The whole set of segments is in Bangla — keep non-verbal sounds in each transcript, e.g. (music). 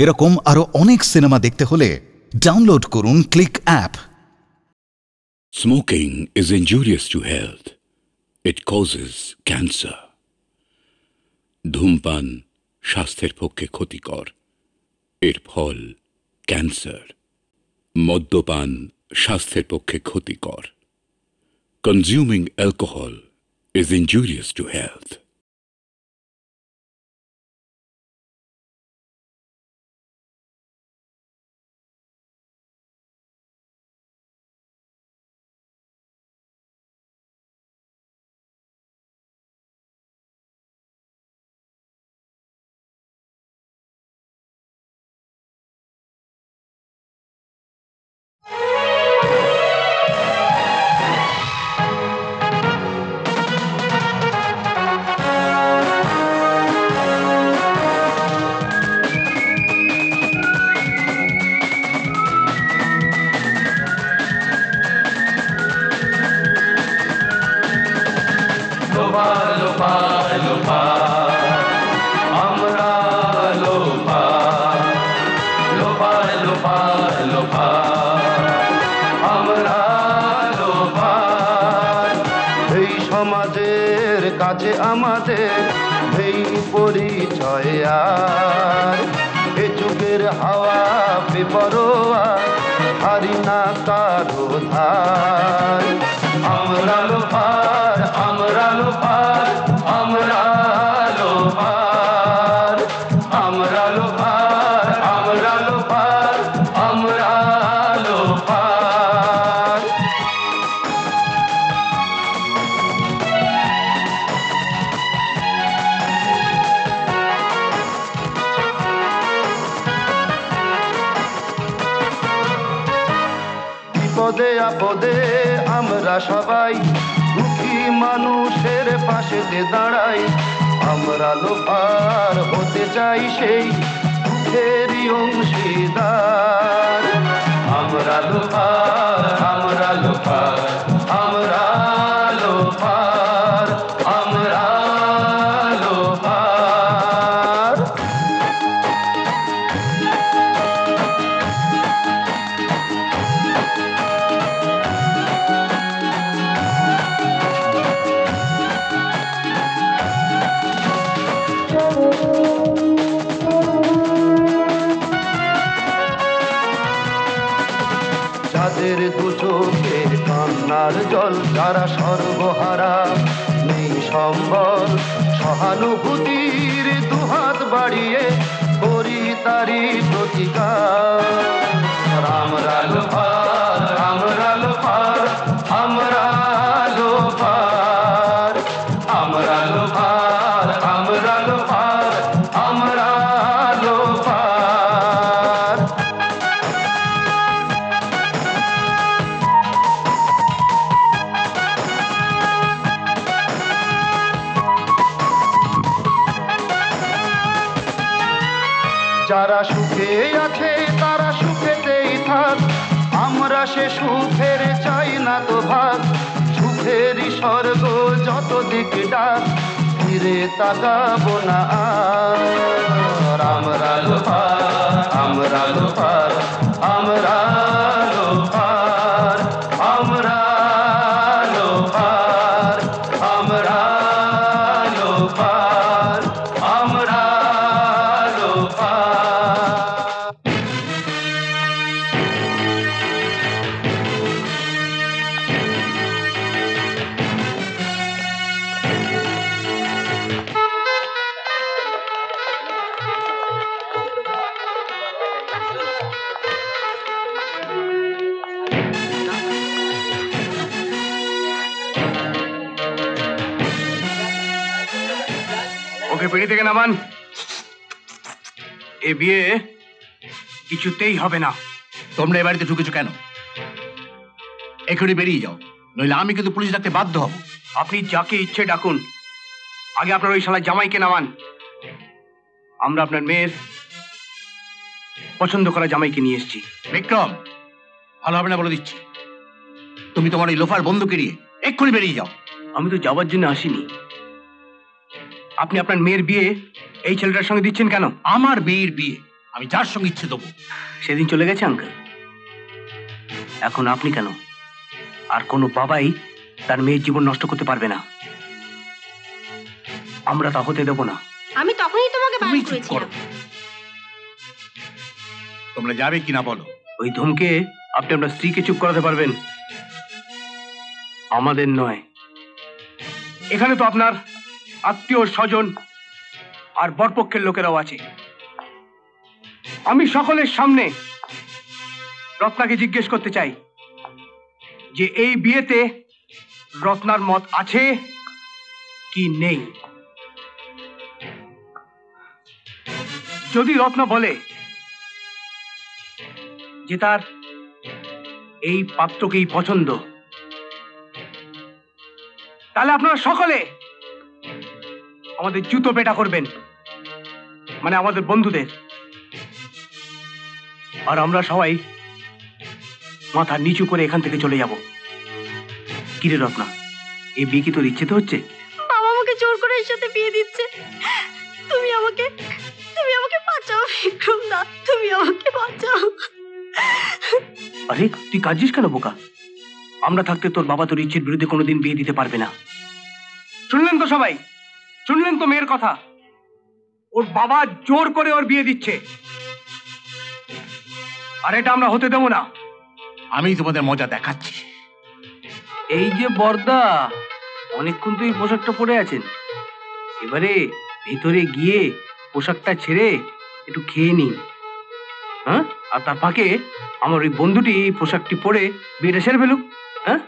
এরকম আরও অনেক সিনেমা দেখতে হলে ডাউনলোড করুন click app. Smoking is injurious to health. It causes cancer ধূমপান স্বাস্থ্যের পক্ষে ক্ষতিকর। এর ফল ক্যান্সার। মদ্যপান স্বাস্থ্যের পক্ষে ক্ষতিকর। Consuming alcohol is injurious to health তোমরা এ বাড়িতে ঢুকেছো কেন? এখনই বেরিয়ে যাও নইলে আমি কিন্তু পুলিশ ডাকতে বাধ্য হব। আপনি যাকে ইচ্ছে ডাকুন আগে আপনার ওই শালা জামাইকে নামান। আমরা আপনার মেয়ের পছন্দ করা জামাইকে নিয়ে এসেছি। বিক্রম ভালো হবে না বলে দিচ্ছি। তুমি তোমার এই লোফার বন্ধুকে নিয়ে এক্ষুনি বেরিয়ে যাও। আমি তো যাওয়ার জন্য আসিনি। আপনি আপনার মেয়ের বিয়ে এই ছেলেটার সঙ্গে দিচ্ছেন কেন? আমার বিয়ের বিয়ে আমি যার সঙ্গে ইচ্ছে দেবো। সেদিন চলে গেছে আঙ্কেল? এখন আপনি কেন? আর কোনো বাবাই তার মেয়ের জীবন নষ্ট করতে পারবে না। আমরা তা হতে দেবো না। আমি তখনই তোমাকে বারণ করেছিলাম। তোমরা যাবে কিনা বলো? ওই ধমকে আপনি আপনার স্ত্রীকে চুপ করাতে পারবেন। আমাদের নয়। এখানে তো আপনার আত্মীয় স্বজন আর বরপক্ষের লোকেরাও আছে। আমি সকলের সামনে রত্নাকে জিজ্ঞেস করতে চাই যে এই বিয়েতে রত্নার মত আছে কি নেই? যদি রত্না বলে যে তার এই পাত্রকেই পছন্দ, তাহলে আপনারা সকলে আমাদের জুতো পেটা করবেন মানে আমাদের বন্ধুদের। আর আমরা সবাই মাথা নিচু করে এখান থেকে চলে যাব। কিরে রত্না এই বিয়ে কি তোর ইচ্ছেতে হচ্ছে? বাবা আমাকে জোর করে এর সাথে বিয়ে দিচ্ছে। তুমি আমাকে তুমি আমাকে বাঁচাও বিক্রম দা তুমি আমাকে বাঁচাও। আরে তুই কাঁদছিস কেন বোকা? আমরা থাকতে তোর বাবা তোর ইচ্ছের বিরুদ্ধে কোনোদিন বিয়ে দিতে পারবে না। শুনলেন তো সবাই? শুনলেন তো মেয়ের কথা? ওর বাবা জোর করে ওর বিয়ে দিচ্ছে। আর এটা আমরা হতে দেবো না। আমি তোমাদের মজা দেখাচ্ছি। এই যে বর্দা অনেকক্ষণ তো এই পোশাকটা পরে আছেন। এবারে ভিতরে গিয়ে পোশাকটা ছেড়ে একটু খেয়ে নিন। হ্যাঁ? আর তার ফাঁকে আমার ওই বন্ধুটি এই পোশাকটি পরে বিয়েটা সেরে ফেলুক। হ্যাঁ?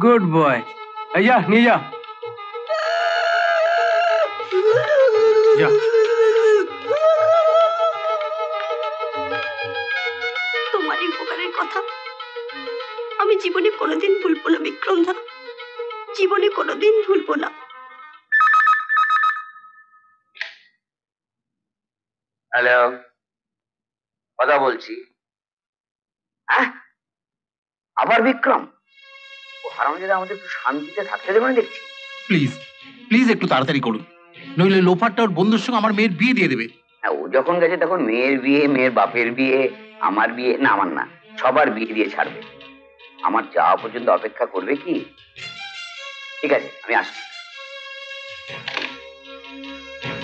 Good boy. এই যা নিয়ে যা। (laughs) যা। বলছি। আবার বিক্রম। ও হারামজাদা আমাদের একটু শান্তিতে থাকতে দেবে না দেখছি। প্লিজ প্লিজ একটু তাড়াতাড়ি করুন। নইলে লোফারটা ওর বন্ধুর সঙ্গে আমার মেয়ের বিয়ে দিয়ে দেবে। ও যখন গেছে তখন মেয়ের বিয়ে মেয়ের বাপের বিয়ে আমার বিয়ে না আমার না সবার বিয়ে দিয়ে ছাড়বে। আমার যাওয়া পর্যন্ত অপেক্ষা করবে কি? ঠিক আছে আমি আসছি।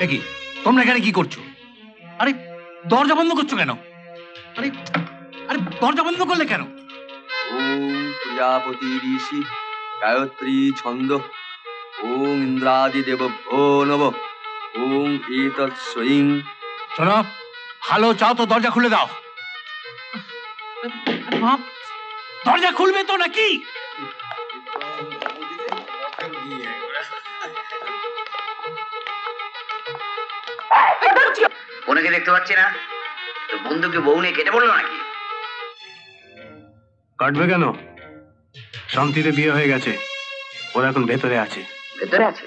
দেখি তোমরা এখানে কি করছ? আরে দরজা বন্ধ করছ কেন? আরে আরে দরজা বন্ধ করলে কেন ওম প্রজাপতি ঋষি গায়ত্রী ছন্দ ওম ইন্দ্রাদি নব ওম এতৎ স্বয়ং শোনো ভালো চাও তো দরজা খুলে দাও দরজা খুলবে তো নাকি বোনকে দেখতে পাচ্ছি না তো বন্ধুকে বউ নিয়ে কেটে পড়ল নাকি? কাটবে কেন? শান্তিতে বিয়ে হয়ে গেছে। ওরা এখন ভেতরে আছে। ভেতরে আছে?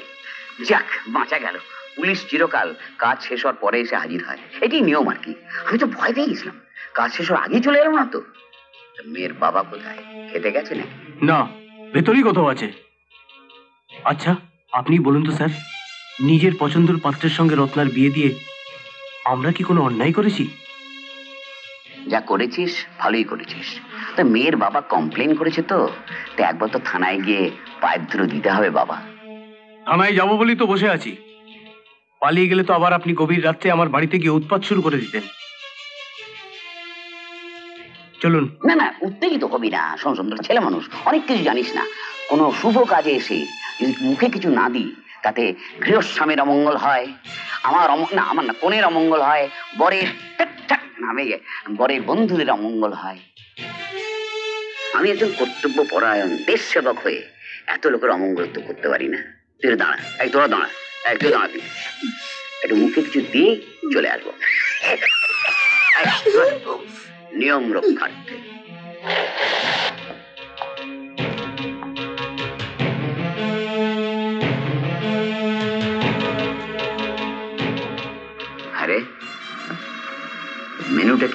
যাক বাঁচা গেল। পুলিশ চিরকাল কাজ শেষ হওয়ার পরে এসে হাজির হয়। এটি নিয়ম আর কি। আমি তো ভয় পেয়ে গেছিলাম। কাজ শেষ হওয়ার আগেই চলে এলাম না তো মেয়ের বাবা কোথায়? খেতে গেছে নাকি? না ভেতরেই কোথাও আছে। আচ্ছা আপনি বলুন তো স্যার নিজের পছন্দের পাত্রের সঙ্গে রত্নার বিয়ে দিয়ে আমরা কি কোনো অন্যায় করেছি? যা করেছিস ভালোই করেছিস। তা মেয়ের বাবা কমপ্লেন করেছে তো তা একবার তো থানায় গিয়ে পায়ের ধুলো দিতে হবে বাবা। থানায় যাব বলেই তো বসে আছি। পালিয়ে গেলে তো আবার আপনি গভীর রাত্রে আমার বাড়িতে গিয়ে উৎপাত শুরু করে দিতেন। চলুন। না না উত্তেজিত হবি না শোন সুন্দর ছেলে মানুষ অনেক কিছু জানিস না। কোনো শুভ কাজে এসে যদি মুখে কিছু না দিই তাতে গৃহস্বামীর অমঙ্গল হয় আমার না আমার না কোনের অমঙ্গল হয় বরের নামে বরের বন্ধুদের অমঙ্গল হয় আমি একজন কর্তব্য পরায়ণ দেশ সেবক হয়ে এত লোকের অমঙ্গল তো করতে পারি না তুই দাঁড়া এক তোরা দাঁড়া এক তুই দাঁড়া তুই। একটু মুখে কিছু দিয়ে চলে আসব নিয়ম রক্ষার্থে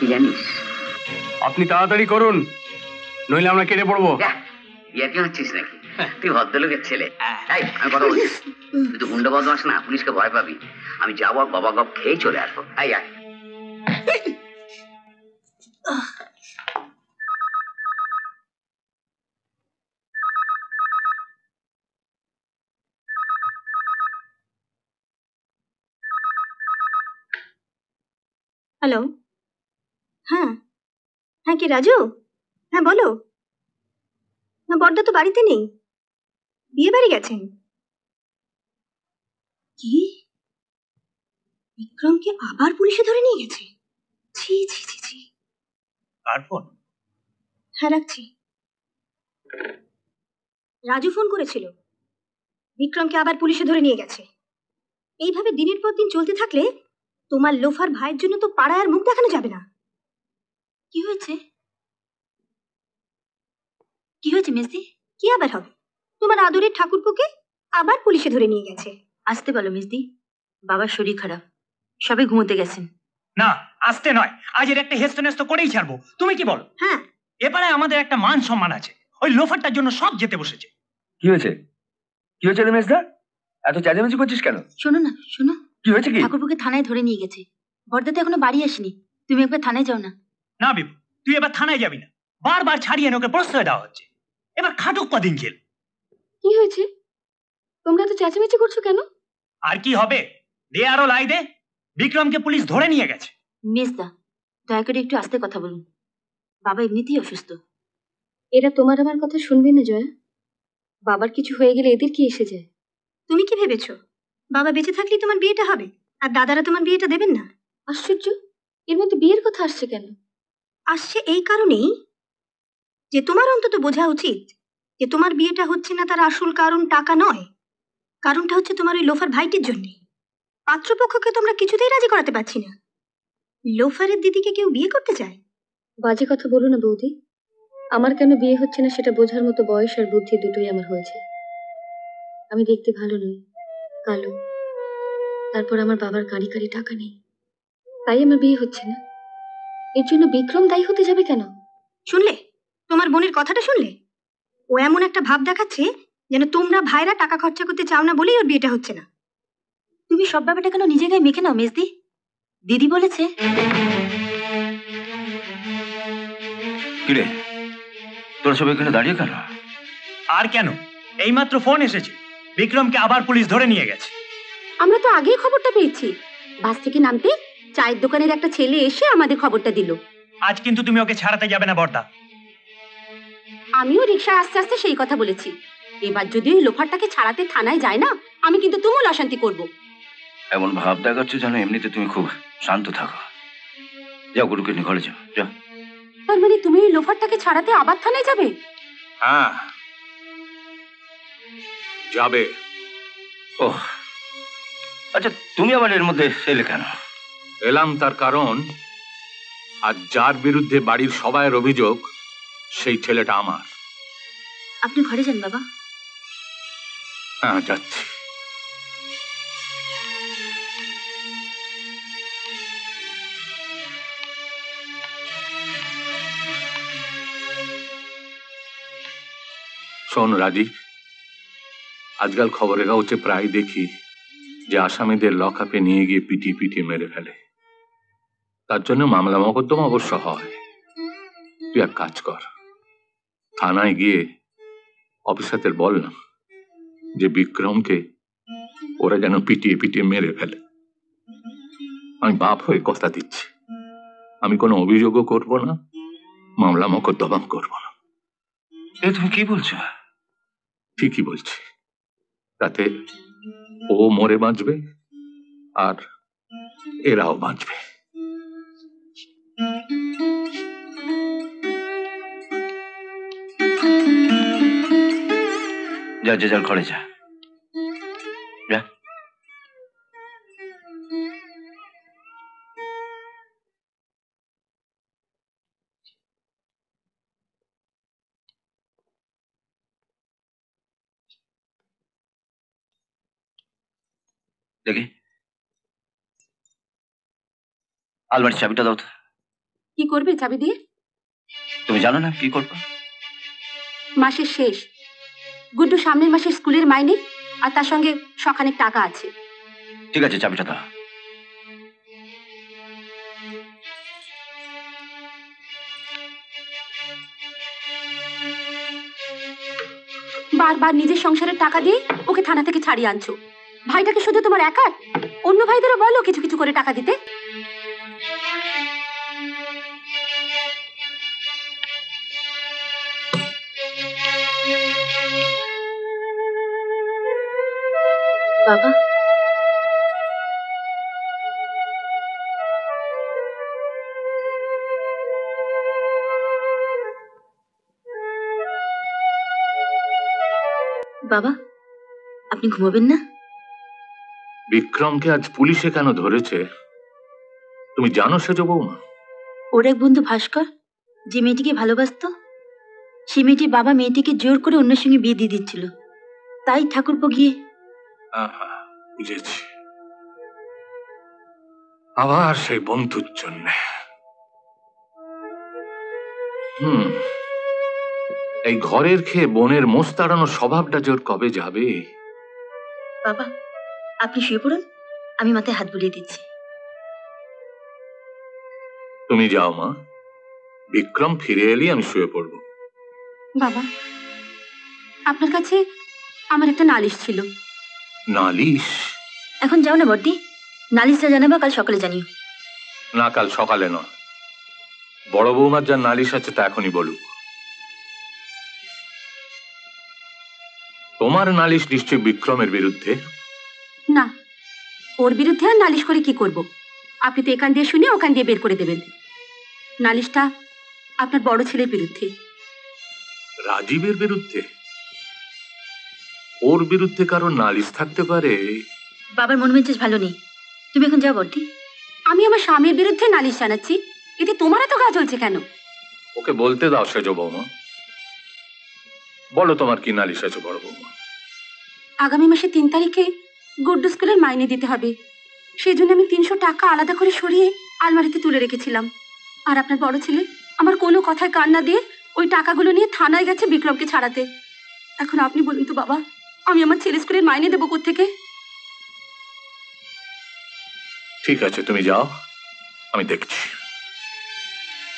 কি জানিস? আপনি তাড়াতাড়ি করুন নইলে আমরা কেটে পড়ব। যা, ইয়া কি হচ্ছিস নাকি? তুই ভদ্রলোকের ছেলে। এই আমি কথা বলছি। তুই তো গুন্ডা বদমাস না পুলিশকে ভয় পাবি। আমি যাব বাবা গপ খেয়ে চলে আসব। আই আয়। হ্যালো হ্যাঁ। হ্যাঁ কি রাজু? হ্যাঁ বলো। না বড়দা তো বাড়িতে নেই। বিয়ে বাড়ি গেছেন? কি? বিক্রমকে আবার পুলিশে ধরে নিয়ে গেছে? ছি ছি ছি ছি। ফোন? হ্যাঁ রাখছি। রাজু ফোন করেছিল। বিক্রমকে আবার পুলিশে ধরে নিয়ে গেছে। এইভাবে দিনের পর দিন চলতে থাকলে তোমার লোফার ভাইয়ের জন্য তো পাড়ায় আর মুখ দেখানো যাবে না। কি হয়েছে? কি হয়েছে মেসি? কি আবার হবে? তোমার আদরের ঠাকুরপুকে আবার পুলিশে ধরে নিয়ে গেছে। আসতে বলো মিসদি বাবার শরীর খারাপ। সবে ঘুমোতে গেছেন। না আসতে নয়। আজ এর একটা হেস্ত নেস্ত করেই ছাড়বো। তুমি কি বলো? হ্যাঁ। এবারে আমাদের একটা মান সম্মান আছে। ওই লোফারটার জন্য সব যেতে বসেছে। কি হয়েছে? কি হয়েছে রমেশদা এত চেঁচামেচি করছিস কেন? শোনো না শোনো। কি হয়েছে কি? ঠাকুরপুকে থানায় ধরে নিয়ে গেছে। বর্দা তো এখনও বাড়ি আসেনি। তুমি একবার থানায় যাও না। না বিপু তুই এবার থানায় যাবি না। বারবার ছাড়িয়ে এনে ওকে প্রশ্রয় দেওয়া হচ্ছে। এবার খাটুক কদিন জেল। কি হয়েছে? তোমরা তো চেঁচামেচি করছ কেন? আর কি হবে? দে আরও লাই দে। বিক্রমকে পুলিশ ধরে নিয়ে গেছে। মেজদা দয়া করে একটু আস্তে কথা বলুন। বাবা এমনিতেই অসুস্থ। এরা তোমার আমার কথা শুনবে না জয়া? বাবার কিছু হয়ে গেলে এদের কি এসে যায়? তুমি কি ভেবেছো? বাবা বেঁচে থাকলেই তোমার বিয়েটা হবে আর দাদারা তোমার বিয়েটা দেবেন না? আশ্চর্য! এর মধ্যে বিয়ের কথা আসছে কেন? আসছে এই কারণেই? যে তোমার অন্তত বোঝা উচিত যে তোমার বিয়েটা হচ্ছে না তার আসল কারণ টাকা নয়। কারণটা হচ্ছে তোমার ওই লোফার ভাইটির জন্যে। পাত্রপক্ষকে তোমরা কিছুতেই রাজি করাতে পারছি না। লোফারের দিদিকে কেউ বিয়ে করতে চায়? বাজে কথা বলো না বৌদি। আমার কেন বিয়ে হচ্ছে না সেটা বোঝার মতো বয়স আর বুদ্ধি দুটোই আমার হয়েছে। আমি দেখতে ভালো নই, কালো। তারপর আমার বাবার গাড়ি গাড়ি টাকা নেই। তাই আমার বিয়ে হচ্ছে না। এর জন্য বিক্রম দায়ী হতে যাবে কেন? শুনলে? তোমার বোনের কথাটা শুনলে? ও এমন একটা ভাব দেখাচ্ছে যেন তোমরা ভাইরা টাকা খরচা করতে চাও না বলেই ওর বিয়েটা হচ্ছে না। তুমি সব ব্যাপারটা কেন নিজে গায়ে মেখে নাও মেজদি? দিদি বলেছে। কিরে? তোরা সব এখানে দাঁড়িয়ে কেন? আর কেন? এইমাত্র ফোন এসেছে। বিক্রমকে আবার পুলিশ ধরে নিয়ে গেছে। আমরা তো আগেই খবরটা পেয়েছি। বাস থেকে নামতে চায়ের দোকানের একটা ছেলে এসে আমাদের খবরটা দিল। আজ কিন্তু তুমি ওকে ছাড়াতে যাবে না বর্দা। আমিও রিক্সায় আস্তে আস্তে সেই কথা বলেছি। এবার যদি ওই লোফারটাকে ছাড়াতে থানায় যায় না আমি কিন্তু তুমুল অশান্তি করব। এমন ভাব দেখাচ্ছ যেন এমনিতে তুমি খুব শান্ত থাকো। যাও গুরুকে নিয়ে ঘরে যাও যাও। তার মানে তুমি ওই লোফারটাকে ছাড়াতে আবার থানায় যাবে? হ্যাঁ। যাবে। ও আচ্ছা তুমি আবার এর মধ্যে এলে কেন? এলাম তার কারণ আর যার বিরুদ্ধে বাড়ির সবাইয়ের অভিযোগ সেই ছেলেটা আমার। আপনি ঘরে যান বাবা। হ্যাঁ যাচ্ছি। শোন রাজীব আজকাল খবরের কাগজে প্রায় দেখি যে আসামিদের লকআপে নিয়ে গিয়ে পিটিয়ে পিটিয়ে মেরে ফেলে। তার জন্য মামলা মকদ্দমা অবশ্য হয়। তুই এক কাজ কর। থানায় গিয়ে অফিসারদের বল না যে বিক্রমকে ওরা যেন পিটিয়ে পিটিয়ে মেরে ফেলে। আমি বাপ হয়ে কথা দিচ্ছি। আমি কোনো অভিযোগও করব না মামলা মকদ্দমা করব না। এ তুমি কি বলছো? ঠিকই বলছি। তাতে ও মরে বাঁচবে আর এরাও বাঁচবে। যা যে যার ঘরে যা যা দেখি। আলমারির চাবিটা দাও তো। কি করবে চাবি দিয়ে? তুমি জানো না কি করব? মাসের শেষ। গুড্ডু সামনের মাসে স্কুলের মাইনে আর তার সঙ্গে সখানে টাকা আছে। ঠিক আছে চাবি চাতা বারবার নিজের সংসারের টাকা দিয়ে ওকে থানা থেকে ছাড়িয়ে আনছো। ভাইটাকে শুধু তোমার একার? অন্য ভাইদেরও বলো কিছু কিছু করে টাকা দিতে। বাবা। বাবা আপনি ঘুমাবেন না? বিক্রমকে আজ পুলিশে কেন ধরেছে? তুমি জানো সেজ বৌমা। ওর এক বন্ধু ভাস্কর যে মেয়েটিকে ভালোবাসতো সে মেয়েটির বাবা মেয়েটিকে জোর করে অন্যের সঙ্গে বিয়ে দিয়ে দিচ্ছিল। তাই ঠাকুরপো গিয়ে বুঝেছি। আবার সেই বন্ধুর জন্য। হুম এই ঘরের খেয়ে বনের মোষ তাড়ানোর স্বভাবটা জোর কবে যাবে? বাবা আপনি শুয়ে পড়ুন আমি মাথায় হাত বুলিয়ে দিচ্ছি। তুমি যাও মা। বিক্রম ফিরে এলি আমি শুয়ে পড়ব। বাবা আপনার কাছে আমার একটা নালিশ ছিল। নালিশ? এখন যাও না বর্দি। নালিশটা জানাব কাল সকালে জানিও। না কাল সকালে নয়। বড় বৌমার যা নালিশ আছে তা এখনই বলুক। তোমার নালিশ নিশ্চয় বিক্রমের বিরুদ্ধে? না। ওর বিরুদ্ধে আর নালিশ করে কি করব? আপনি তো এখান দিয়ে শুনে ওখান দিয়ে বের করে দেবেন। নালিশটা আপনার বড় ছেলের বিরুদ্ধে। রাজীবের বিরুদ্ধে? ওর বিরুদ্ধে কারও নালিশ থাকতে পারে? বাবার মন মেজাজ ভালো নেই। তুমি এখন যাও বর্দি। আমি আমার স্বামীর বিরুদ্ধে নালিশ জানাচ্ছি। এতে তোমার এত গা চলছে কেন? ওকে বলতে দাও সেজ বৌমা। বলো তোমার কি নালিশ আছে বড় বৌমা। আগামী মাসে তিন তারিখে গুড্ডু স্কুলের মাইনে দিতে হবে। সেই জন্য আমি তিনশো টাকা আলাদা করে সরিয়ে আলমারিতে তুলে রেখেছিলাম। আর আপনার বড় ছেলে আমার কোনো কথায় কান না দিয়ে ওই টাকাগুলো নিয়ে থানায় গেছে বিক্রমকে ছাড়াতে। এখন আপনি বলুন তো বাবা আমি আমার ছেলে স্কুলের মাইনে দেবো থেকে ঠিক আছে তুমি যাও। আমি দেখছি।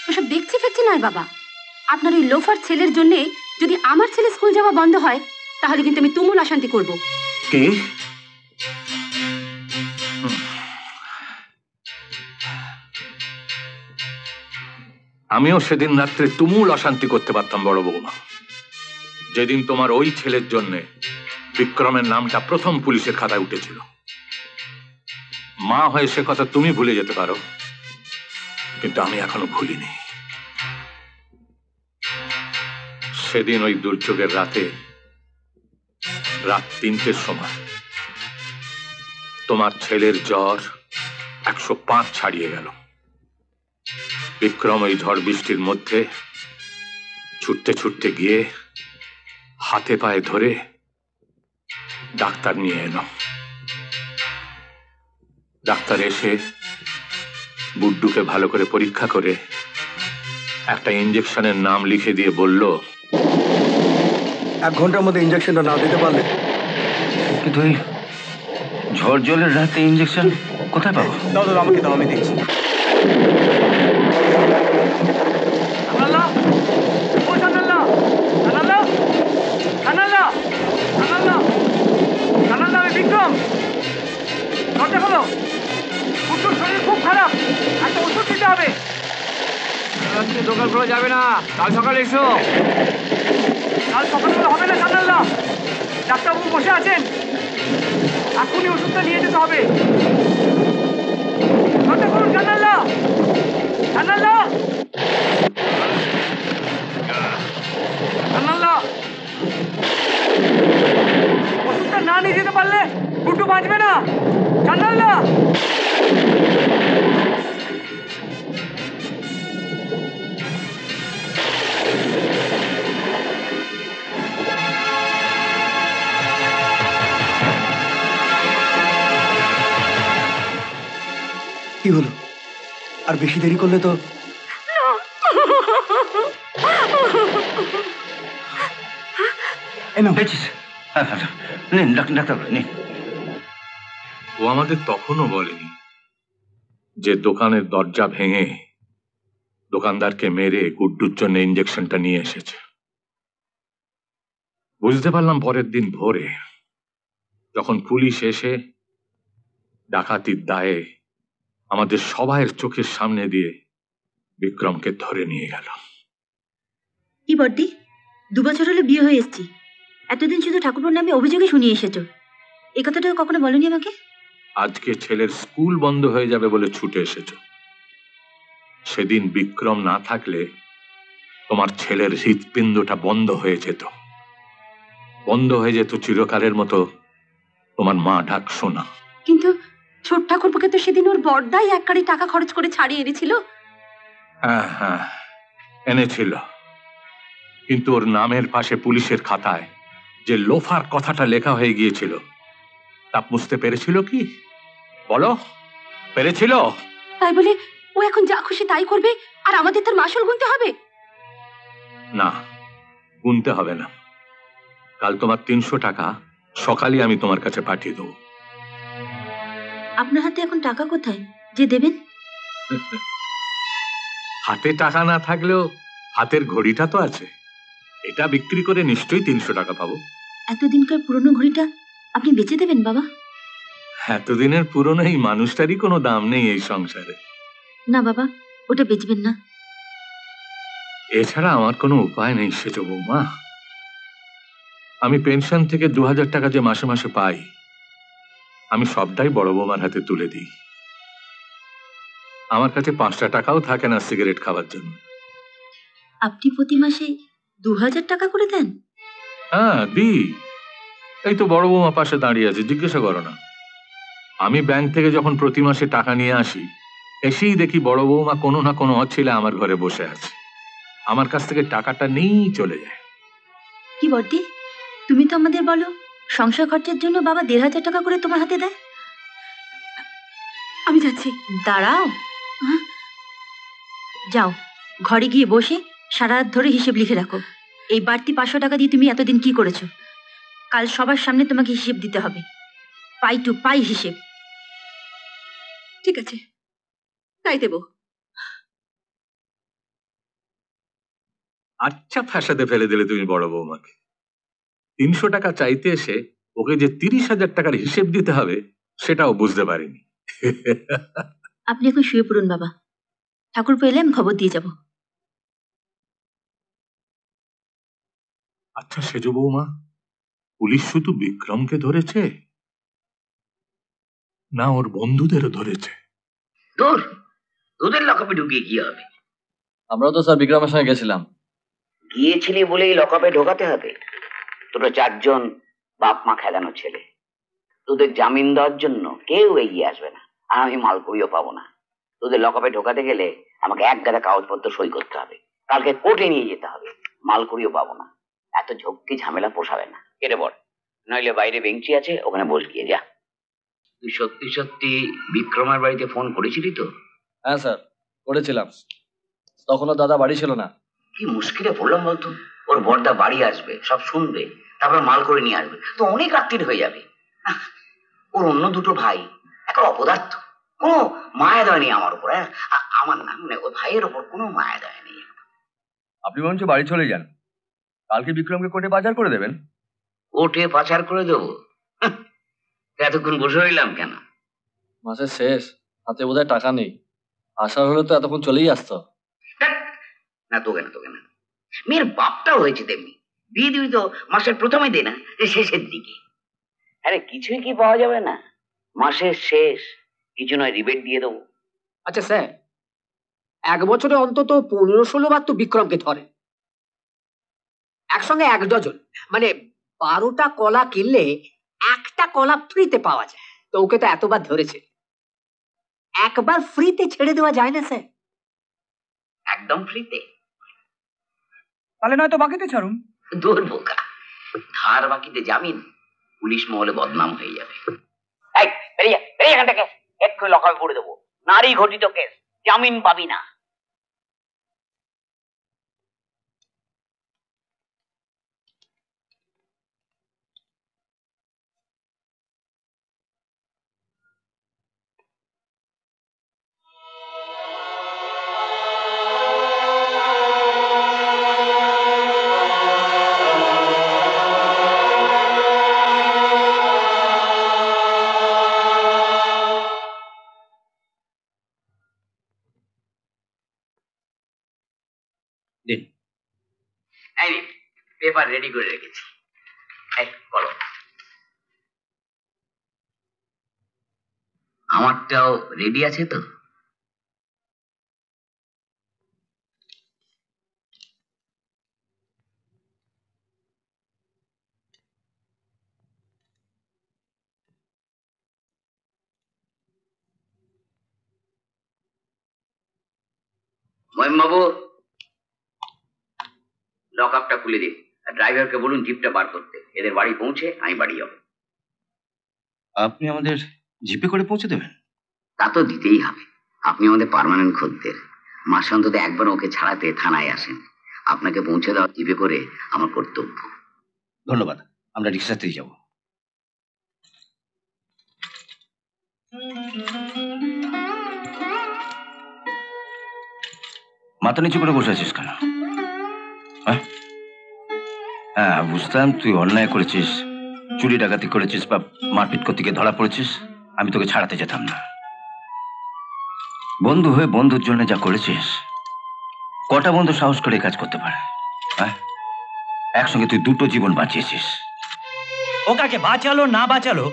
ওসব দেখছি ফেকছি নয় বাবা। আপনার ওই লোফার ছেলের জন্য যদি আমার ছেলে স্কুল যাওয়া বন্ধ হয় তাহলে কিন্তু আমি তুমুল অশান্তি করব। কি? আমিও সেদিন রাত্রে তুমুল অশান্তি করতে পারতাম বড় বৌমা। যেদিন তোমার ওই ছেলের জন্য বিক্রমের নামটা প্রথম পুলিশের খাতায় উঠেছিল। মা হয়ে সে কথা তুমি ভুলে যেতে পারো, কিন্তু আমি এখনও ভুলিনি। সেদিন ওই দুর্যোগের রাতে, রাত তিনটের সময়, তোমার ছেলের জ্বর একশো পাঁচ ছাড়িয়ে গেল। বিক্রম ওই ঝড় বৃষ্টির মধ্যে ছুটতে ছুটতে গিয়ে হাতে পায়ে ধরে ডাক্তার নিয়ে এলো। ডাক্তার এসে বুড্ডুকে ভালো করে পরীক্ষা করে একটা ইঞ্জেকশনের নাম লিখে দিয়ে বলল এক ঘণ্টার মধ্যে ইঞ্জেকশনটা না দিতে পারলে? কিন্তু এই ঝড় জলের রাতে ইঞ্জেকশন কোথায় পাবো? দাও দাও আমাকে দাও আমি দিচ্ছি। হবে দোকান খোলা যাবে না। কাল সকালে এসো। কাল সকালে হবে না জানালা ডাক্তারবাবু বসে আছেন। এখনই ওষুধটা নিয়ে যেতে হবে। জানালা জানালা জানালা ওষুধটা না নিয়ে যেতে পারলে গুড্ডু বাঁচবে না। জানালা কি হলো? আর বেশি দেরি করলে তো হ্যাঁ হ্যাঁ হ্যাঁ। নিন ডাক্তার ডাক্তার নিন। ও আমাদের তখনও বলেনি যে দোকানের দরজা ভেঙে দোকানদারকে মেরে গুড্ডুর জন্য ইঞ্জেকশনটা নিয়ে এসেছে। বুঝতে পারলাম পরের দিন ভোরে যখন পুলিশ এসে ডাকাতির দায়ে আমাদের সবাইয়ের চোখের সামনে দিয়ে বিক্রমকে ধরে নিয়ে গেল। কি বর্দি? দু বছর হলো বিয়ে হয়ে এসছি। এতদিন শুধু ঠাকুরপুর নামে অভিযোগে শুনিয়ে এসেছ। এই কথাটা কখনো বলনি আমাকে? আজকে ছেলের স্কুল বন্ধ হয়ে যাবে বলে ছুটে এসেছ। সেদিন বিক্রম না থাকলে তোমার ছেলের হৃৎপিণ্ডটা বন্ধ হয়ে যেত। বন্ধ হয়ে যেত চিরকালের মতো তোমার মা ডাক শোনা কিন্তু ছোট ঠাকুরপাকে তো সেদিন ওর বর্দাই এক কাড়ি টাকা খরচ করে ছাড়িয়ে এনেছিল। হ্যাঁ হ্যাঁ এনেছিল। কিন্তু ওর নামের পাশে পুলিশের খাতায় যে লোফার কথাটা লেখা হয়ে গিয়েছিল তা বুঝতে পেরেছিল কি? বলো পেরেছিল? তাই বলে ও এখন যা খুশি তাই করবে আর আমাদের তার মাসুল গুনতে হবে? না গুনতে হবে না। কাল তোমার তিনশো টাকা সকালে আমি তোমার কাছে পাঠিয়ে দেবো। আপনার হাতে এখন টাকা কোথায়? যে দেবেন? হাতে টাকা না থাকলেও হাতের ঘড়িটা তো আছে। এটা বিক্রি করে নিশ্চয়ই তিনশো টাকা পাবো। এতদিনকার পুরনো ঘড়িটা আপনি বেচে দেবেন বাবা? এতদিনের পুরনো এই মানুষটারই কোনো দাম নেই এই সংসারে। না বাবা ওটা বেচবেন না। এছাড়া আমার কোনো উপায় নেই সেজ বৌমা। আমি পেনশন থেকে দু হাজার টাকা যে মাসে মাসে পাই আমি সবটাই বড় বৌমার হাতে তুলে দিই। আমার কাছে পাঁচটা টাকাও থাকে না সিগারেট খাওয়ার জন্য। আপনি প্রতি মাসে দু হাজার টাকা করে দেন? হ্যাঁ দি এই তো বড় বৌমা পাশে দাঁড়িয়ে আছে জিজ্ঞাসা করো না। আমি ব্যাংক থেকে যখন প্রতি মাসে টাকা নিয়ে আসি এসেই দেখি বড় বৌমা কোনো না কোনো অছিলা আমার ঘরে বসে আছে। আমার কাছ থেকে টাকাটা নেই চলে যায়। কি বর্দি? তুমি তো আমাদের বলো। সংসার খরচের জন্য বাবা দেড় হাজার টাকা করে তোমার হাতে দেয়? আমি যাচ্ছি। দাঁড়াও? যাও। ঘরে গিয়ে বসে সারা রাত ধরে হিসেব লিখে রাখো। এই বাড়তি পাঁচশো টাকা দিয়ে তুমি এতদিন কি করেছ? কাল সবার সামনে তোমাকে হিসেব দিতে হবে। পাই টু পাই হিসেব। ঠিক আছে। তাই দেবো। আচ্ছা ফাঁসাতে ফেলে দিলে তুমি বড় বৌমাকে। তিনশো টাকা চাইতে এসে ওকে যে তিরিশ হাজার টাকার হিসেব দিতে হবে সেটাও বুঝতে পারিনি। আপনি এখন শুয়ে পড়ুন বাবা। ঠাকুর পেলে আমি খবর দিয়ে যাব। আচ্ছা সেজ বৌমা পুলিশ শুধু বিক্রমকে ধরেছে? না ওর বন্ধুদেরও ধরেছে? দূর তোদের লকআপে ঢুকিয়ে কি হবে? আমরাও তো স্যার বিক্রমের সঙ্গে গেছিলাম। গিয়েছিলি বলেই লকআপে ঢোকাতে হবে। তোরা চারজন বাপ মা খেলানো ছেলে। তোদের জামিন দেওয়ার জন্য কেউ এগিয়ে আসবে না আর আমি মালকুড়িও পাবো না। তোদের লকআপে ঢোকাতে গেলে আমাকে এক গাদা কাগজপত্র সই করতে হবে। কালকে কোর্টে নিয়ে যেতে হবে মালকুড়িও পাবো না। এত ঝক্কি ঝামেলা পোষাবে না। কেটে পড়। নইলে বাইরে বেঞ্চি আছে ওখানে বস গিয়ে যা। তুই সত্যি সত্যি বিক্রমার বাড়িতে ফোন করেছিলি তো? হ্যাঁ স্যার করেছিলাম। তখনও দাদা বাড়ি ছিল না। কি মুশকিলে পড়লাম বলতো? ওর বর্দা বাড়ি আসবে সব শুনবে তারপর মাল করে নিয়ে আসবে। তো অনেক রাত্রির হয়ে যাবে। ওর অন্য দুটো ভাই একটা অপদার্থ। কোনো মায়া দয় নেই আমার উপর হ্যাঁ? আমার না মানে ওই ভাইয়ের ওপর কোনো মায়া দয় নেই। আপনি বরঞ্চ বাড়ি চলে যান। কালকে বিক্রমকে কোর্টে পাচার করে দেবেন। ওটে পাচার করে দেবো? তা এতক্ষণ বসে রইলাম কেন? মাসের শেষ হাতে বোধহয় টাকা নেই। আসার হলে তো এতক্ষণ চলেই আসতো। না তোকে না তোকে না। মেয়ের বাপটাও হয়েছে তেমনি। বিয়ে দিবি তো মাসের প্রথমে দে না শেষের দিকে। আরে কিছুই কি পাওয়া যাবে না। মাসের শেষ কিছু নয় রিবেট দিয়ে দেবো। আচ্ছা স্যার এক বছরে অন্তত পনেরো ষোলো বার তো বিক্রমকে ধরে। একসঙ্গে এক ডজন মানে বারোটা কলা কিনলে একটা কলা ফ্রিতে পাওয়া যায়। তো ওকে তো এতবার ধরেছে। একবার ফ্রিতে ছেড়ে দেওয়া যায় না স্যার। একদম ফ্রিতে? তাহলে নয়তো বাকিতে ছাড়ুন। দূর বোকা। ধার বাকিতে জামিন পুলিশ মহলে বদনাম হয়ে যাবে। এই, বেরিয়ে বেরিয়ে এখান থেকে এক্ষুনি লকাপে পড়ে দেবো। নারী ঘটিত কেস। জামিন পাবি না। এই পেপার রেডি করে রেখেছি। বলো। আমারটাও রেডি আছে তো? মহিম বাবু খুলে দিন। আর ড্রাইভারকে বলুন জিপটা বার করতে। এদের বাড়ি পৌঁছে আমি বাড়ি যাব। আপনি আমাদের জিপে করে পৌঁছে দেবেন? তা তো দিতেই হবে। আপনি আমাদের পার্মানেন্ট খদ্দের। মাসে অন্তত একবার ওকে ছাড়াতে থানায় আসেন। আপনাকে পৌঁছে দেওয়া জিপে করে আমার কর্তব্য। ধন্যবাদ। আমরা রিক্সাতেই যাব। মাথা নিচু করে বসে আছিস কেন? হ্যাঁ? হ্যাঁ বুঝতাম তুই অন্যায় করেছিস চুরি ডাকাতি করেছিস বা মারপিট করতে গিয়ে ধরা পড়েছিস আমি তোকে ছাড়াতে যেতাম না। বন্ধু হয়ে বন্ধুর জন্য যা করেছিস কটা বন্ধু সাহস করে কাজ করতে পারে হ্যাঁ? একসঙ্গে তুই দুটো জীবন বাঁচিয়েছিস। ও কাকে বাঁচালো না বাঁচালো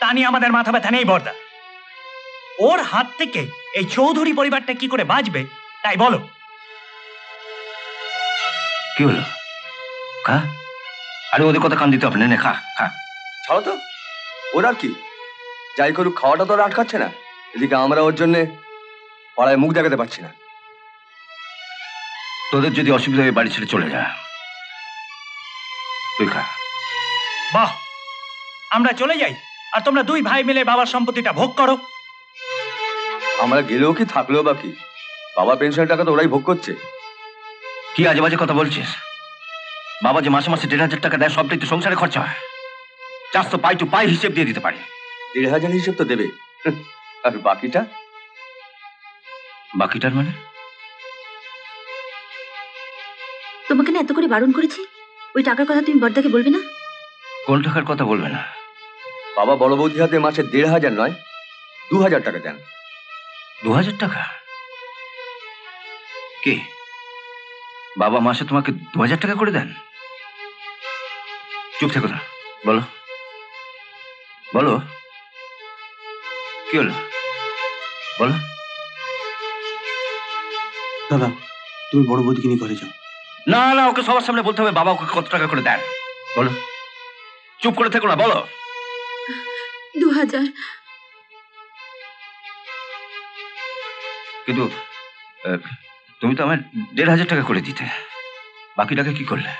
তা নিয়ে আমাদের মাথা ব্যথা নেই বর্দা। ওর হাত থেকে এই চৌধুরী পরিবারটা কি করে বাঁচবে তাই বলো। কি হলো? খা আরে ওদের কথা কান দিতে হবে না নে, খা খা। ছাড়ো তো। ওর আর কি? যাই করুক খাওয়াটা তো আর আটকাচ্ছে না। এদিকে আমরা ওর জন্য পাড়ায় মুখ দেখাতে পারছি না। তোদের যদি অসুবিধা হয়ে বাড়ি ছেড়ে চলে যা। তুই খা। বাহ! আমরা চলে যাই আর তোমরা দুই ভাই মিলে বাবার সম্পত্তিটা ভোগ করো। আমরা গেলেও কি থাকলেও বা কি? বাবা পেনশনের টাকা তো ওরাই ভোগ করছে। কি আজে বাজে কথা বলছিস? বাবা যে মাসে মাসে দেড় হাজার টাকা দেয় সবটাই তো সংসারে খরচা হয়। চাষ তো পাই টু পাই হিসেব দিয়ে দিতে পারি। দেড় হাজার হিসেব তো দেবে। আর বাকিটা? বাকিটার মানে? তোমাকে না এত করে বারণ করেছি? ওই টাকার কথা তুমি বর্দাকে বলবে না? কোন টাকার কথা বলবে না? বাবা বড় বৌদি হাতে মাসে দেড় হাজার নয় দু হাজার টাকা দেন। দু হাজার টাকা? কে? বাবা মাসে তোমাকে দু হাজার টাকা করে দেন? চুপ থেকো না। বলো। বলো। কি হলো? বলো। দাদা তুমি বড় বৌদিকে নিয়ে ঘরে যাও। না না ওকে সবার সামনে বলতে হবে বাবা ওকে কত টাকা করে দেন বলো। চুপ করে থেকো না বলো। দু হাজার। কিন্তু তুমি তো আমার দেড় হাজার টাকা করে দিতে। বাকি টাকা কি করলে?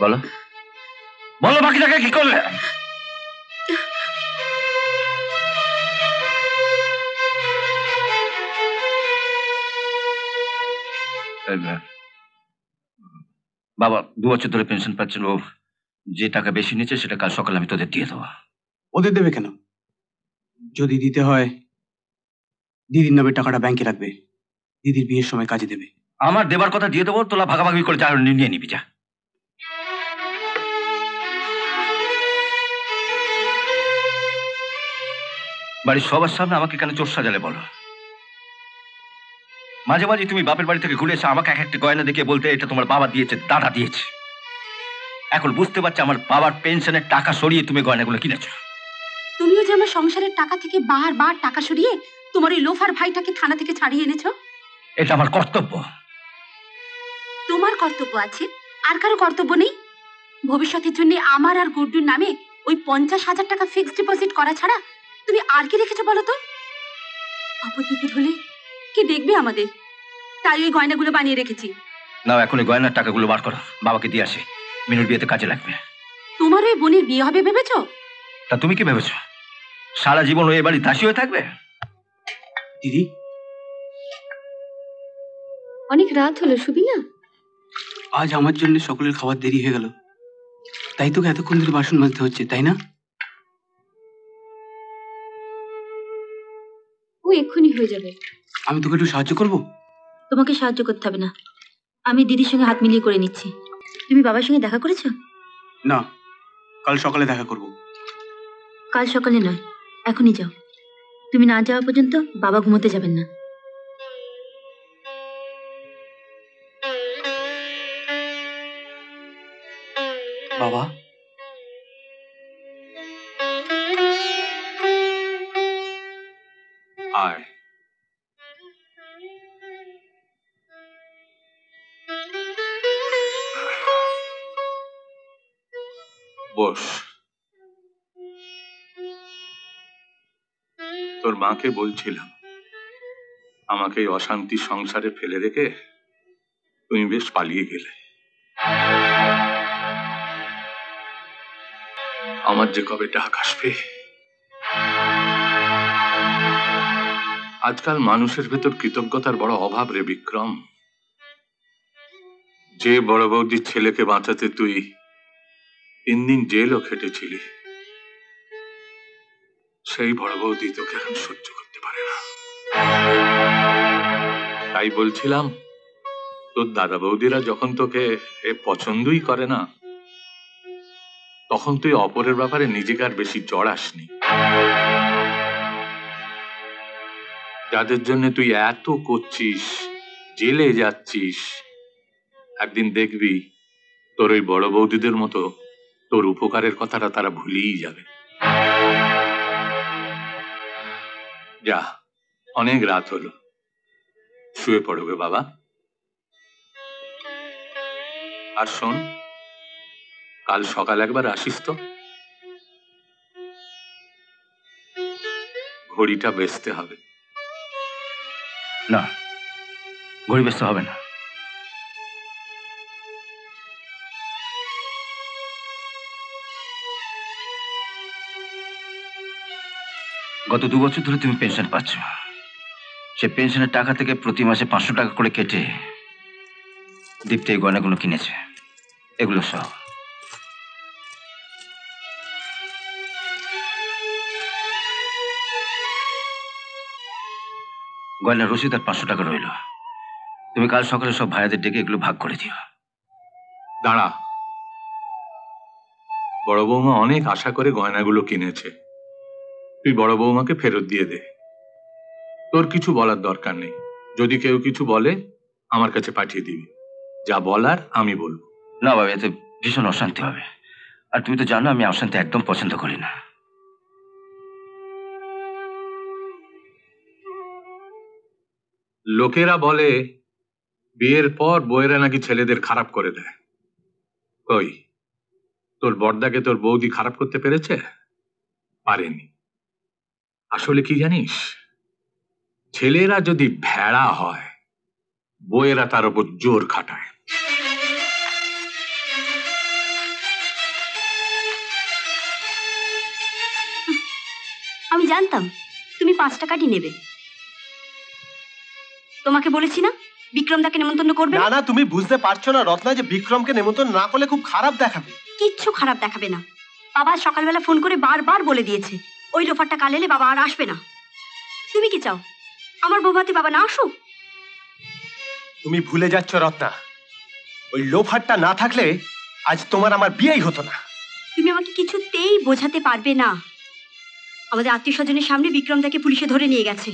বলো। বলো বাকি টাকা কি করলে? বাবা দু বছর ধরে পেনশন পাচ্ছেন ও যে টাকা বেশি নিচ্ছে সেটা কাল সকালে আমি তোদের দিয়ে দেবো। ওদের দেবে কেন? যদি দিতে হয় দিদির নামে টাকাটা ব্যাংকে রাখবে। দিদির বিয়ের সময় কাজে দেবে। আমার দেবার কথা দিয়ে দেবো তোলা ভাগাভাগি করে যা নিয়ে নিবি যা। বাড়ির সবার সামনে আমাকে কেন চোর সাজালে বলো? মাঝে মাঝে তুমি বাপের বাড়ি থেকে ঘুরে এসে আমাকে এক একটা গয়না দেখিয়ে বলতে এটা তোমার বাবা দিয়েছে দাদা দিয়েছে। এখন বুঝতে পারছি আমার বাবার পেনশনের টাকা সরিয়ে তুমি গয়নাগুলো কিনেছো। তুমিও যে আমার সংসারের টাকা থেকে বারবার টাকা সরিয়ে তোমার ওই লোফার ভাইটাকে থানা থেকে ছাড়িয়ে এনেছো? এটা আমার কর্তব্য। তোমার কর্তব্য আছে আর কারও কর্তব্য নেই? ভবিষ্যতের জন্য আমার আর গুড্ডুর নামে ওই পঞ্চাশ হাজার টাকা ফিক্সড ডিপোজিট করা ছাড়া তুমি আর কি রেখেছো বলো তো? আপদ বিপদ হলে কি দেখবে আমাদের? তাই ওই গয়নাগুলো বানিয়ে রেখেছি। নাও এখন ওই গয়নার টাকাগুলো বার করো। বাবাকে দিয়ে আসে। মিনুর বিয়েতে কাজে লাগবে। তোমার ওই বোনের বিয়ে হবে ভেবেছো? তা তুমি কি ভেবেছো? সারা জীবন ওই বাড়ি দাসী হয়ে থাকবে? দিদি? অনেক রাত হলো শুবি না আজ আমার জন্য সকলের খাবার দেরি হয়ে গেল। তাই তোকে এতক্ষণ ধরে বাসন মাজতে হচ্ছে তাই না? হয়ে যাবে। আমি তোকে একটু সাহায্য করব? তোমাকে সাহায্য করতে হবে না। আমি দিদির সঙ্গে হাত মিলিয়ে করে নিচ্ছি। তুমি বাবার সঙ্গে দেখা করেছ? না কাল সকালে দেখা করব। কাল সকালে নয় এখনই যাও। তুমি না যাওয়া পর্যন্ত বাবা ঘুমোতে যাবেন না। বাবা? মাকে বলছিলাম, আমাকে এই অশান্তি সংসারে ফেলে রেখে তুমি বেশ পালিয়ে গেলে। আমার যে কবে ডাক আসবে? আজকাল মানুষের ভেতর কৃতজ্ঞতার বড় অভাব রে বিক্রম। যে বড় বৌদির ছেলেকে বাঁচাতে তুই তিন দিন জেলও খেটেছিলি। সেই বড় তোকে এখন সহ্য করতে পারে না। তাই বলছিলাম, তোর দাদা বৌদিরা যখন তোকে এ পছন্দই করে না, তখন তুই অপরের ব্যাপারে নিজেকে আর বেশি জড়াসনি যাদের জন্য তুই এত করছিস, জেলে যাচ্ছিস, একদিন দেখবি তোর ওই বড় বৌদিদের মতো তোর উপকারের কথাটা তারা ভুলেই যাবে। যা, অনেক রাত হলো। শুয়ে পড়বে বাবা। আর শোন, কাল সকাল একবার আসিস তো। ঘড়িটা বেচতে হবে। না, ঘড়ি বেচতে হবে না। গত দু বছর ধরে তুমি পেনশন পাচ্ছ। সে পেনশনের টাকা থেকে প্রতি মাসে পাঁচশো টাকা করে কেটে দীপ্তি এই গয়নাগুলো কিনেছে। এগুলো সব। গয়নার রসিদ আর পাঁচশো টাকা রইল। তুমি কাল সকালে সব ভাইয়াদের ডেকে এগুলো ভাগ করে দিও। দাঁড়া। বড় বৌমা অনেক আশা করে গয়নাগুলো কিনেছে। তুই বড় বৌমাকে ফেরত দিয়ে দে। তোর কিছু বলার দরকার নেই। যদি কেউ কিছু বলে আমার কাছে পাঠিয়ে দিবি। যা বলার আমি বলব। না বাবা এতে ভীষণ অশান্তি হবে। আর তুমি তো জানো আমি অশান্তি একদম পছন্দ করি না। লোকেরা বলে বিয়ের পর বউয়েরা নাকি ছেলেদের খারাপ করে দেয়। কই? তোর বর্দাকে তোর বৌদি খারাপ করতে পেরেছে? পারেনি। আসলে কি জানিস? ছেলেরা যদি ভেড়া হয় বইয়েরা তার উপর জোর খাটায়। আমি জানতাম তুমি পাঁচ টাকাটি নেবে। তোমাকে বলেছি না বিক্রমদাকে নেমন্তন্ন করবে? না না তুমি বুঝতে পারছ না রত্না যে বিক্রমকে নেমন্তন্ন না করলে খুব খারাপ দেখাবে। কিচ্ছু খারাপ দেখাবে না। বাবা সকালবেলা ফোন করে বারবার বলে দিয়েছে। ওই লোফারটা কাল এলে বাবা আর আসবে না। তুমি কি চাও? আমার বৌভাতে বাবা না আসুক? তুমি ভুলে যাচ্ছ রত্না। ওই লোফারটা না থাকলে আজ তোমার আমার বিয়েই হতো না। তুমি আমাকে কিছুতেই বোঝাতে পারবে না। আমাদের আত্মীয় স্বজনের সামনে বিক্রমদাকে পুলিশে ধরে নিয়ে গেছে।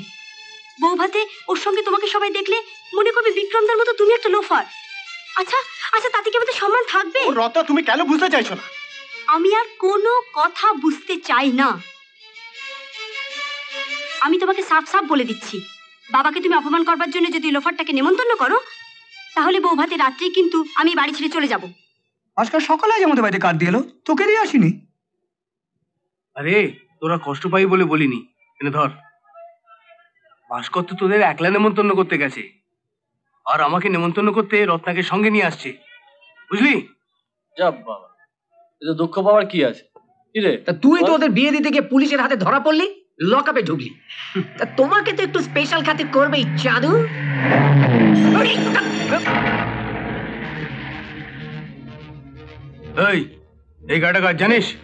বৌভাতে ওর সঙ্গে তোমাকে সবাই দেখলে মনে করবে বিক্রমদার মতো তুমি একটা লোফার। আচ্ছা আচ্ছা তাতে কি আমাদের সম্মান থাকবে? রত্না তুমি কেন বুঝতে চাইছো না? আমি আর কোনো কথা বুঝতে চাই না। আমি তোমাকে সাফ সাফ বলে দিচ্ছি। বাবাকে তুমি অপমান করবার জন্য যদি লোফারটাকে নেমন্তন্ন করো তাহলে বৌভাতে রাত্রে কিন্তু আমি বাড়ি ছেড়ে চলে যাব। আজকাল সকালে আজ আমাদের বাড়িতে কার্ড দিয়ে এলো? তোকে দিয়ে আসিনি। আরে তোরা কষ্ট পাই বলে বলিনি। এনে ধর। ভাস্কর তো তোদের একলা নেমন্তন্ন করতে গেছে। আর আমাকে নেমন্তন্ন করতে রত্নাকে সঙ্গে নিয়ে আসছে। বুঝলি? যা বাবা এটা দুঃখ পাওয়ার কি আছে? কি রে? তা তুই তো ওদের বিয়ে দিতে গিয়ে পুলিশের হাতে ধরা পড়লি? লকআপে ঢুকলি। তা তোমাকে তো একটু স্পেশাল খাতির করবেই চাদু। এই এই গাড়িটা কাজ জানিস?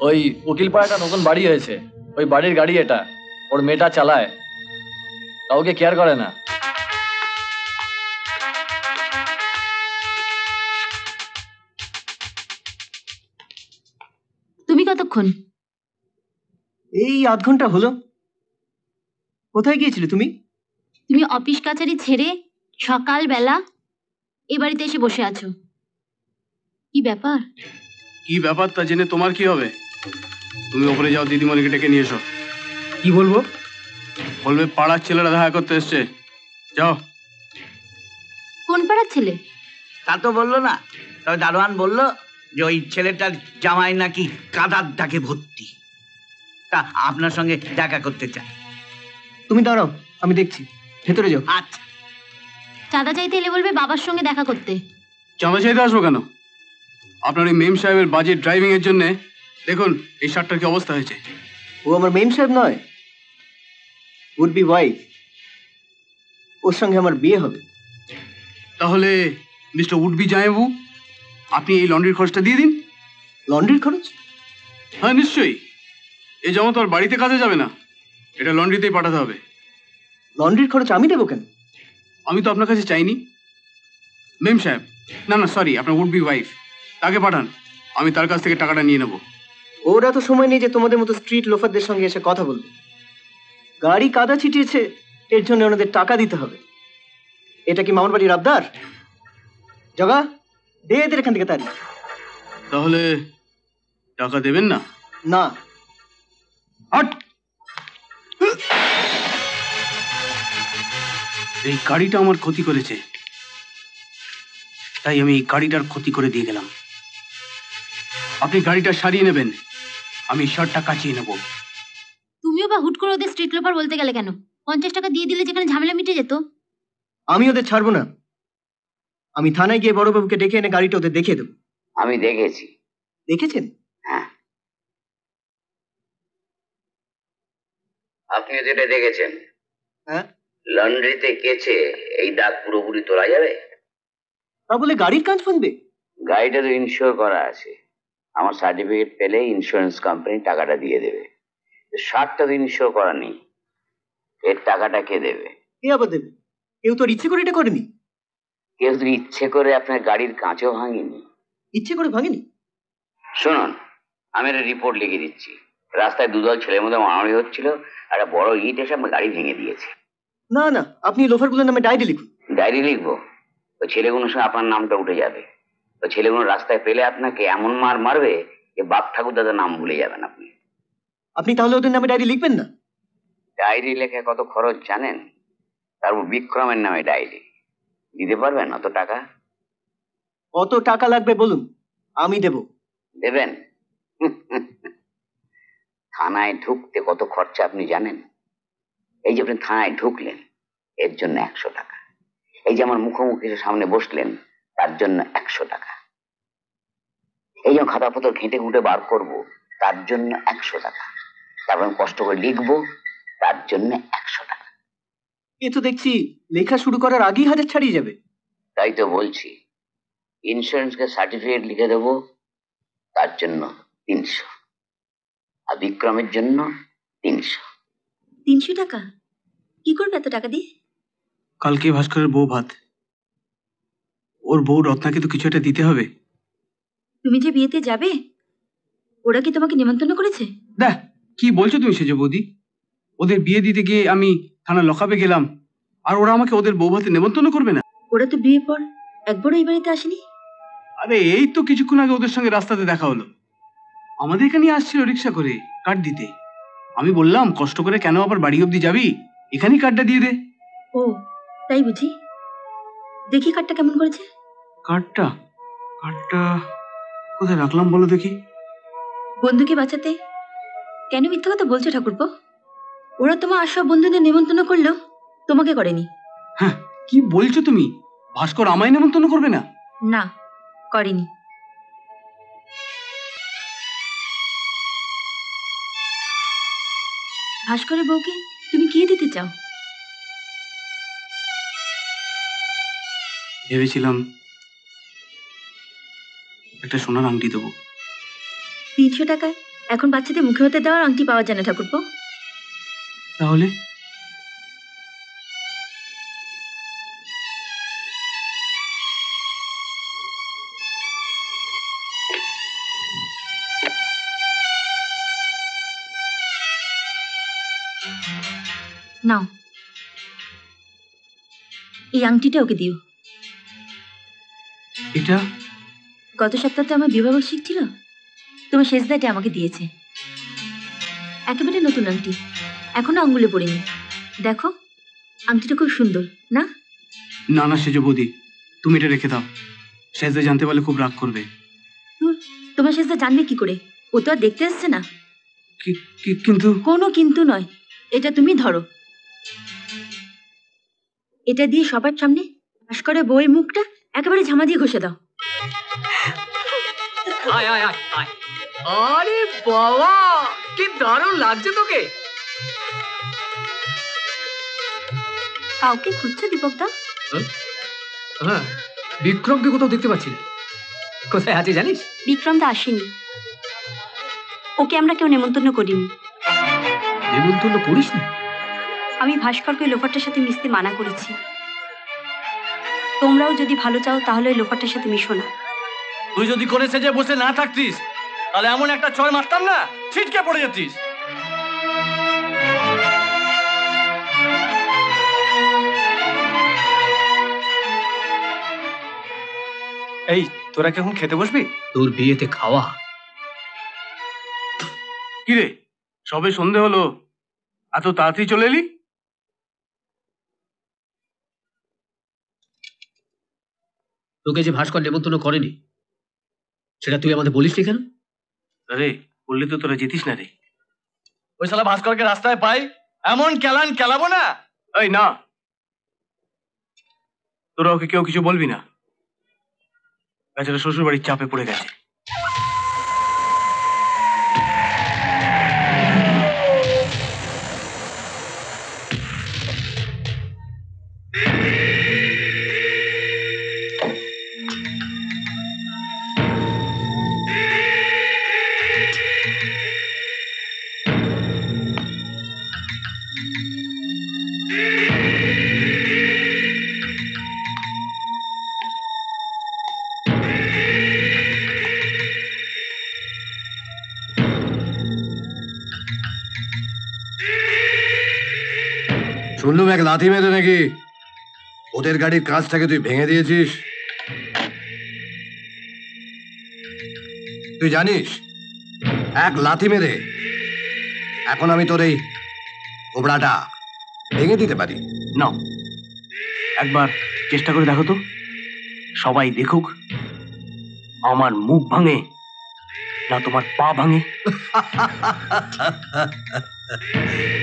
ওই উকিল পাড়াটা নতুন বাড়ি হয়েছে। ওই বাড়ির গাড়ি এটা। ওর মেয়েটা চালায়। কাউকে কেয়ার করে না। তুমি কতক্ষণ? এই আধ ঘণ্টা হলো। কোথায় গিয়েছিলে তুমি? তুমি অফিস কাছারি ছেড়ে সকালবেলা এ বাড়িতে এসে বসে আছো। কি ব্যাপার? কি ব্যাপার তা জেনে তোমার কি হবে? তুমি ওপরে যাও দিদিমণিকে ডেকে নিয়ে এসো। কি বলব? বলবে পাড়ার ছেলেরা দেখা করতে এসছে। যাও। কোন পাড়ার ছেলে? তা তো বলল না। তবে দারোয়ান বলল যে ওই ছেলেটার জামাই নাকি কাদার ডাকে ভর্তি। তা আপনার সঙ্গে দেখা করতে চায় তুমি দাঁড়াও আমি দেখছি। ভেতরে যাও। আচ্ছা। চাঁদা চাইতে এলে বলবে বাবার সঙ্গে দেখা করতে। চাঁদা চাইতে আসব কেন? আপনার ওই মেম সাহেবের বাজেট ড্রাইভিং এর জন্য দেখুন এই শার্টটার কি অবস্থা হয়েছে। ও আমার মেম সাহেব নয়। উড বি ওয়াইফ ওর সঙ্গে আমার বিয়ে হবে। তাহলে মিস্টার উডবি জায়েবু আপনি এই লন্ড্রির খরচটা দিয়ে দিন। লন্ড্রির খরচ? হ্যাঁ নিশ্চয়ই। এই জমা তো আর বাড়িতে কাজে যাবে না। এটা লন্ড্রিতেই পাঠাতে হবে। লন্ড্রির খরচ আমি দেবো কেন? আমি তো আপনার কাছে চাইনি। মেম সাহেব না না সরি আপনার উড বি ওয়াইফ তাকে পাঠান আমি তার কাছ থেকে টাকাটা নিয়ে নেব। ওরা তো সময় নেই যে তোমাদের মতো স্ট্রিট লোফারদের সঙ্গে এসে কথা বলবে। গাড়ি কাদা ছিটিয়েছে এর জন্য ওনাদের টাকা দিতে হবে। এটা কি মামুর বাড়ির আবদার? জগা দে এদের এখান থেকে তারি তাহলে টাকা দেবেন না? না। হট। এই গাড়িটা আমার ক্ষতি করেছে। তাই আমি এই গাড়িটার ক্ষতি করে দিয়ে গেলাম। আপনি গাড়িটা সারিয়ে নেবেন। আমি শার্টটা কাচিয়ে নেব। তুমিও বা হুট করে ওদের স্ট্রিট লোপার বলতে গেলে কেন? পঞ্চাশ টাকা দিয়ে দিলে যেখানে ঝামেলা মিটে যেত। আমি ওদের ছাড়বো না। আমি থানায় গিয়ে বড়বাবুকে ডেকে এনে গাড়িটা ওদের দেখিয়ে দেবো। আমি দেখেছি। দেখেছেন? হ্যাঁ। আপনি যেটা দেখেছেন হ্যাঁ? লন্ড্রিতে কেচে এই দাগ পুরোপুরি তোলা যাবে? তা বলে গাড়ির কাজ ফুনবে গাড়িটা তো ইনশিওর করা আছে। আমার সার্টিফিকেট পেলে ইন্স্যুরেন্স কোম্পানি টাকাটা দিয়ে দেবে। শার্টটা তো ইনশিওর করা নেই। এর টাকাটা কে দেবে? কে আবার দেবে? কেউ তো ইচ্ছে করে এটা করেনি। কেউ তো ইচ্ছে করে আপনার গাড়ির কাঁচও ভাঙেনি। ইচ্ছে করে ভাঙেনি? শুনুন আমি একটা রিপোর্ট লিখে দিচ্ছি। রাস্তায় দুদল ছেলের মধ্যে মারামারি হচ্ছিল একটা বড় ইট এসে আমার গাড়ি ভেঙে দিয়েছে। না না আপনি লোফারগুলোর নামে ডায়েরি লিখুন। ডায়েরি লিখব? ওই ছেলেগুলোর সঙ্গে আপনার নামটা উঠে যাবে। ওই ছেলেগুলো রাস্তায় পেলে আপনাকে এমন মার মারবে যে বাপ ঠাকুর দাদার নাম ভুলে যাবেন আপনি। আপনি তাহলে ওদের নামে ডায়েরি লিখবেন না? ডায়েরি লেখা কত খরচ জানেন? তারপর বিক্রমের নামে ডায়েরি। দিতে পারবেন অত টাকা? কত টাকা লাগবে বলুন? আমি দেব। দেবেন? (laughs) থানায় ঢুকতে কত খরচা আপনি জানেন? এই যে আপনি থানায় ঢুকলেন এর জন্য একশো টাকা। এই যে আমার মুখোমুখি সামনে বসলেন তার জন্য একশো টাকা। এই যে খাতা পত্র ঘেঁটে ঘুঁটে বার করব তার জন্য একশো টাকা। তারপর কষ্ট করে লিখব তার জন্য একশো টাকা। এ তো দেখছি লেখা শুরু করার আগেই হাজার ছাড়িয়ে যাবে। তাই তো বলছি ইন্স্যুরেন্সকে সার্টিফিকেট লিখে দেবো তার জন্য তিনশো। আর বিক্রমের জন্য তিনশো। তিনশো টাকা? কি করবে এত টাকা দিয়ে? কালকে ভাস্করের বউ ভাত। ওর বউ রত্নাকে তো কিছু একটা দিতে হবে। তুমি যে বিয়েতে যাবে ওরা কি তোমাকে নিমন্ত্রণ করেছে? দেখ কি বলছো তুমি সেজ বৌদি? ওদের বিয়ে দিতে গিয়ে আমি থানা লকাবে গেলাম আর ওরা আমাকে ওদের বউ ভাতে নেমন্তন্ন করবে না। ওরা তো বিয়ে পর একবারও এই বাড়িতে আসেনি? আরে এই তো কিছুক্ষণ আগে ওদের সঙ্গে রাস্তাতে দেখা হলো। আমাদের এখানে আসছিল রিক্সা করে কার্ড দিতে। আমি বললাম কষ্ট করে কেন আবার বাড়ি অব্দি যাবি? এখানেই কার্ডটা দিয়ে দে। ও তাই বুঝি? দেখি কার্ডটা কেমন করেছে? কার্ডটা কার্ডটা কোথায় রাখলাম বলো দেখি। বন্ধুকে বাঁচাতে? কেন মিথ্যা কথা বলছো ঠাকুরপো? ওরা তোমার আর সব বন্ধুদের নিমন্ত্রণ করলেও তোমাকে করেনি। হ্যাঁ কি বলছো তুমি? ভাস্কর আমায় নেমন্তন্ন করবে না? না করেনি। ভাস্করের বউকে তুমি কি দিতে চাও? ভেবেছিলাম একটা সোনার আংটি দেবো। তিনশো টাকায় এখন বাচ্চাদের মুখে হতে দেওয়ার আংটি পাওয়া যায় না ঠাকুরপো। তাহলে? এই আংটিটা ওকে দিও। এটা? গত সপ্তাহে আমার বিবাহ শিখ ছিল। তোমার শেষদাটি আমাকে দিয়েছে। একেবারে নতুন আংটি। এখনও আঙ্গুলে পড়িনি। দেখো আংটিটা খুব সুন্দর না? না না সেজ বৌদি। তুমি এটা রেখে দাও। শেষদা জানতে পারলে খুব রাগ করবে। তোমার শেষদা জানবে কি করে? ও তো আর দেখতে আসছে না। কিন্তু? কোনো কিন্তু নয়। এটা তুমি ধরো। এটা দিয়ে সবার সামনে ভাস্করের বউয়ের মুখটা একেবারে ঝামা দিয়ে ঘষে দাও। আয় আয় আয় আয়। আরে বাবা কি দারুণ লাগছে তোকে। কাউকে খুঁজছো দীপকদা? হ্যাঁ বিক্রমকে কোথাও দেখতে পাচ্ছি কোথায় আছে জানিস? বিক্রম দা আসেনি। ওকে আমরা কেউ নেমন্তন্ন করিনি। নেমন্তন্ন করিস না আমি ভাস্করকে লোফারটার সাথে মিশতে মানা করেছি। তোমরাও যদি ভালো চাও তাহলে ওই লোফারটার সাথে মিশো না। তুই যদি করে যে বসে না থাকতিস তাহলে এমন একটা ছয় মারতাম না ছিটকে পড়ে যেতিস। এই তোরা কি এখন খেতে বসবি? তোর বিয়েতে খাওয়া। কিরে সবে সন্ধে হলো এত তাড়াতাড়ি চলে এলি? তোকে যে ভাস্কর নেমন্তন্ন করেনি সেটা তুই আমাদের বলিস কেন? আরে বললি তো তোরা জিতিস না রে। ওই শালা ভাস্করকে রাস্তায় পাই এমন কেলান কেলাবো না? এই না। তোরা ওকে কেউ কিছু বলবি না। বেচারা শ্বশুর বাড়ির চাপে পড়ে গেছে। লাথি মেরে নাকি? ওদের গাড়ির কাঁচটাকে তুই ভেঙে দিয়েছিস? তুই জানিস এক লাথি মেরে এখন আমি তোর এই কোবড়াটা ভেঙে দিতে পারি। নাও একবার চেষ্টা করে দেখো তো। সবাই দেখুক আমার মুখ ভাঙে না তোমার পা ভাঙে। (laughs)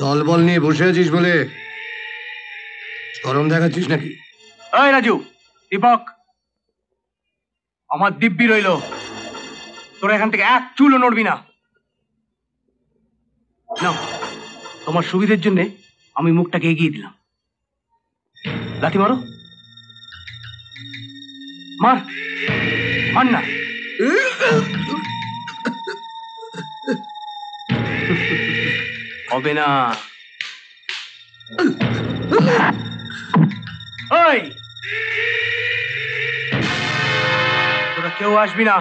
দলবল নিয়ে বসে আছিস বলে গরম দেখাচ্ছিস নাকি? এই রাজু দীপক আমার দিব্যি রইল। তোরা এখান থেকে এক চুলও নড়বি না। তোমার সুবিধের জন্য আমি মুখটাকে এগিয়ে দিলাম। লাথি মারো। মার। মার না। হবে না ওই তোরা কেউ আসবি না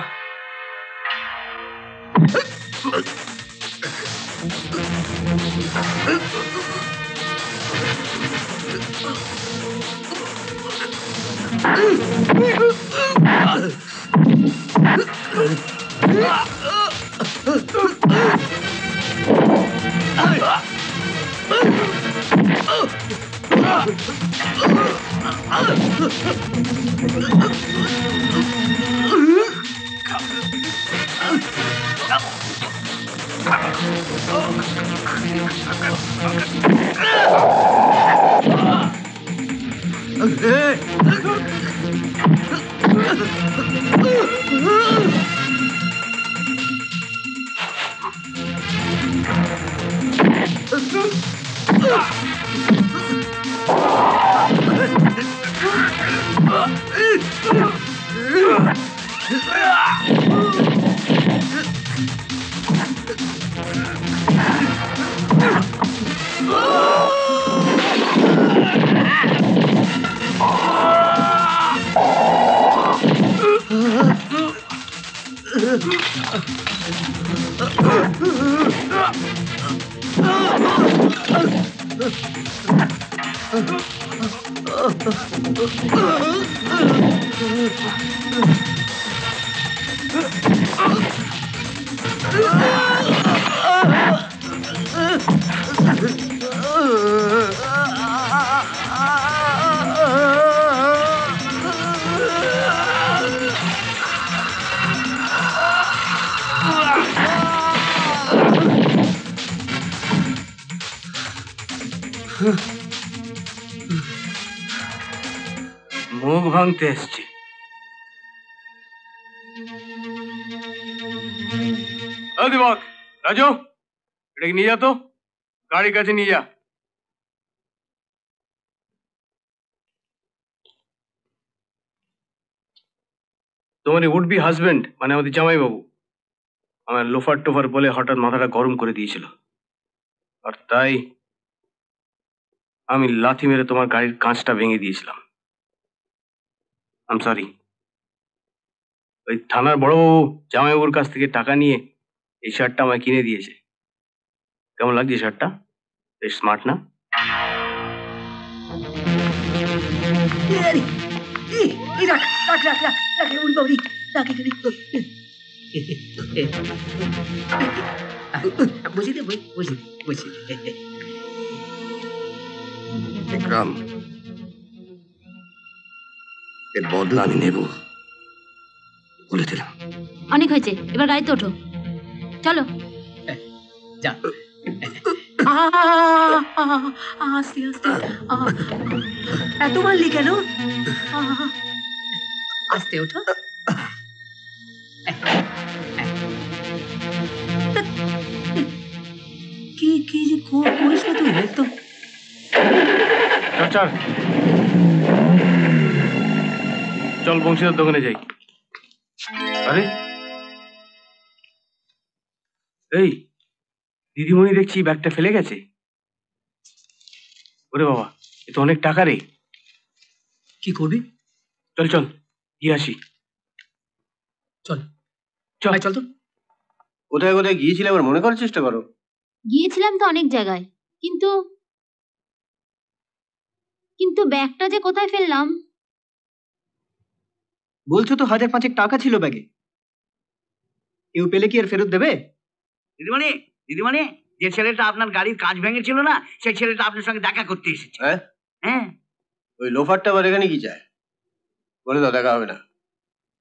Hey! যা তো, গাড়ির কাছে নিয়ে যা। তোমার উড বি হাজবেন্ড মানে আমাদের জামাইবাবু, আমার লোফার টোফার বলে হঠাৎ মাথাটা গরম করে দিয়েছিল। আর তাই আমি লাথি মেরে তোমার গাড়ির কাঁচটা ভেঙে দিয়েছিলাম। আম সরি ওই থানার বড়বাবু জামাইবাবুর কাছ থেকে টাকা নিয়ে এই শার্টটা আমায় কিনে দিয়েছে। কেমন লাগছে শার্টটা বেশ স্মার্ট না। বিক্রম এর বদলা আমি নেব। বলে দিলাম অনেক হয়েছে এবার গাড়িতে ওঠো। চলো। যা। আস্তে আস্তে আ, এত মারলি কেন আ, আস্তে ওঠো কি কি যে কর- করিস না তুই একদম চল চল চল বংশীদার দোকানে যাই আরে এই দিদিমণি দেখছি ব্যাগটা ফেলে গেছে। ওরে বাবা এ তো অনেক টাকা রে। কি করবি? চল চল দিয়ে আসি। চল। চল। চল তো। কোথায় কোথায় গিয়েছিলে আবার? মনে করার চেষ্টা করো। গিয়েছিলাম তো অনেক জায়গায় কিন্তু কিন্তু ব্যাগটা যে কোথায় ফেললাম? বলছো তো হাজার পাঁচেক টাকা ছিল ব্যাগে। কেউ পেলে কি আর ফেরত দেবে? দিদিমণি দিদিমণি যে ছেলেটা আপনার গাড়ির কাজ ভেঙেছিল না সেই ছেলেটা আপনার সঙ্গে দেখা করতে এসেছে। হ্যাঁ? হ্যাঁ। ওই লোফারটা আবার এখানে কি চায়? বলে দাও দেখা হবে না।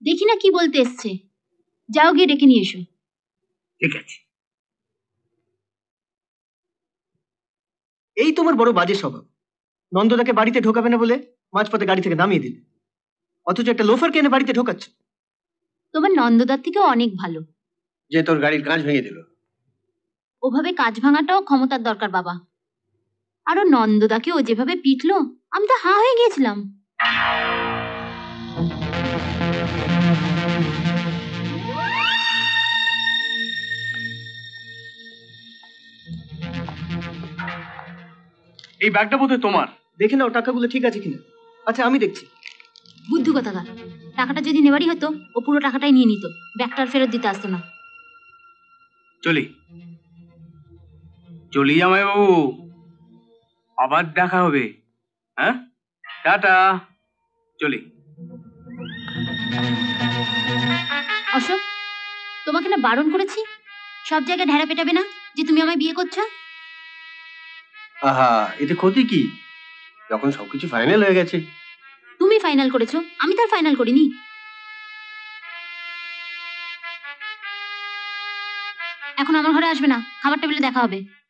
দেখি না কি বলতে এসছে। যাও গিয়ে ডেকে নিয়ে এসো। ঠিক আছে। এই তোমার বড় বাজে স্বভাব। নন্দদাকে বাড়িতে ঢোকাবে না বলে মাঝপথে গাড়ি থেকে নামিয়ে দিলে। অথচ একটা লোফার কেনে বাড়িতে ঢোকাচ্ছে। তোমার নন্দদার থেকে অনেক ভালো। যে তোর গাড়ির কাঁচ ভেঙে দিল। ওভাবে কাজ ভাঙাটাও ক্ষমতার দরকার বাবা। আরও নন্দদাকে ও যেভাবে পিটলো আমি তো হা হয়ে গিয়েছিলাম। এই ব্যাগটা বোধহয় তোমার। দেখে নাও টাকাগুলো ঠিক আছে কিনা। আচ্ছা আমি দেখছি। বুদ্ধু কথাকার টাকাটা যদি নেবারই হতো ও পুরো টাকাটাই নিয়ে নিত। ব্যাগটা আর ফেরত দিতে আসতো না। চলি। চলি জামাই বাবু। আবার দেখা হবে। হ্যাঁ? টাটা। চলি। অশোক তোমাকে না বারণ করেছি? সব জায়গায় ঢেড়া পেটাবে না যে তুমি আমায় বিয়ে করছ? আহা এতে ক্ষতি কি? যখন সবকিছু ফাইনাল হয়ে গেছে। তুমি ফাইনাল করেছ আমি তার ফাইনাল করিনি। এখন আমার ঘরে আসবে না খাবার টেবিলে দেখা হবে।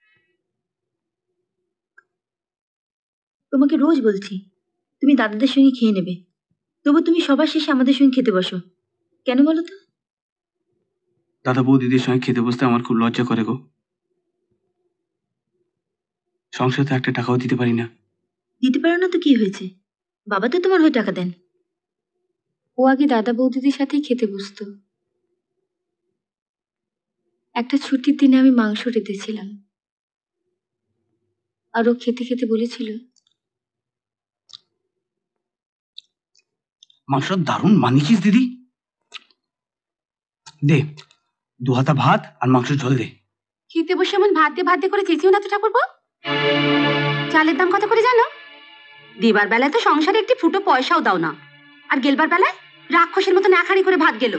তোমাকে রোজ বলছি তুমি দাদাদের সঙ্গে খেয়ে নেবে। তবু তুমি সবার শেষে আমাদের সঙ্গে খেতে বসো। কেন বলো তো? দাদা বৌদিদের সঙ্গে খেতে বসতে আমার খুব লজ্জা করে গো। সংসারে তো একটা টাকাও দিতে পারি না। দিতে পারো না তো কি হয়েছে? বাবা তো তোমার হয়ে টাকা দেন। ও আগে দাদা বৌদিদের সাথে খেতে বসতো। একটা ছুটির দিনে আমি মাংস রেঁধেছিলাম। আর ও খেতে খেতে বলেছিল মাংস দারুণ বানিয়েছিস দিদি। দে দু হাতা ভাত আর মাংস ঝোল দে। খেতে বসে এমন ভাত দিয়ে ভাত দিয়ে করে চেঁচিও না তো ঠাকুরপো? চালের দাম কত করে জানো? দিবার বেলায় তো সংসারে একটি ফুটো পয়সাও দাও না। আর গেলবার বেলায় রাক্ষসের মতো নাখাড়ি করে ভাত গেল।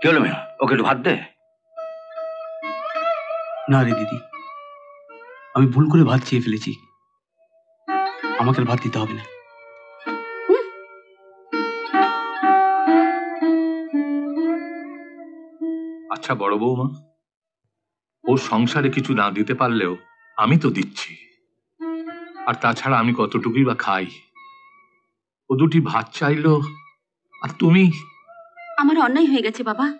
কি হলো মেয়ে? ওকে একটু ভাত দে। না রে দিদি আমি ভুল করে ভাত চেয়ে ফেলেছি। আমাকে আর ভাত দিতে হবে না। আচ্ছা বড় বৌমা ও সংসারে কিছু না দিতে পারলেও আমি তো দিচ্ছি। আর তাছাড়া আমি কতটুকুই বা খাই? ও দুটি ভাত চাইলো আর তুমি? আমার অন্যায় হয়ে গেছে বাবা।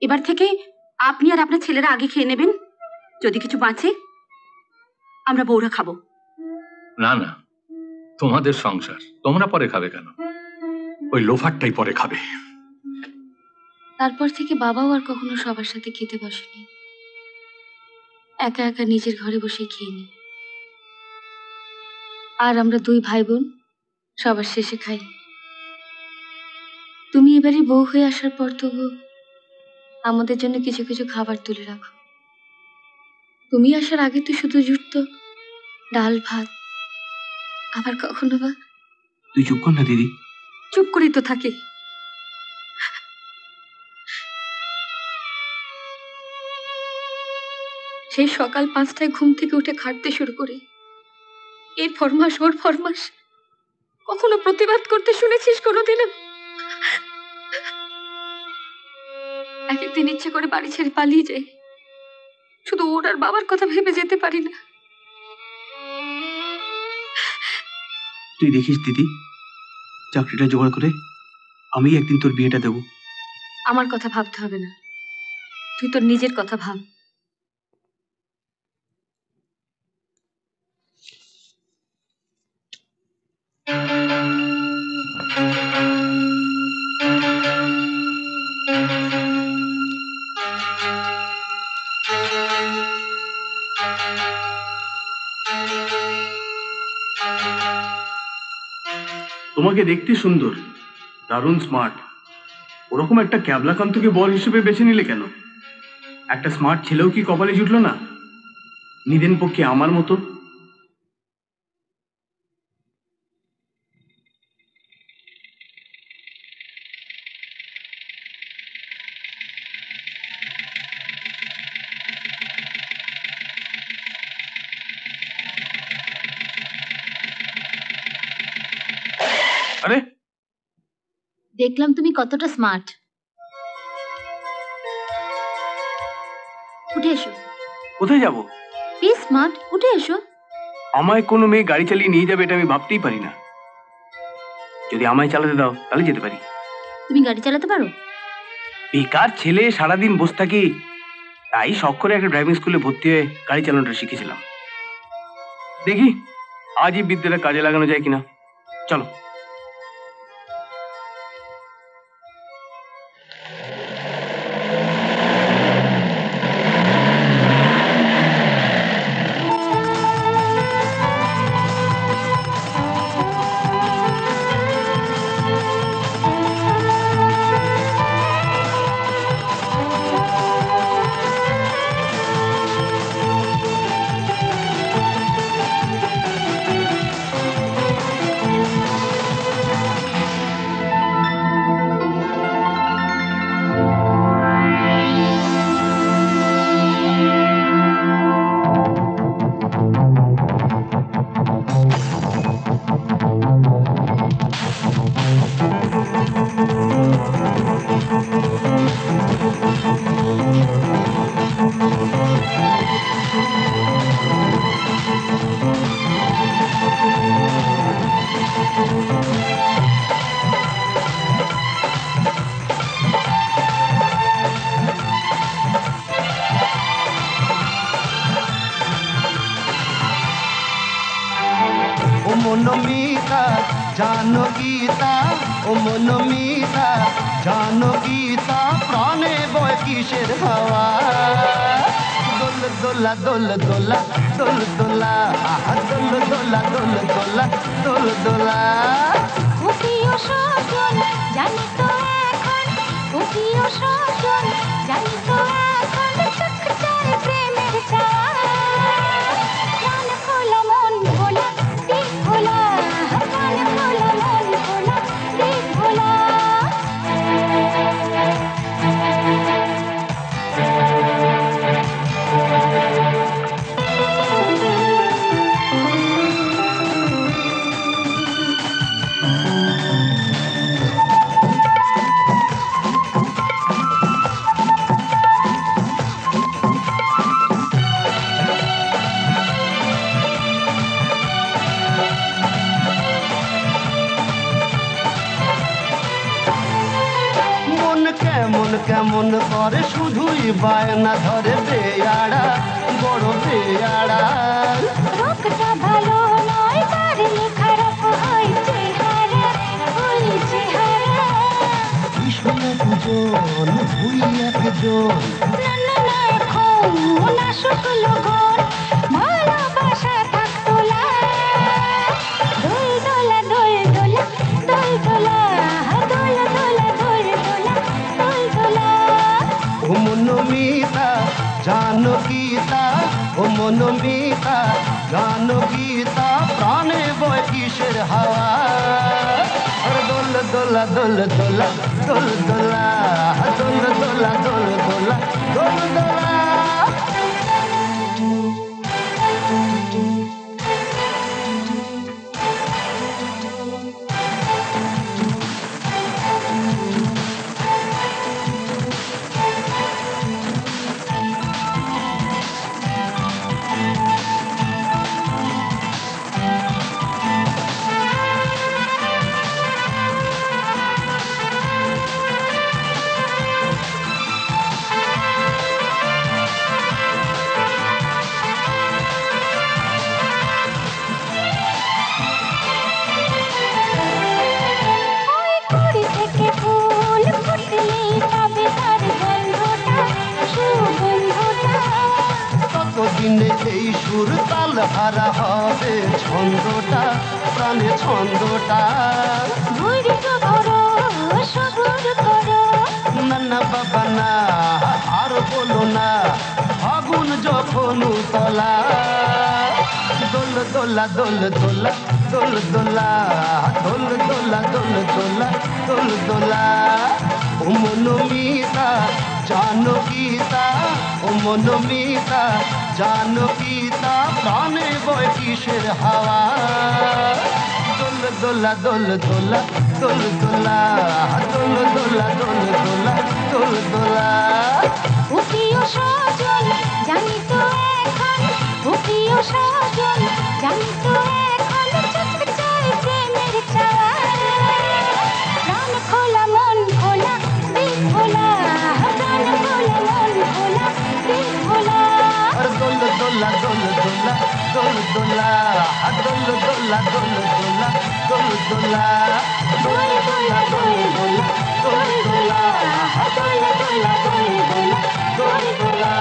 এবার থেকে আপনি আর আপনার ছেলেরা আগে খেয়ে নেবেন। যদি কিছু বাঁচে আমরা বউরা খাব। না না তোমাদের সংসার। তোমরা পরে খাবে কেন? ওই লোফারটাই পরে খাবে। তারপর থেকে বাবাও আর কখনো সবার সাথে খেতে বসেনি। একা একা নিজের ঘরে বসে খেয়ে নি আর আমরা দুই ভাই বোন সবার শেষে খাই তুমি এবারে বউ হয়ে আসার পর তবু আমাদের জন্য কিছু কিছু খাবার তুলে রাখো। তুমি আসার আগে তো শুধু জুটতো। ডাল ভাত। আবার কখনো বা? তুই চুপ কর না দিদি। চুপ করেই তো থাকে। সেই সকাল পাঁচটায় ঘুম থেকে উঠে খাটতে শুরু করি। এর ফরমাস ওর ফরমাস কখনো প্রতিবাদ করতে শুনেছিস কোনোদিনও? এক একদিন ইচ্ছে করে বাড়ি ছেড়ে পালিয়ে যাই। শুধু ওর আর বাবার কথা ভেবে যেতে পারি না। তুই দেখিস দিদি চাকরিটা জোগাড় করে আমি একদিন তোর বিয়েটা দেব। আমার কথা ভাবতে হবে না। তুই তোর নিজের কথা ভাব। তোমাকে দেখতে সুন্দর। দারুণ স্মার্ট ওরকম একটা ক্যাবলাকান্তকে বর হিসেবে বেছে নিলে কেন? একটা স্মার্ট ছেলেও কি কপালে জুটলো না? নিদেন পক্ষে আমার মতো দেখলাম তুমি কতটা স্মার্ট উঠে এসো। কোথায় যাব? প্লিজ স্মার্ট উঠে এসো। আমায় কোনো মেয়ে গাড়ি চালিয়ে নিয়ে যাবে এটা আমি ভাবতেই পারি না। যদি আমায় চালাতে দাও তাহলে যেতে পারি। তুমি গাড়ি চালাতে পারো? বেকার ছেলে সারাদিন বসে থাকি তাই শখ করে একটা ড্রাইভিং স্কুলে ভর্তি হয়ে গাড়ি চালানোটা শিখেছিলাম। দেখি আজই বিদ্যাটা কাজে লাগানো যায় কিনা। চলো। দোল, দোলা দোল দোলা দোল দোলা দোল দোলা দোল দোলা দোল। দোলা ও প্রিয় সজন জানি তো এখন। ও প্রিয় সজন জানি তো দোলা দোল দোলা দোল দোলা দোল দোলা দোল দোলা দোল দোলা দোল দোলা দোল দোলা দোল দোলা দোল দোলা দোল দোলা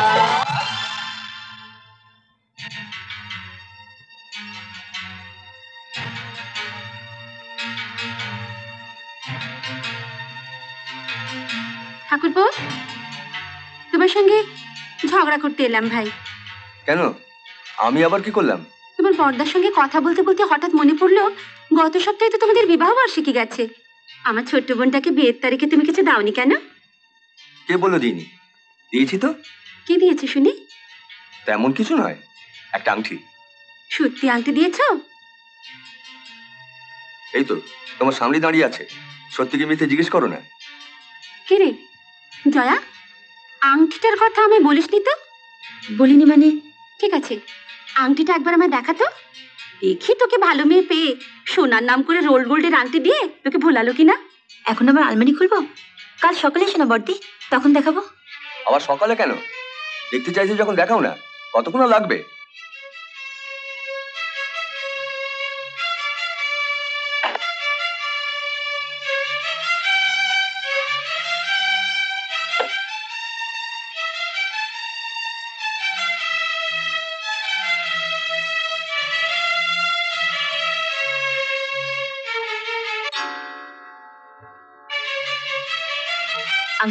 ঠাকুরপো তোমার সঙ্গে ঝগড়া করতে এলাম ভাই। কেন? আমি আবার কি করলাম? তোমার পর্দার সঙ্গে কথা বলতে বলতে হঠাৎ মনে পড়ল গত সপ্তাহে তো তোমাদের বিবাহ বার্ষিকী গেছে। আমার ছোট্ট বোনটাকে বিয়ের তারিখে তুমি কিছু দাওনি কেন? কে বলল দিইনি? দিয়েছি তো। কি দিয়েছ শুনি? তেমন কিছু নয় একটা আংটি। সত্যি আংটি দিয়েছ? এই তো তোমার সামনে দাঁড়িয়ে আছে। সত্যি কি মিথ্যে জিজ্ঞেস করো না। কে রে? জয়া? আংটিটার কথা আমি বলিসনি তো? বলিনি মানে ঠিক আছে। আংটিটা একবার আমায় দেখাতো দেখি তোকে ভালো মেয়ে পেয়ে। সোনার নাম করে রোল গোল্ডের আংটি দিয়ে তোকে ভোলালো কিনা? এখন আবার আলমারি খুলবো? কাল সকালে এসো না বর্দি, তখন দেখাবো। আবার সকালে কেন? দেখতে চাইছি যখন দেখাও না, কতক্ষণ লাগবে?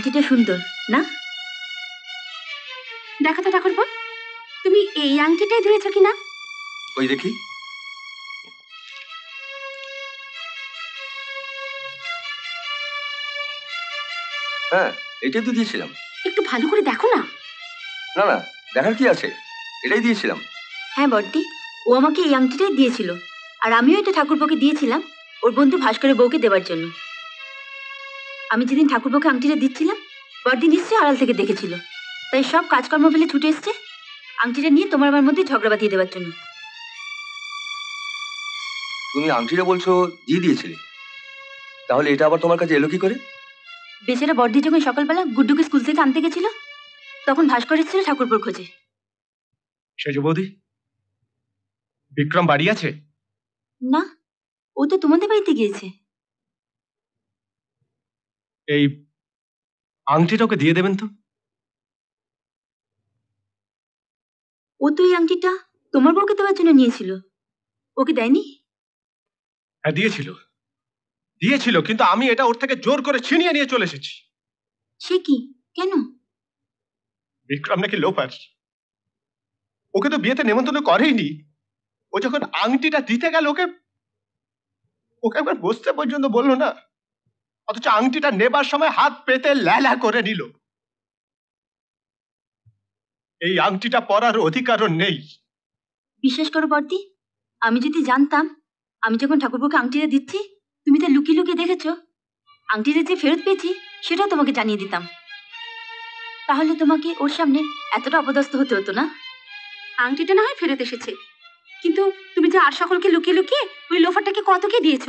আংটিটা সুন্দর না? দেখাতো ঠাকুরপো তুমি এই আংটিটাই ধুয়েছো কিনা ওই দেখি। হ্যাঁ এটাই তো দিয়েছিলাম। একটু ভালো করে দেখো না। না না দেখার কি আছে? এটাই দিয়েছিলাম। হ্যাঁ বর্দি ও আমাকে এই আংটিটাই দিয়েছিল। আর আমিও এটা ঠাকুরপোকে দিয়েছিলাম ওর বন্ধু ভাস্করের বউকে দেওয়ার জন্য। আমি যেদিন ঠাকুরপোকে আংটিটা দিচ্ছিলাম বর্দি নিশ্চয়ই আড়াল থেকে দেখেছিল। তাই সব কাজকর্ম ফেলে ছুটে এসছে। আংটিটা নিয়ে তোমার আমার মধ্যে ঝগড়া বাঁধিয়ে দেওয়ার জন্য। তুমি আংটিটা বলছো দিয়ে দিয়েছিলে। তাহলে এটা আবার তোমার কাছে এলো কি করে? বেচারা বর্দি যখন সকালবেলা গুড্ডুকে স্কুল থেকে আনতে গেছিল তখন ভাস্কর এসেছিল ঠাকুরপুর খোঁজে। সেজ বৌদি বিক্রম বাড়ি আছে? না ও তো তোমাদের বাড়িতে গিয়েছে। এই আংটিটা ওকে দিয়ে দেবেন তো? ও তো এই আংটিটা তোমার বউকে দেওয়ার জন্য নিয়েছিল। ওকে দেয়নি? হ্যাঁ দিয়েছিল। দিয়েছিল কিন্তু আমি এটা ওর থেকে জোর করে ছিনিয়ে নিয়ে চলে এসেছি। সে কি? কেন? বিক্রম নাকি লোপার ওকে তো বিয়েতে নেমন্তন্ন করেইনি। ও যখন আংটিটা দিতে গেল ওকে ওকে একবার বসতে পর্যন্ত বলল না? অথচ আংটিটা নেবার সময় হাত পেতে ল্যালা করে নিল। এই আংটিটা পরার অধিকারও নেই। বিশ্বাস করো বর্দি, আমি যদি জানতাম, আমি যখন ঠাকুরপুকে আংটিটা দিচ্ছি, তুমি তা লুকিয়ে লুকিয়ে দেখেছ। আংটিটা যে ফেরত পেয়েছি, সেটাও তোমাকে জানিয়ে দিতাম। তাহলে তোমাকে ওর সামনে এতটা অপদস্থ হতে হতো না? আংটিটা না হয় ফেরত এসেছে। কিন্তু তুমি যে আর সকলকে লুকিয়ে লুকিয়ে ওই লোফারটাকে কত কি দিয়েছ,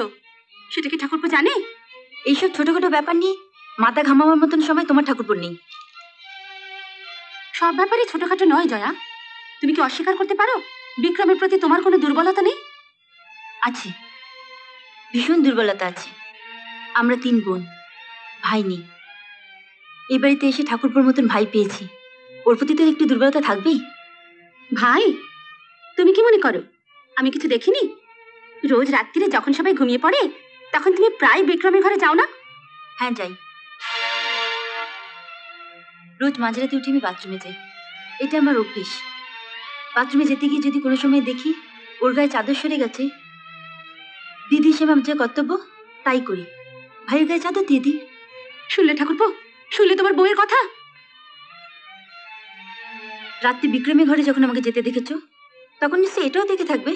সেটা কি ঠাকুরপো জানে? এইসব ছোটখাটো ব্যাপার নিয়ে মাথা ঘামাবার মতন সময় তোমার ঠাকুরপুর নেই। সব ব্যাপারে ছোটখাটো নয়, জয়া। তুমি কি অস্বীকার করতে পারো? বিক্রমের প্রতি তোমার কোনো দুর্বলতা নেই? আছে। ভীষণ দুর্বলতা আছে। আমরা তিন বোন। ভাই নেই। এই বাড়িতে এসে ঠাকুরপুর মতন ভাই পেয়েছি। ওর প্রতি তো একটু দুর্বলতা থাকবেই? ভাই, তুমি কি মনে করো? আমি কিছু দেখিনি? রোজ রাত্রিরে যখন সবাই ঘুমিয়ে পড়ে তখন তুমি প্রায় বিক্রমের ঘরে যাও না? হ্যাঁ যাই। রোজ মাঝরাতে উঠে আমি বাথরুমে যাই। এটা আমার অভ্যেস। বাথরুমে যেতে গিয়ে যদি কোনো সময় দেখি ওর গায়ে চাদর সরে গেছে দিদি হিসেবে আমার যে কর্তব্য তাই করি। ভাইয়ের গায়ে চাদর দিয়ে দিই। শুনলে ঠাকুরপো শুনলে তোমার বউয়ের কথা? রাত্রি বিক্রমী ঘরে যখন আমাকে যেতে দেখেছ তখন নিশ্চয়ই এটাও দেখে থাকবে।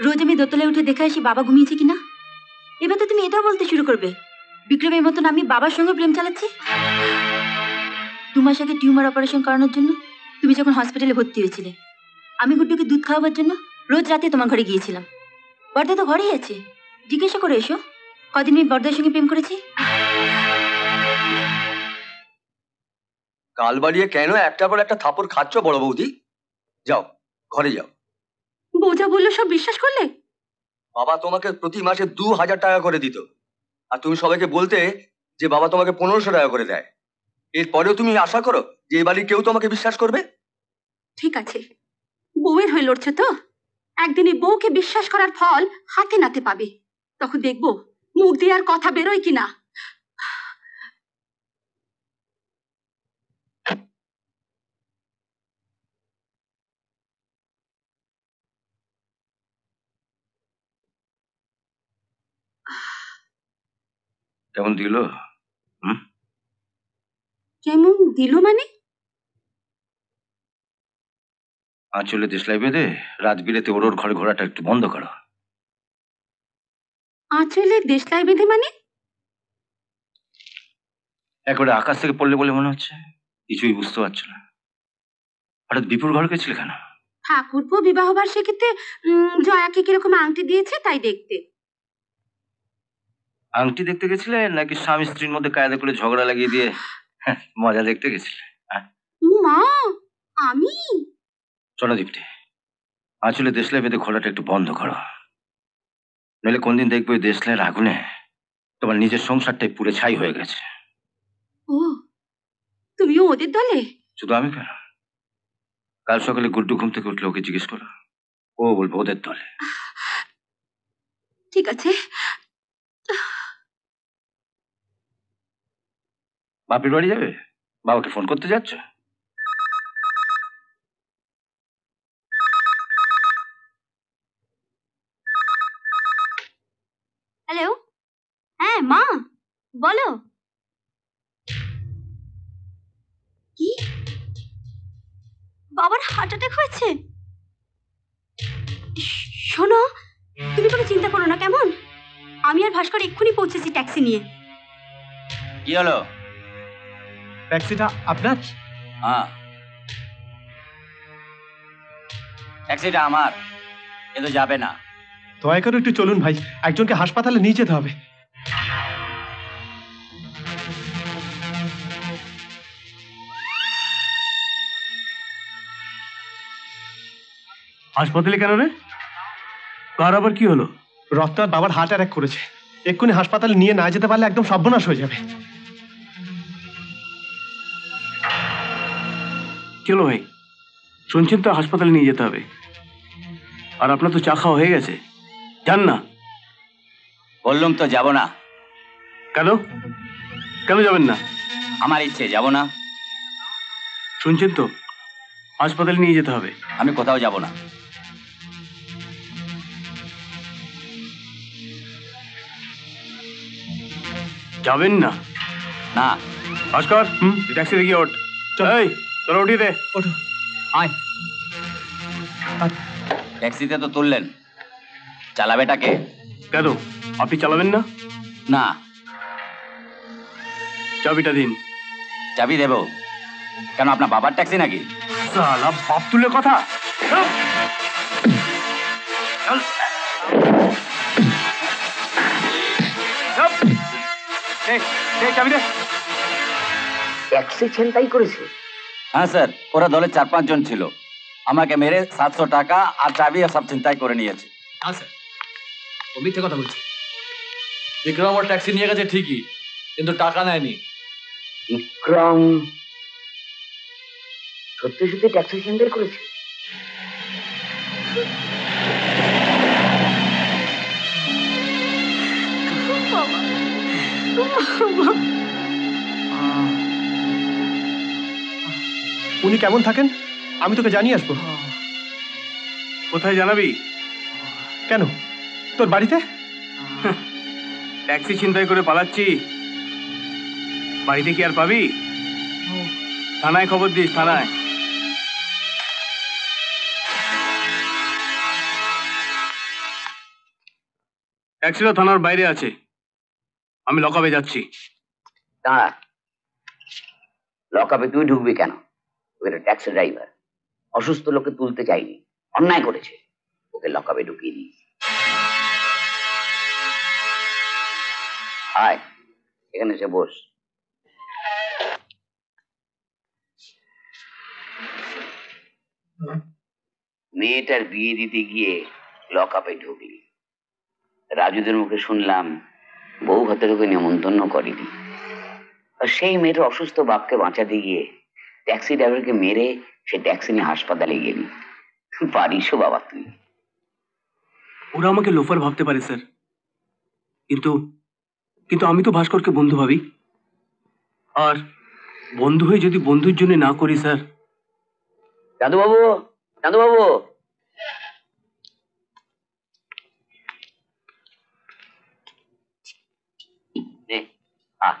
রোজ আমি দোতলায় উঠে দেখে আসি বাবা ঘুমিয়েছে কিনা। এবার তো তুমি এটাও বলতে শুরু করবে। বিক্রমের মতন আমি বাবার সঙ্গে প্রেম চালাচ্ছি? দু মাস আগে টিউমার অপারেশন করানোর জন্য তুমি যখন হসপিটালে ভর্তি হয়েছিলে আমি গুড্ডুকে দুধ খাওয়াবার জন্য রোজ রাতে তোমার ঘরে গিয়েছিলাম। বর্দা তো ঘরেই আছে। জিজ্ঞাসা করে এসো। কদিন আমি বর্দার সঙ্গে প্রেম করেছি? কাল বাড়িয়ে কেন একটা পর একটা থাপড় খাচ্ছ বড় বৌদি? যাও ঘরে যাও। যা বলল সব বিশ্বাস করলে? বাবা তোমাকে প্রতি মাসে দু হাজার টাকা করে দিত। আর তুমি সবাইকে বলতে যে বাবা তোমাকে পনেরোশো টাকা করে দেয়। এরপরেও তুমি আশা করো যে এই বাড়ির কেউ তোমাকে বিশ্বাস করবে? ঠিক আছে। বউয়ের হয়ে লড়ছে তো? একদিন এই বউকে বিশ্বাস করার ফল হাতে নাতে পাবে। তখন দেখব মুখ দিয়ে আর কথা বেরোয় কিনা। কেমন দিল? কেমন দিল মানে? আঁচলে দেশলাই বেঁধে রাত বিরেতে ওর ওর ঘরে ঘোরাটা একটু বন্ধ করো। আঁচলে দেশলাই বেঁধে মানে? একবারে আকাশ থেকে পড়লে বলে মনে হচ্ছে। কিছুই বুঝতে পারছ না। হঠাৎ বিপুর ঘর গেছিলে কেন? ঠাকুরপো বিবাহ বার্ষিকীতে জয়াকে কীরকম আংটি দিয়েছে তাই দেখতে। আংটি দেখতে গেছিলে নাকি স্বামী স্ত্রীর মধ্যে কায়দা করে ঝগড়া লাগিয়ে দিয়ে মজা দেখতে গেছিলে? মা আমি? চলো দীপ্তি আঁচলে দেশলাই বেঁধে ঘোরাটা একটু বন্ধ করো। নইলে কোনদিন দেখবে ওই দেশলাইয়ের আগুনে তোমার নিজের সংসারটাই পুড়ে ছাই হয়ে গেছে। ও তুমিও ওদের দলে? শুধু আমি কেন? কাল সকালে গুড্ডু ঘুম থেকে উঠলে ওকে জিজ্ঞেস করো। ও বলব ওদের দলে। ঠিক আছে বাপের বাড়ি যাবে? বাবাকে ফোন করতে যাচ্ছ? হ্যালো হ্যাঁ মা বলো। কি? বাবার হার্ট অ্যাটাক হয়েছে? শোনো তুমি কোনো চিন্তা করো না কেমন? আমি আর ভাস্কর এক্ষুনি পৌঁছেছি ট্যাক্সি নিয়ে। কি হলো? ট্যাক্সিটা আপনার? হ্যাঁ। ট্যাক্সিটা আমার এ তো যাবে না। দয়া করে একটু চলুন ভাই একজনকে হাসপাতালে নিয়ে যেতে হবে। হাসপাতালে কেন রে? কার আবার কি হলো? রত্নার বাবার হার্ট অ্যাটাক করেছে। এক্ষুনি হাসপাতালে নিয়ে না যেতে পারলে একদম সর্বনাশ হয়ে যাবে। চলো ভাই? শুনছেন তো হাসপাতালে নিয়ে যেতে হবে। আর আপনার তো চা খাওয়া হয়ে গেছে। যান না। বললুম তো যাব না। কেন? কেন যাবেন না? আমার ইচ্ছে যাব না। শুনছেন তো হাসপাতালে নিয়ে যেতে হবে। আমি কোথাও যাব না। যাবেন না? না। ভাস্কর হুম? ট্যাক্সি দেখি ওঠ। এই! তোরা উঠিয়ে দে। ওঠো। আয়। ট্যাক্সিতে তো তুললেন। চালাবেটাকে? কেন? আপনি চালাবেন না? না। চাবিটা দিন। চাবি দেব। কেন আপনার বাবার ট্যাক্সি নাকি? সালা বাপ তুলে কথা। চাবি দে। ট্যাক্সি ছিনতাই করেছে। হ্যাঁ স্যার ওরা দলে চার পাঁচজন ছিল। আমাকে মেরে সাতশো টাকা আর চাবি সব চিন্তাই করে নিয়েছে। হ্যাঁ স্যার। ও মিথ্যে কথা বলছে। বিক্রম আমার ট্যাক্সি নিয়ে গেছে ঠিকই কিন্তু টাকা নেয়নি। বিক্রম সত্যি সত্যি ট্যাক্সি ছিনতাই করেছে? উনি কেমন থাকেন? আমি তোকে জানিয়ে আসব। কোথায় জানাবি? কেন? তোর বাড়িতে? ট্যাক্সি ছিনতাই করে পালাচ্ছি। বাড়িতে কি আর পাবি? থানায় খবর দিস থানায়। ট্যাক্সিটা থানার বাইরে আছে। আমি লকাবে যাচ্ছি। দাঁড়া। লকআপে তুই ঢুকবি কেন? ওকে ট্যাক্সি ড্রাইভার অসুস্থ লোককে তুলতে চাইনি, অন্যায় করেছে, ওকে লকআপে ঢুকিয়ে দিই আয়, এখানে এসে বস। মেয়েটার বিয়ে দিতে গিয়ে লকআপে ঢুকলি। রাজুদের মুখে শুনলাম, বউ ভাতে ওকে নেমন্তন্ন করেনি। আর সেই মেয়েটার অসুস্থ বাপকে বাঁচাতে গিয়ে ট্যাক্সি ড্রাইভারকে মেরে সে ট্যাক্সি নিয়ে হাসপাতালে গেলি। পারিসও বাবা তুই। ওরা আমাকে লোফার ভাবতে পারে স্যার। কিন্তু কিন্তু আমি তো ভাস্করকে বন্ধু ভাবি। আর বন্ধু হয়ে যদি বন্ধুর জন্য না করি স্যার? দাদু বাবু দাদু বাবু নে, আয়।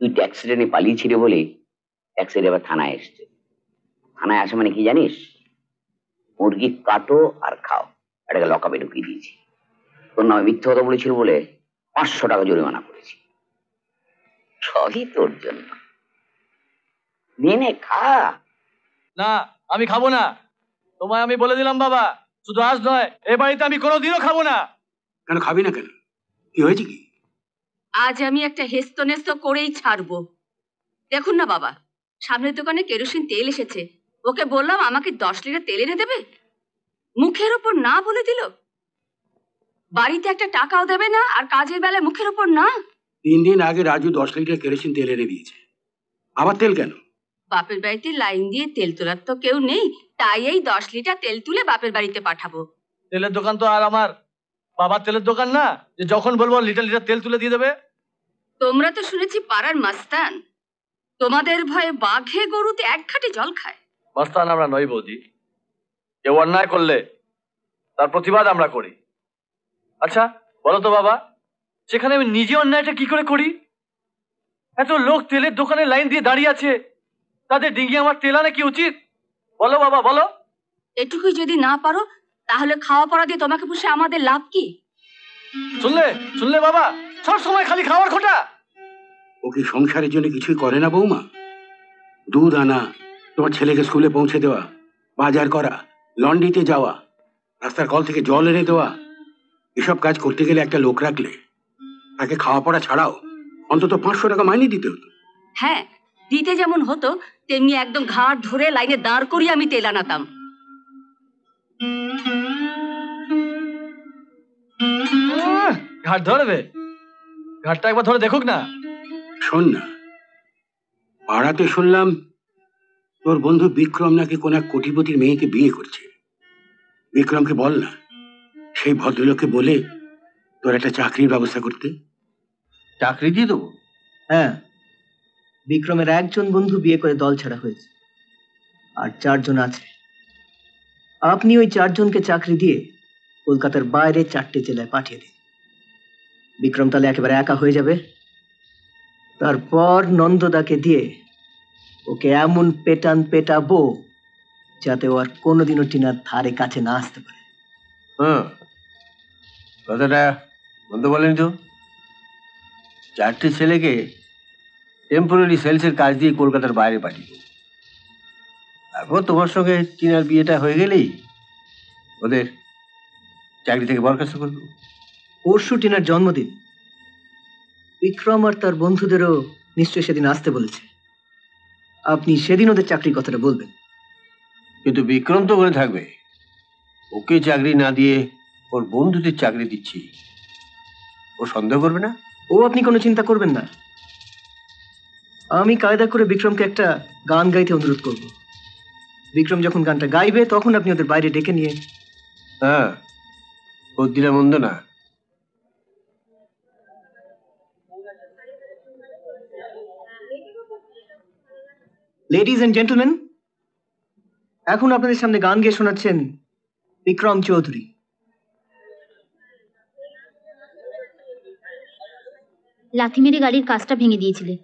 তুই ট্যাক্সিটা নিয়ে পালিয়েছিলি বলে ট্যাক্সি ড্রাইভার থানায় এসছে। থানায় আসে মানে কি জানিস? মুরগি কাটো আর খাও। এটাকে লকাপে ঢুকিয়ে দিয়েছি। তোর নামে মিথ্যে কথা বলেছিল বলে পাঁচশো টাকা জরিমানা করেছি। সবই তোর জন্য। নে নে খা। না আমি খাব না। তোমায় আমি বলে দিলাম বাবা। শুধু আজ নয় এ বাড়িতে আমি কোনোদিনও খাব না। কেন খাবি না কেন? কি হয়েছে কি? আজ আমি একটা হেস্ত নেস্ত করেই ছাড়বো। দেখুন না বাবা সামনের দোকানে কেরোসিন তেল এসেছে। ওকে বললাম আমাকে দশ লিটার তেল এনে দেবে? মুখের ওপর না বলে দিল। বাড়িতে একটা টাকাও দেবে না আর কাজের বেলায় মুখের ওপর না। তিন দিন আগে রাজু দশ লিটার কেরোসিন তেল এনে দিয়েছে। আবার তেল কেন? বাপের বাড়িতে লাইন দিয়ে তেল তোলার তো কেউ নেই তাই এই দশ লিটার তেল তুলে বাপের বাড়িতে পাঠাবো। তেলের দোকান তো আর আমার। বাবার তেলের দোকান না? যে যখন বলব লিটার লিটার তেল তুলে দিয়ে দেবে? তোমরা তো শুনেছি পাড়ার মাস্তান। তোমাদের ভয়ে বাঘে গরুতে এক ঘাটে জল খায়। মস্তান আমরা নই বৌদি। কেউ অন্যায় করলে তার প্রতিবাদ আমরা করি। আচ্ছা বলো তো বাবা সেখানে আমি নিজে অন্যায়টা কি করে করি? এত লোক তেলের দোকানে লাইন দিয়ে দাঁড়িয়ে আছে। তাদের ডিঙ্গি আমার তেল আনা কি উচিত? বলো বাবা বলো। এটুকুই যদি না পারো তাহলে খাওয়া পড়া দিয়ে তোমাকে পুষে আমাদের লাভ কি? শুনলে? শুনলে বাবা? সব সময় খালি খাওয়ার খোটা। ও কি সংসারের জন্য কিছুই করে না বৌমা? দুধ আনা তোমার ছেলেকে স্কুলে পৌঁছে দেওয়া বাজার করা লন্ড্রিতে যাওয়া রাস্তার কল থেকে জল এনে দেওয়া এসব কাজ করতে গেলে একটা লোক রাখলে তাকে খাওয়া পড়া ছাড়াও অন্তত পাঁচশো টাকা মাইনে দিতে হতো। হ্যাঁ দিতে যেমন হতো তেমনি একদম ঘাট ধরে লাইনে দাঁড় করিয়ে আমি তেল আনাতাম। ঘাট ধরবে ঘাটটা একবার ধরে দেখুক না। শোন না। পাড়াতে শুনলাম তোর বন্ধু বিক্রম নাকি কোন এক কোটিপতির মেয়েকে বিয়ে করছে। বিক্রমকে বল না। সেই ভদ্রলোককে বলে তোর একটা চাকরির ব্যবস্থা করতে। চাকরি দিয়ে দেবো? হ্যাঁ। বিক্রমের একজন বন্ধু বিয়ে করে দল ছাড়া হয়েছে। আর চারজন আছে। আপনি ওই চারজনকে চাকরি দিয়ে কলকাতার বাইরে চারটে জেলায় পাঠিয়ে দিন। বিক্রম তাহলে একেবারে একা হয়ে যাবে। তারপর নন্দদাকে দিয়ে ওকে এমন পেটান পেটাবো যাতে ও আর কোনোদিনও টিনার ধারে কাছে না আসতে পারে। হ্যাঁ কথাটা বন্ধ বলেন তো? চারটে ছেলেকে টেম্পোরারি সেলসের কাজ দিয়ে কলকাতার বাইরে পাঠিয়ে। তারপর তোমার সঙ্গে টিনার বিয়েটা হয়ে গেলেই ওদের চাকরি থেকে বরখাস্ত করব পরশু টিনার জন্মদিন। বিক্রম আর তার বন্ধুদেরও নিশ্চয়ই সেদিন আসতে বলেছে। আপনি সেদিন ওদের চাকরির কথাটা বলবেন। কিন্তু বিক্রম তো ওখানে থাকবে ওকে চাকরি না দিয়ে ওর বন্ধুদের চাকরি দিচ্ছি। ও সন্দেহ করবে না? ও আপনি কোনো চিন্তা করবেন না। আমি কায়দা করে বিক্রমকে একটা গান গাইতে অনুরোধ করব। বিক্রম যখন গানটা গাইবে তখন আপনি ওদের বাইরে ডেকে নিয়ে হ্যাঁ ওর দিলে মন্দ না। লেডিজ এন্ড জেন্টলম্যান এখন আপনাদের সামনে গান গেয়ে শোনাচ্ছেন বিক্রম চৌধুরী। লাথি মেরে গাড়ির কাজটা ভেঙে দিয়েছিলে।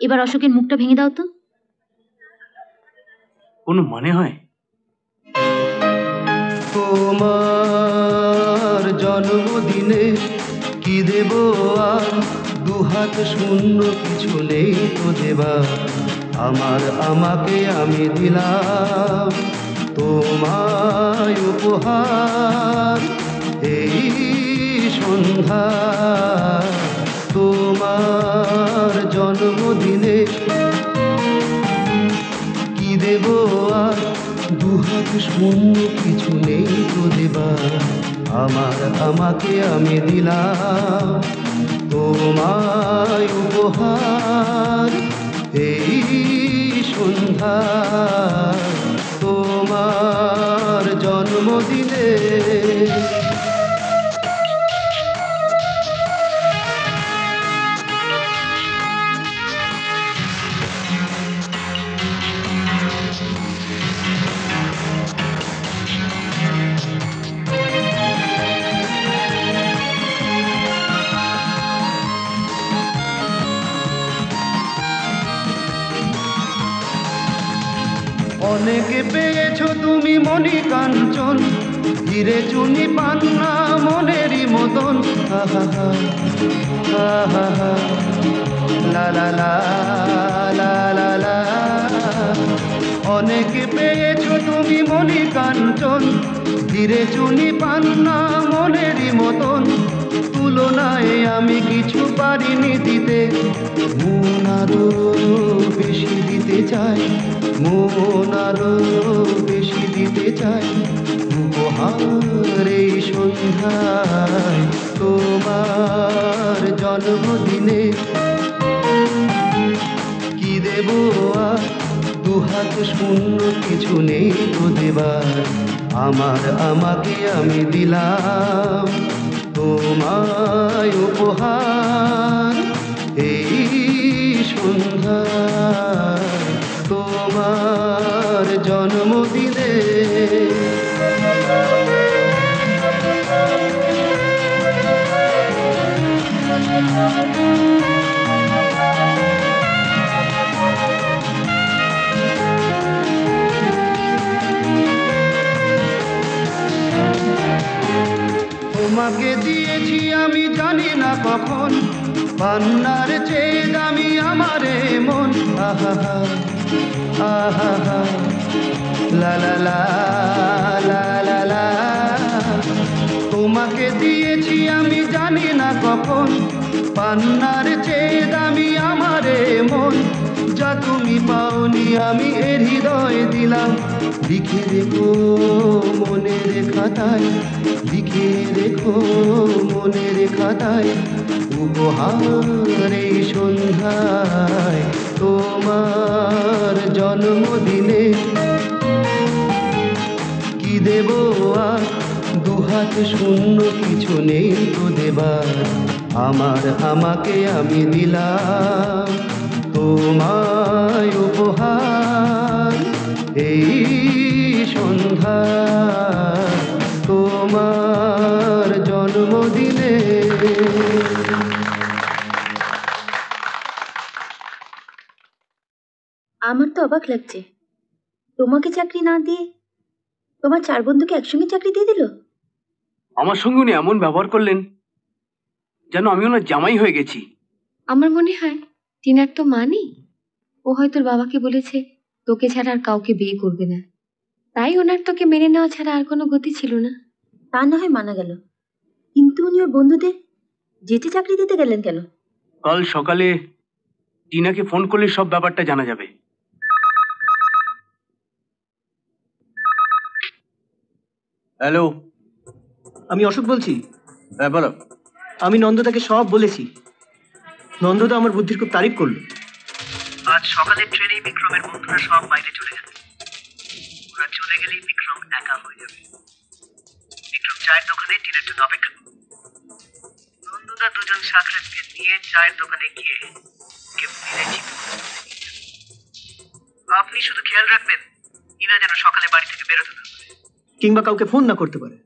এবার অশোকের মুখটা ভেঙে দাও তো। কোনো মনে হয়? তোমার জন্মদিনে কি দেব আর? দুহাত শূন্য কিছু নেই তো দেবা। আমার আমাকে আমি দিলাম তোমায় উপহার এই সন্ধ্যা। তোমার শূন্য কিছু নেই তো দেবা আমার আমাকে আমি দিলাম। তোমায় উপহার এই সন্ধ্যা তোমার জন্মদিনে অনেকে পেয়েছ তুমি মনি কাঞ্চন হিরে চুনি পান্না মনেরই মতন লা লা লা লা লা অনেকে পেয়েছ তুমি মনি কাঞ্চন ধীরে চুনি পান্না মনেরই মতন তুলনায় আমি কিছু পারিনি দিতে। মন আরও বেশি দিতে চাই। মন আরও বেশি দিতে চাই। উপহার সন্ধ্যায় তোমার জন্মদিনে কি দেব আর? দুহাত শূন্য কিছু নেই তো দেবার। আমার, আমাকে আমি দিলাম। তোমায় উপহার এই সন্ধ্যা তোমার জন্মদিনে। তোমাকে দিয়েছি আমি জানি না কখন। পান্নার চেয়ে দামি আমারে মন। আহা আহা লা লা লা তোমাকে দিয়েছি আমি জানি না কখন। পান্নার চেয়ে দামি আমারে মন। যা তুমি পাওনি আমি এর হৃদয় দিলাম। লিখে রেখো মনের খাতায়। লিখে রেখো মনের খাতায় উপহার সন্ধ্যায়। তোমার জন্মদিনে কি দেব আর? দুহাত শূন্য কিছু নেই তো দেবার। আমার আমাকে আমি দিলাম তোমায় উপহার এই সন্ধ্যা তোমার জন্মদিনে। আমার তো অবাক লাগছে। তোমাকে চাকরি না দিয়ে তোমার চার বন্ধুকে একসঙ্গে চাকরি দিয়ে দিল? আমার সঙ্গে উনি এমন ব্যবহার করলেন যেন আমি ওনার জামাই হয়ে গেছি। আমার মনে হয় টিনার তো মা নেই। ও হয়তো বাবাকে বলেছে তোকে ছাড়া আর কাউকে বিয়ে করবে না। তাই ওনার তোকে মেনে নেওয়া ছাড়া আর কোনো গতি ছিল না। তা না হয় মানা গেল। কিন্তু উনি ওর বন্ধুদের যেতে চাকরি দিতে গেলেন কেন? কাল সকালে টিনাকে ফোন করলে সব ব্যাপারটা জানা যাবে। হ্যালো। আমি অশোক বলছি। হ্যাঁ বলো। আমি নন্দদাকে সব বলেছি। নন্দদা আমার বুদ্ধির খুব তারিফ করল। আজ সকালে ট্রেনেই বিক্রমের বন্ধুরা সব বাইরে চলে যাবে ওরা চলে গেলেই বিক্রম একা হয়ে যাবে। বিক্রম চায়ের দোকানে টিনের জন্য অপেক্ষা নন্দদা দুজন সাকরেতকে নিয়ে চায়ের দোকানে গিয়ে আপনি শুধু খেয়াল রাখবেন, ইনা যেন সকালে বাড়ি থেকে বেরোতে না কিংবা কাউকে ফোন না করতে পারে।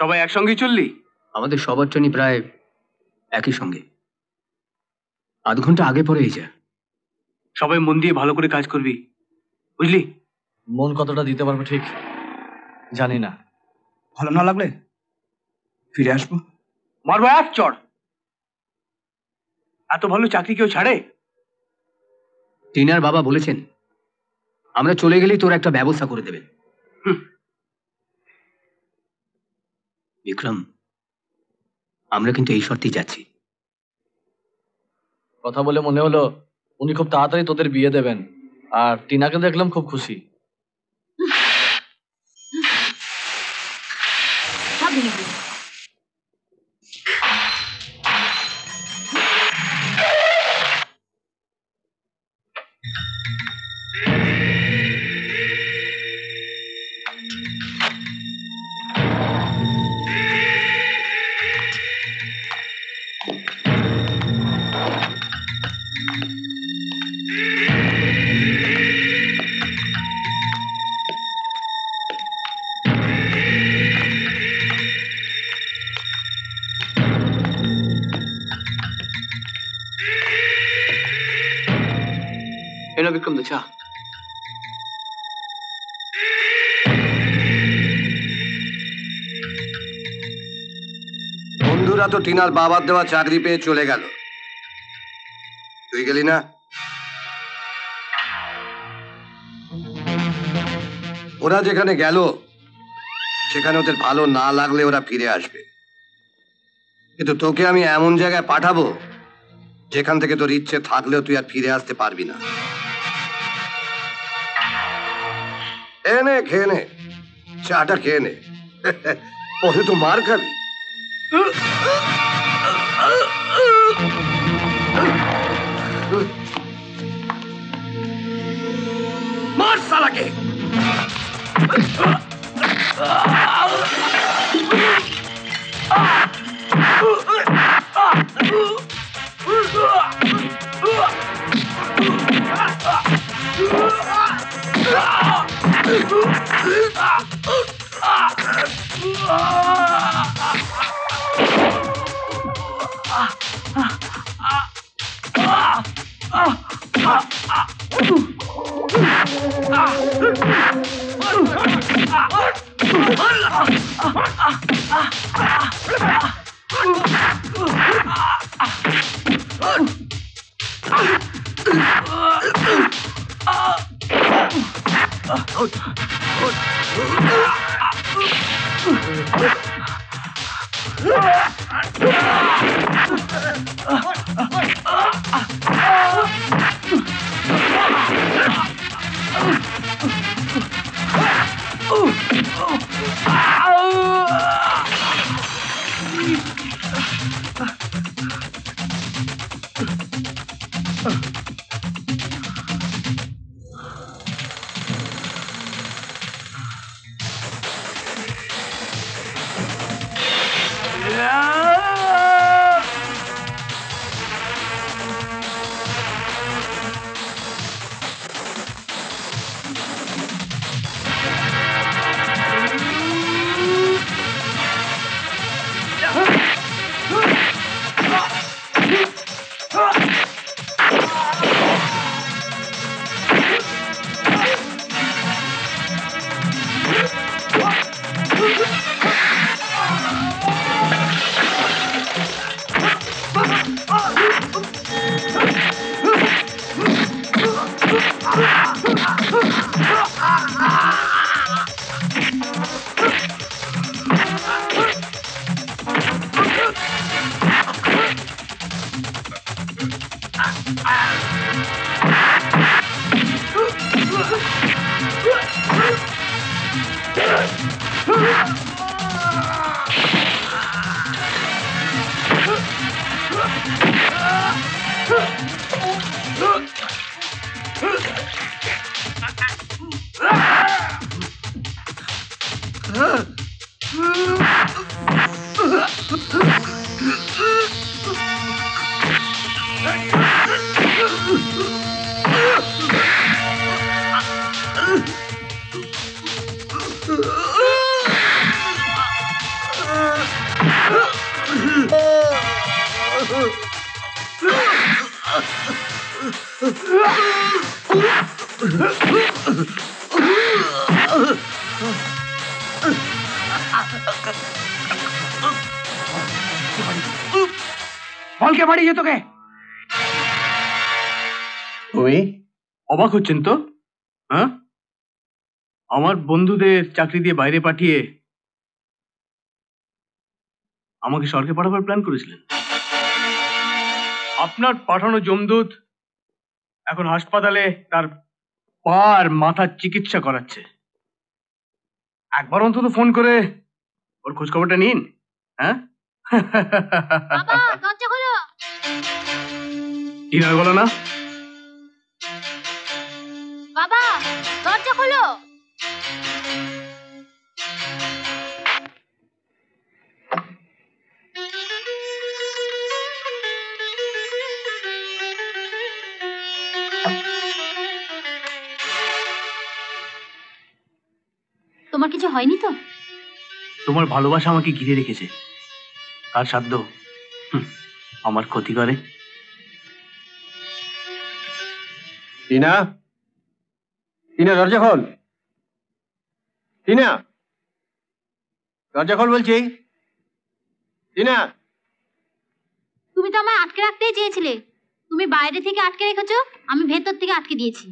সবাই একসঙ্গেই চললি? আমাদের সবার ট্রেনই প্রায় একই সঙ্গে। আধ ঘণ্টা আগে পরে এই যা। সবাই মন দিয়ে ভালো করে কাজ করবি। বুঝলি? মন কতটা দিতে পারব ঠিক জানি না। ভালো না লাগলে ফিরে আসব। মারবো এক চড়। এত ভালো চাকরি কেউ ছাড়ে? টিনার বাবা বলেছেন আমরা চলে গেলেই তোর একটা ব্যবস্থা করে দেবে। বিক্রম আমরা কিন্তু এই শর্তেই যাচ্ছি। কথা বলে মনে হলো উনি খুব তাড়াতাড়ি তোদের বিয়ে দেবেন আর টিনাকে দেখলাম খুব খুশি। টিনার বাবার দেওয়া চাকরি পেয়ে চলে গেল। তুই গেলি না? ওরা যেখানে গেল, সেখানে ওদের ভালো না লাগলে ওরা ফিরে আসবে। কিন্তু তোকে আমি এমন জায়গায় পাঠাবো, যেখান থেকে তোর ইচ্ছে থাকলেও তুই আর ফিরে আসতে পারবি না। খেয়ে নে খেয়ে নে। চাটা খেয়ে নে। পরে তো মার খাবি। মার Oh, (laughs) (laughs) বলকে অবাক হচ্ছেন তো? হ্যাঁ? আমার বন্ধুদের চাকরি দিয়ে বাইরে পাঠিয়ে আমাকে স্বর্গে পাঠাবার প্ল্যান করেছিলেন। আপনার পাঠানো জমদূত এখন হাসপাতালে তার পার মাথার চিকিৎসা করাচ্ছে। একবার অন্তত ফোন করে ওর খোঁজ খবরটা নিন হ্যাঁ? দরজা খোলো। বলো না? বাবা দরজা খোলো। তোমার কিছু হয়নি তো? তোমার ভালোবাসা আমাকে ঘিরে রেখেছে। কার সাধ্য? আমার ক্ষতি করে। টিনা? টিনা, দরজা খোল। টিনা, দরজা খোল বলছি। টিনা। তুমি তো আমায় আটকে রাখতেই চেয়েছিলে। তুমি বাইরে থেকে আটকে রেখেছো, আমি ভেতর থেকে আটকে দিয়েছি।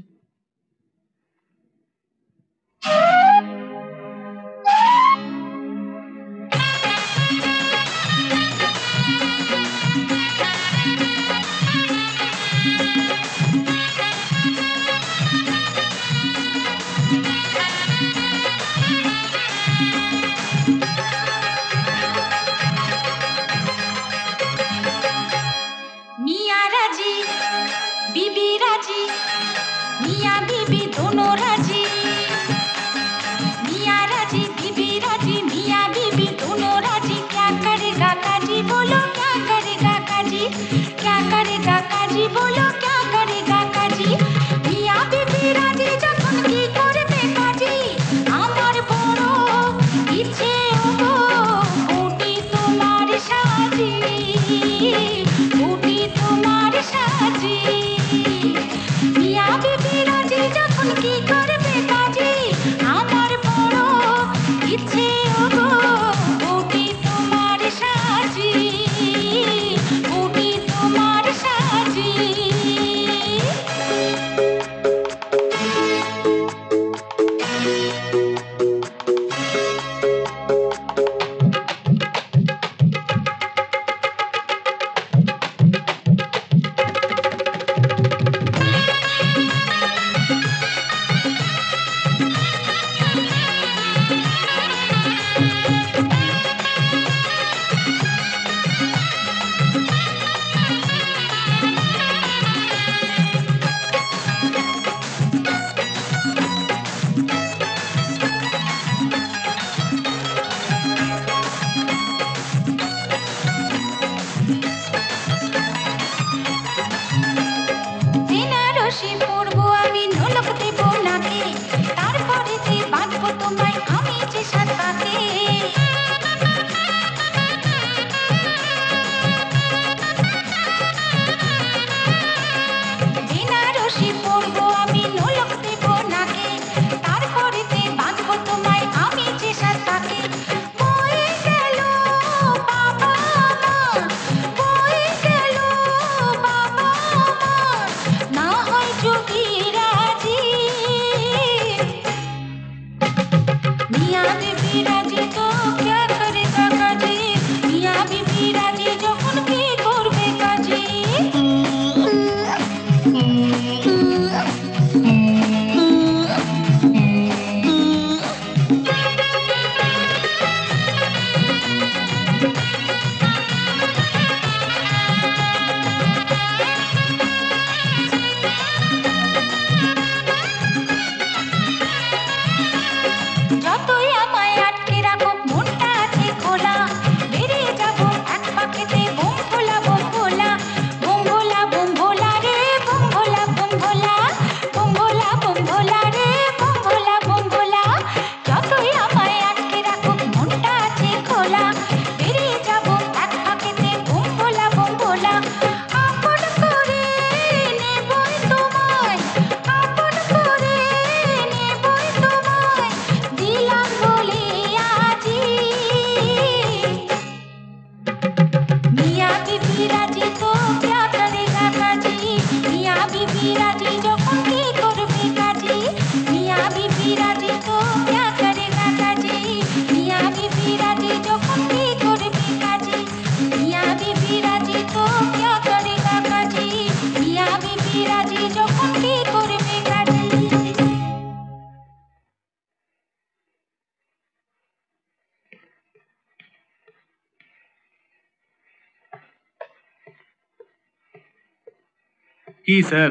স্যার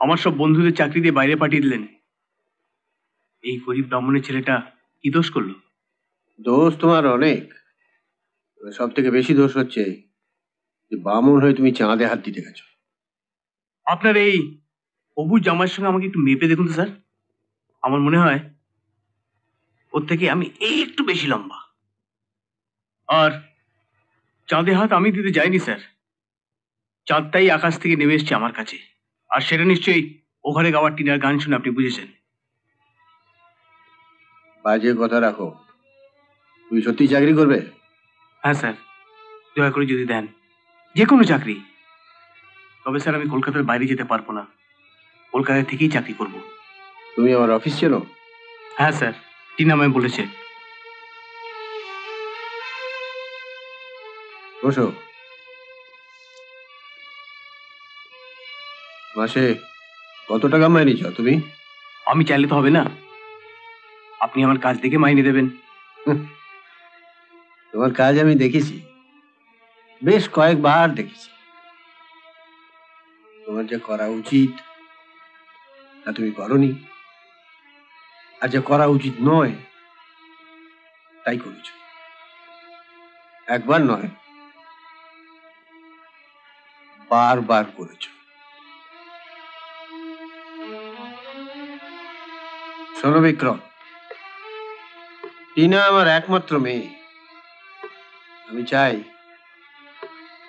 আমার সব বন্ধুদের চাকরি দিয়ে বাইরে পাঠিয়ে দিলেন। এই গরিব ব্রাহ্মণের ছেলেটা কি দোষ করল? দোষ তোমার অনেক। সব থেকে বেশি দোষ হচ্ছে যে ব্রাহ্মণ হয়ে তুমি চাঁদে হাত দিতে গেছো। আপনার এই অবু জামার সঙ্গে আমাকে একটু মেপে দেখুন তো স্যার। আমার মনে হয় ওর থেকে আমি এই একটু বেশি লম্বা। আর চাঁদে হাত আমি দিতে যাইনি স্যার। চাঁদটাই আকাশ থেকে নেমে এসছে আমার কাছে। আর সেটা নিশ্চয়ই ওখানে গাওয়ার টিনার গান শুনে আপনি বুঝেছেন। বাজে কথা রাখো। তুমি সত্যি চাকরি করবে? হ্যাঁ স্যার। দয়া করে যদি দেন। যে কোনো চাকরি। তবে স্যার আমি কলকাতার বাইরে যেতে পারব না। কলকাতা থেকেই চাকরি করব। তুমি আমার অফিস চেনো? হ্যাঁ স্যার। টিনা আমায় বলেছে। বসো। মাসে কত টাকা মাইনে চাও তুমি? আমি চাইলে তো হবে না। আপনি আমার কাজ দেখে মাইনে দেবেন। তোমার কাজ আমি দেখেছি। বেশ কয়েকবার দেখেছি। তোমার যা করা উচিত তা তুমি করনি। আর যা করা উচিত নয় তাই করেছ। একবার নয় বারবার করেছ। শোনো বিক্রম টিনা আমার একমাত্র মেয়ে। আমি চাই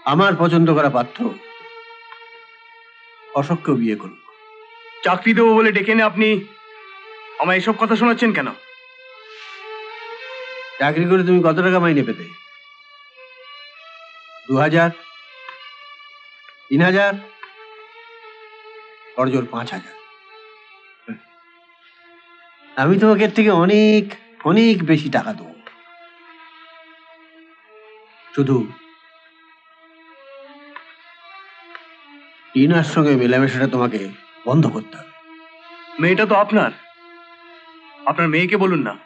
আমার পছন্দ করা পাত্র অশোককে বিয়ে করুক। চাকরি দেবো বলে ডেকে এনে আপনি আমায় এসব কথা শোনাচ্ছেন কেন? চাকরি করে তুমি কত টাকা মাইনে পেতে? দু হাজার তিন হাজার অর্জোর পাঁচ হাজার আমি তোমাকে থেকে অনেক অনেক বেশি টাকা দেবো। শুধু টিনার সঙ্গে মেলামেশাটা তোমাকে বন্ধ করতে হবে। মেয়েটা তো আপনার। আপনার মেয়েকে বলুন না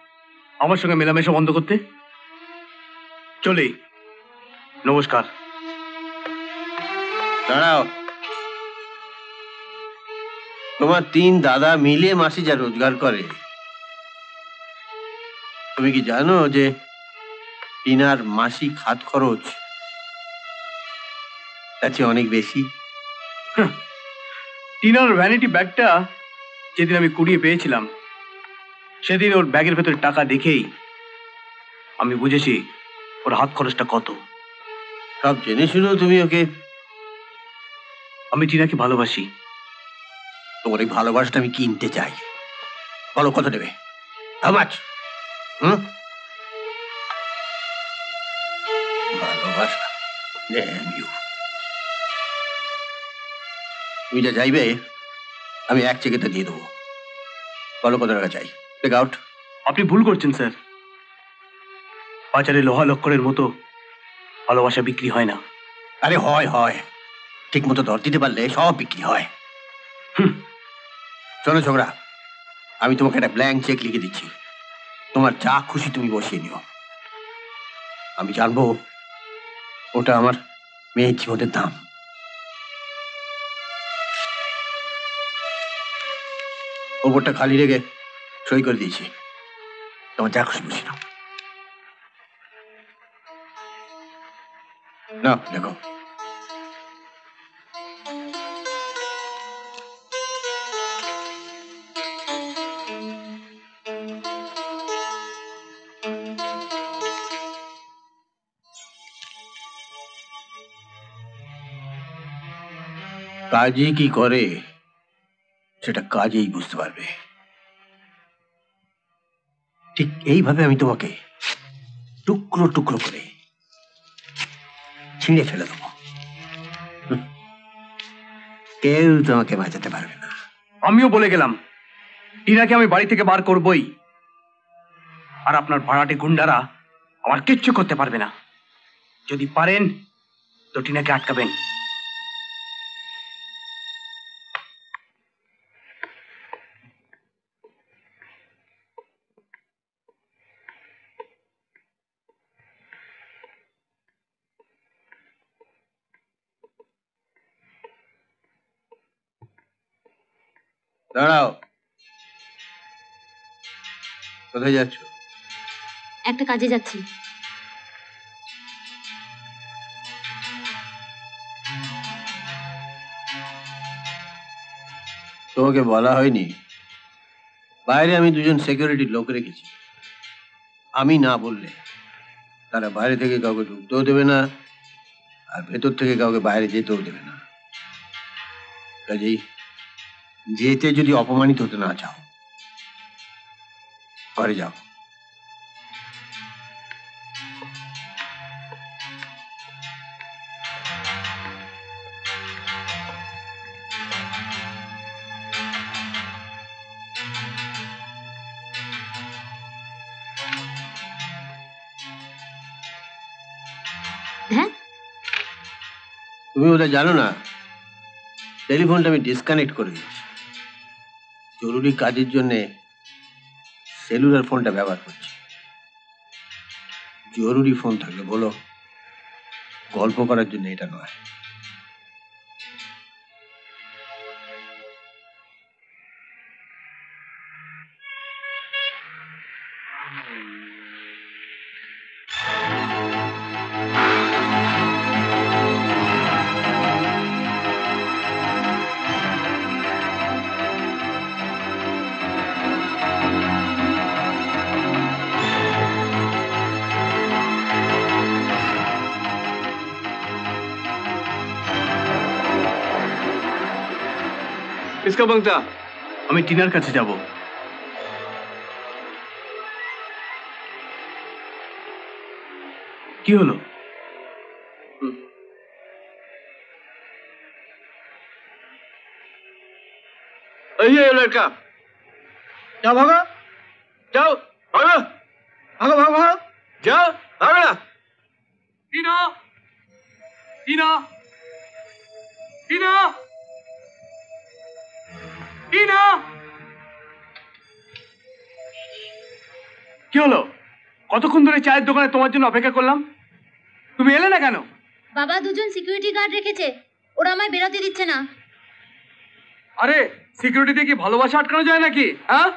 আমার সঙ্গে মেলামেশা বন্ধ করতে। চলে নমস্কার। দাঁড়াও। তোমার তিন দাদা মিলে মাসি যা রোজগার করে। তুমি কি জানো যে টিনার মাসিক হাত খরচ? চেয়ে অনেক বেশি। টিনার ভ্যানিটি ব্যাগটা যেদিন আমি কুড়িয়ে পেয়েছিলাম সেদিন ওর ব্যাগের ভেতরে টাকা দেখেই আমি বুঝেছি ওর হাত খরচটা কত। সব জেনে শুনেও তুমি ওকে আমি টিনাকে ভালোবাসি। তোমার এই ভালোবাসাটা আমি কিনতে চাই। বলো কত দেবে হাউ হুম ভালোবাসা? Damn you. তুমি যা চাইবে আমি এক চেকেতে দিয়ে দেবো। বলো কত টাকা চাই? টেক আউট আপনি ভুল করছেন স্যার। বাজারে লোহা লক্করের মতো ভালোবাসা বিক্রি হয় না। আরে হয় হয়। ঠিক মতো দর দিতে পারলে সব বিক্রি হয়। হুম। শোনো ছোকরা আমি তোমাকে একটা ব্ল্যাঙ্ক চেক লিখে দিচ্ছি। তোমার যা খুশি তুমি বসিয়ে নিও। আমি জানব ওটা আমার মেয়ের জীবনের দাম। ওপরটা খালি রেখে সই করে দিয়েছি। তোমার যা খুশি বসিয়ে নাও। না দেখো। কাজই কি করে, সেটা কাজেই বুঝতে পারবে। ঠিক এইভাবে আমি তোমাকে টুকরো টুকরো করে ছিঁড়ে ফেলে দেবো। কেউ তোমাকে বাঁচাতে পারবে না। আমিও বলে গেলাম, টিনাকে আমি বাড়ি থেকে বার করবই। আর আপনার ভাড়াটে গুন্ডারা আমার কিচ্ছু করতে পারবে না। যদি পারেন, তো টিনাকে আটকাবেন। দাঁড়াও। কোথায় যাচ্ছ? একটা কাজে যাচ্ছি। তোমাকে বলা হয়নি। বাইরে আমি দুজন সিকিউরিটি লোক রেখেছি। আমি না বললে তারা বাইরে থেকে কাউকে ঢুকতেও দেবে না আর ভেতর থেকে কাউকে বাইরে যেতেও দেবে না। কাজেই যেতে যদি অপমানিত হতে না চাও ঘরে যাও। হ্যাঁ? তুমি ওটা জানো না টেলিফোনটা আমি ডিসকানেক্ট করে দিচ্ছি জরুরি কাজের জন্য সেলুলার ফোনটা ব্যবহার করছি। জরুরি ফোন থাকলে বলো, গল্প করার জন্য এটা নয়। বাংতা আমি টিনার কাছে যাব। কি হলো? এই যে লড়কা যাও ভাগো। যাও ভাগো। ভাগো ভাগো ভাগো। যাও ভাগো। না টিনা। টিনা। টিনা! কি হলো? কতক্ষণ ধরে চায়ের দোকানে তোমার জন্য অপেক্ষা করলাম? তুমি এলে না কেন? বাবা দুজন সিকিউরিটি গার্ড রেখেছে। ওরা আমায় বেরোতে দিচ্ছে না। আরে সিকিউরিটি দিয়ে কি ভালোবাসা আটকানো যায় নাকি হ্যাঁ?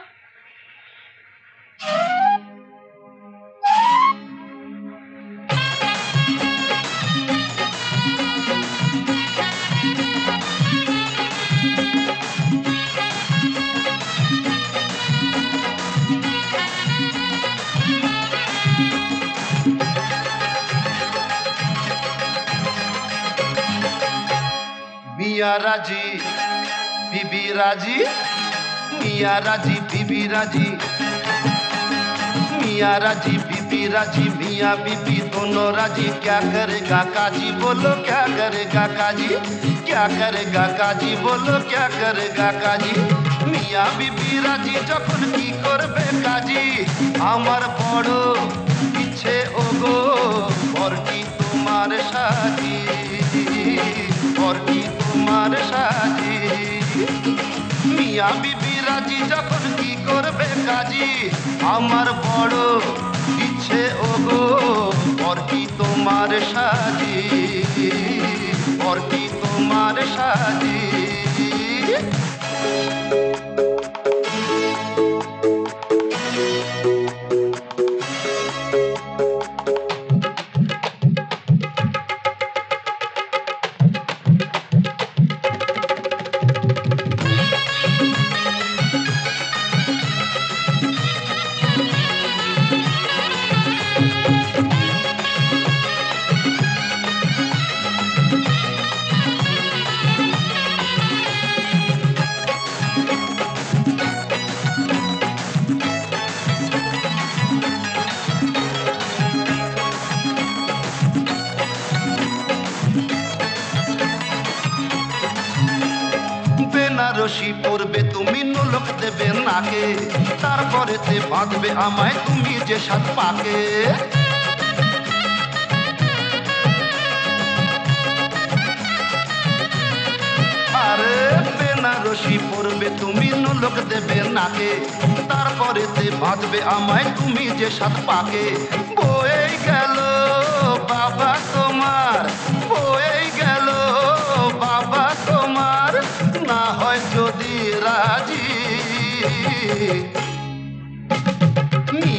মিয়া রাজি বিবি রাজি মিয়া রাজি বিবি রাজি मियाँ राजी बीबी राजी मियाँ बीबी दोनों राजी क्या करेगा काजी बोलो क्या करेगा काजी क्या करेगा काजी बोलो क्या करेगा काजी মিয়া বিবি রাজি যখন কি করবে কাজী আমার বড় ইচ্ছে ওগো বরটি তোমার সাজি বরটি তোমার সাজি মিয়া বিবি রাজি যখন কি করবে কাজী? আমার বড় ইচ্ছে, ওগো কি তোমার সাজি বরটি তোমার সাজি যে সাত পাকে। আরে বেনারসি পরবে, তুমি নোলক দেবে নাকে। তারপরে তে বাঁধবে আমায়, তুমি যে সাত পাকে। বয়ে গেল বাবা তোমার, বয়ে গেল বাবা তোমার। না হয় যদি রাজি।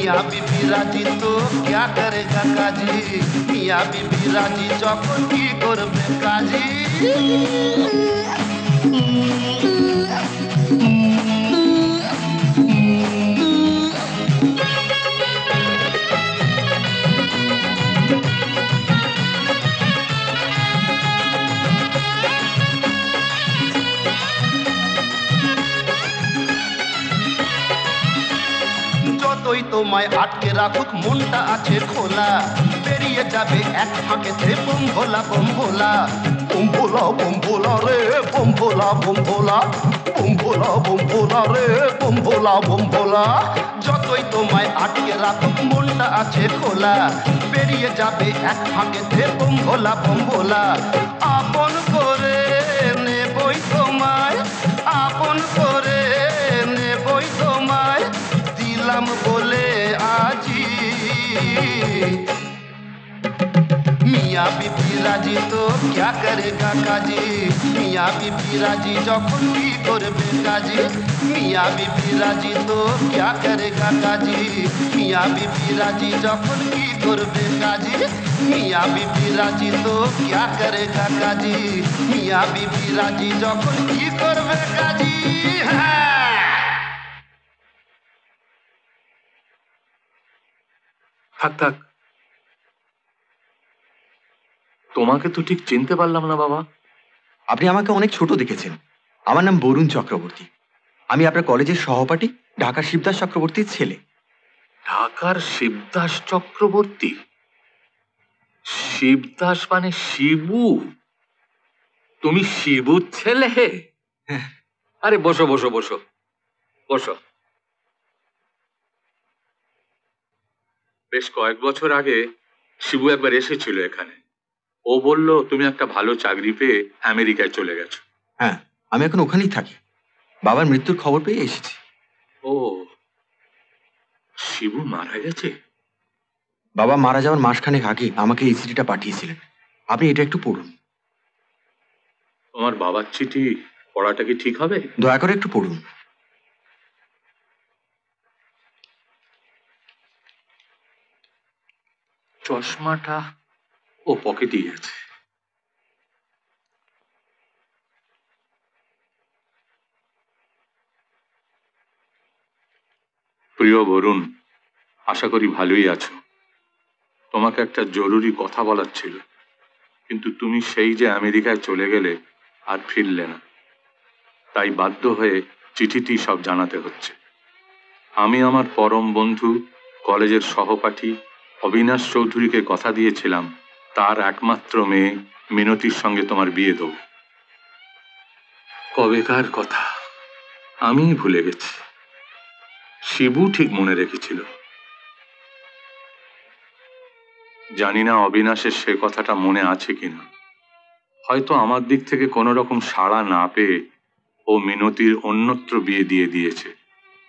मिया बीबी राज़ी तो क्या करेगा काजी? मिया बीबी राज़ी जखन की करबे काजी। তোমায় আটকে রাখুক, মনটা আছে খোলা। বেরিয়ে যাবে এক ফাঁকেতে বোম ভোলা বোম ভোলা বোম ভোলা বোম ভোলা রে বোম ভোলা বোম ভোলা বোম ভোলা বোম ভোলা রে বোম ভোলা বোম ভোলা যতই তোমায় আটকে রাখুক, মনটা আছে খোলা। বেরিয়ে যাবে এক ফাঁকেতে বম্ভোলা বম্ভোলা। আপন করে নেবই তোমায়, আপন করে মিয়া বিপি রাজি তো ক্যা করেগা কাজী মিয়া বিপি রাজি যখন কি করবে কাজী মিয়া বিপি রাজি তো ক্যা করেগা কাজী মিয়া বিপি রাজি যখন কি করবে কাজী মিয়া বিপি রাজি তো ক্যা করেগা কাজী মিয়া বিপি রাজি যখন কি করবে কাজী হ্যাঁ থাক থাক। তোমাকে তো ঠিক চিনতে পারলাম না বাবা। আপনি আমাকে অনেক ছোট দেখেছেন। আমার নাম বরুণ চক্রবর্তী। আমি আপনার কলেজের সহপাঠী ঢাকা শিবদাস চক্রবর্তীর ছেলে। ঢাকার শিবদাস চক্রবর্তী? শিবদাস মানে শিবু? তুমি শিবুর ছেলে আরে বসো বসো বসো। বসো। বেশ কয়েক বছর আগে শিবু একবার এসেছিল এখানে। ও বলল তুমি একটা ভালো চাকরি পেয়ে আমেরিকায় চলে গেছো। হ্যাঁ আমি এখন ওখানেই থাকি। বাবার মৃত্যুর খবর পেয়ে এসেছি। ও শিবু মারা গেছে? বাবা মারা যাওয়ার মাসখানেক আগে আমাকে এই চিঠিটা পাঠিয়েছিলেন। আপনি এটা একটু পড়ুন। তোমার বাবার চিঠি পড়াটা কি ঠিক হবে? দয়া করে একটু পড়ুন। চশমাটা ও পকেটেই আছে। প্রিয় বরুণ, আশা করি ভালোই আছো। তোমাকে একটা জরুরি কথা বলার ছিল, কিন্তু তুমি সেই যে আমেরিকায় চলে গেলে আর ফিরলে না। তাই বাধ্য হয়ে চিঠিটি সব জানাতে হচ্ছে। আমি আমার পরম বন্ধু, কলেজের সহপাঠী অবিনাশ চৌধুরীকে কথা দিয়েছিলাম, তার একমাত্র মেয়ে মিনতির সঙ্গে তোমার বিয়ে দেব। কবেকার কথা আমি ভুলে গেছি। শিবু ঠিক মনে রেখেছিল। জানি না অবিনাশের সে কথাটা মনে আছে কিনা। হয়তো আমার দিক থেকে কোনো রকম সাড়া না পেয়ে ও মিনতির অন্যত্র বিয়ে দিয়ে দিয়েছে।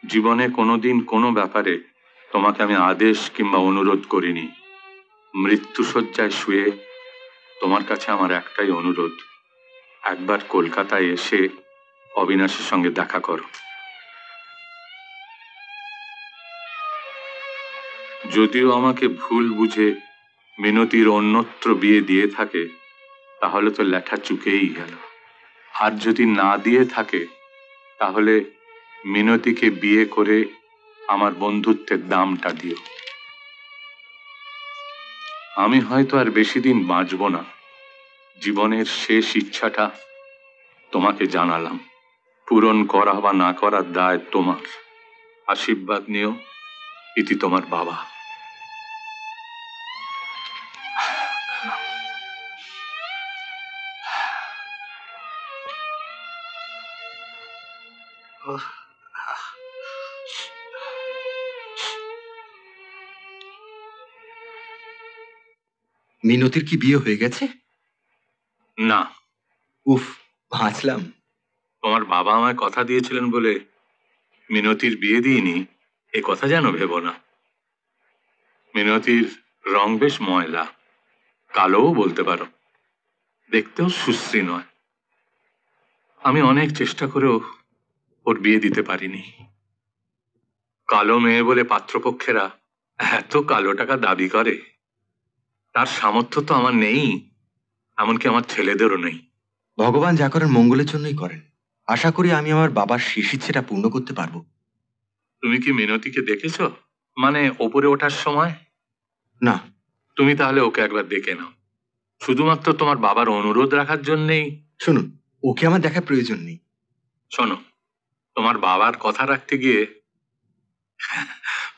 জীবনে কোনোদিন কোনো ব্যাপারে তোমাকে আমি আদেশ কিংবা অনুরোধ করিনি। মৃত্যুসজ্জায় শুয়ে তোমার কাছে আমার একটাই অনুরোধ। একবার কলকাতায় এসে অবিনাশের সঙ্গে দেখা করো। যদিও আমাকে ভুল বুঝে মিনতির অন্যত্র বিয়ে দিয়ে থাকে, তাহলে তো লেখা চুকেই গেল। আর যদি না দিয়ে থাকে, তাহলে মিনতিকে বিয়ে করে আমার বন্ধুত্বের দামটা দিও। আমি হয়তো আর বেশি দিন বাঁচব না। জীবনের শেষ ইচ্ছাটা তোমাকে জানালাম। পূরণ করা বা না করার দায় তোমার। আশীর্বাদ নিও, ইতি তোমার বাবা। মিনতির কি বিয়ে হয়ে গেছে? না। উফ ভাঁচলাম তোমার বাবা আমায় কথা দিয়েছিলেন বলে মিনতির বিয়ে দিইনি এ কথা যেন ভেবো না। মিনতির রং বেশ ময়লা কালোও বলতে পারো। দেখতেও সুশ্রী নয়। আমি অনেক চেষ্টা করেও ওর বিয়ে দিতে পারিনি। কালো মেয়ে বলে পাত্রপক্ষেরা এত কালো টাকা দাবি করে। তার সামর্থ্য তো আমার নেই এমনকি আমার ছেলেদেরও নেই। ভগবান যা করেন মঙ্গলের জন্যই করেন। আশা করি আমি আমার বাবার শিশির সেটা পূর্ণ করতে পারব। তুমি কি মিনতিকে দেখেছ? মানে ওপরে ওঠার সময়? না। তুমি তাহলে ওকে একবার দেখে নাও। শুধুমাত্র তোমার বাবার অনুরোধ রাখার জন্যেই? শুনুন ওকে আমার দেখার প্রয়োজন নেই। শোনো তোমার বাবার কথা রাখতে গিয়ে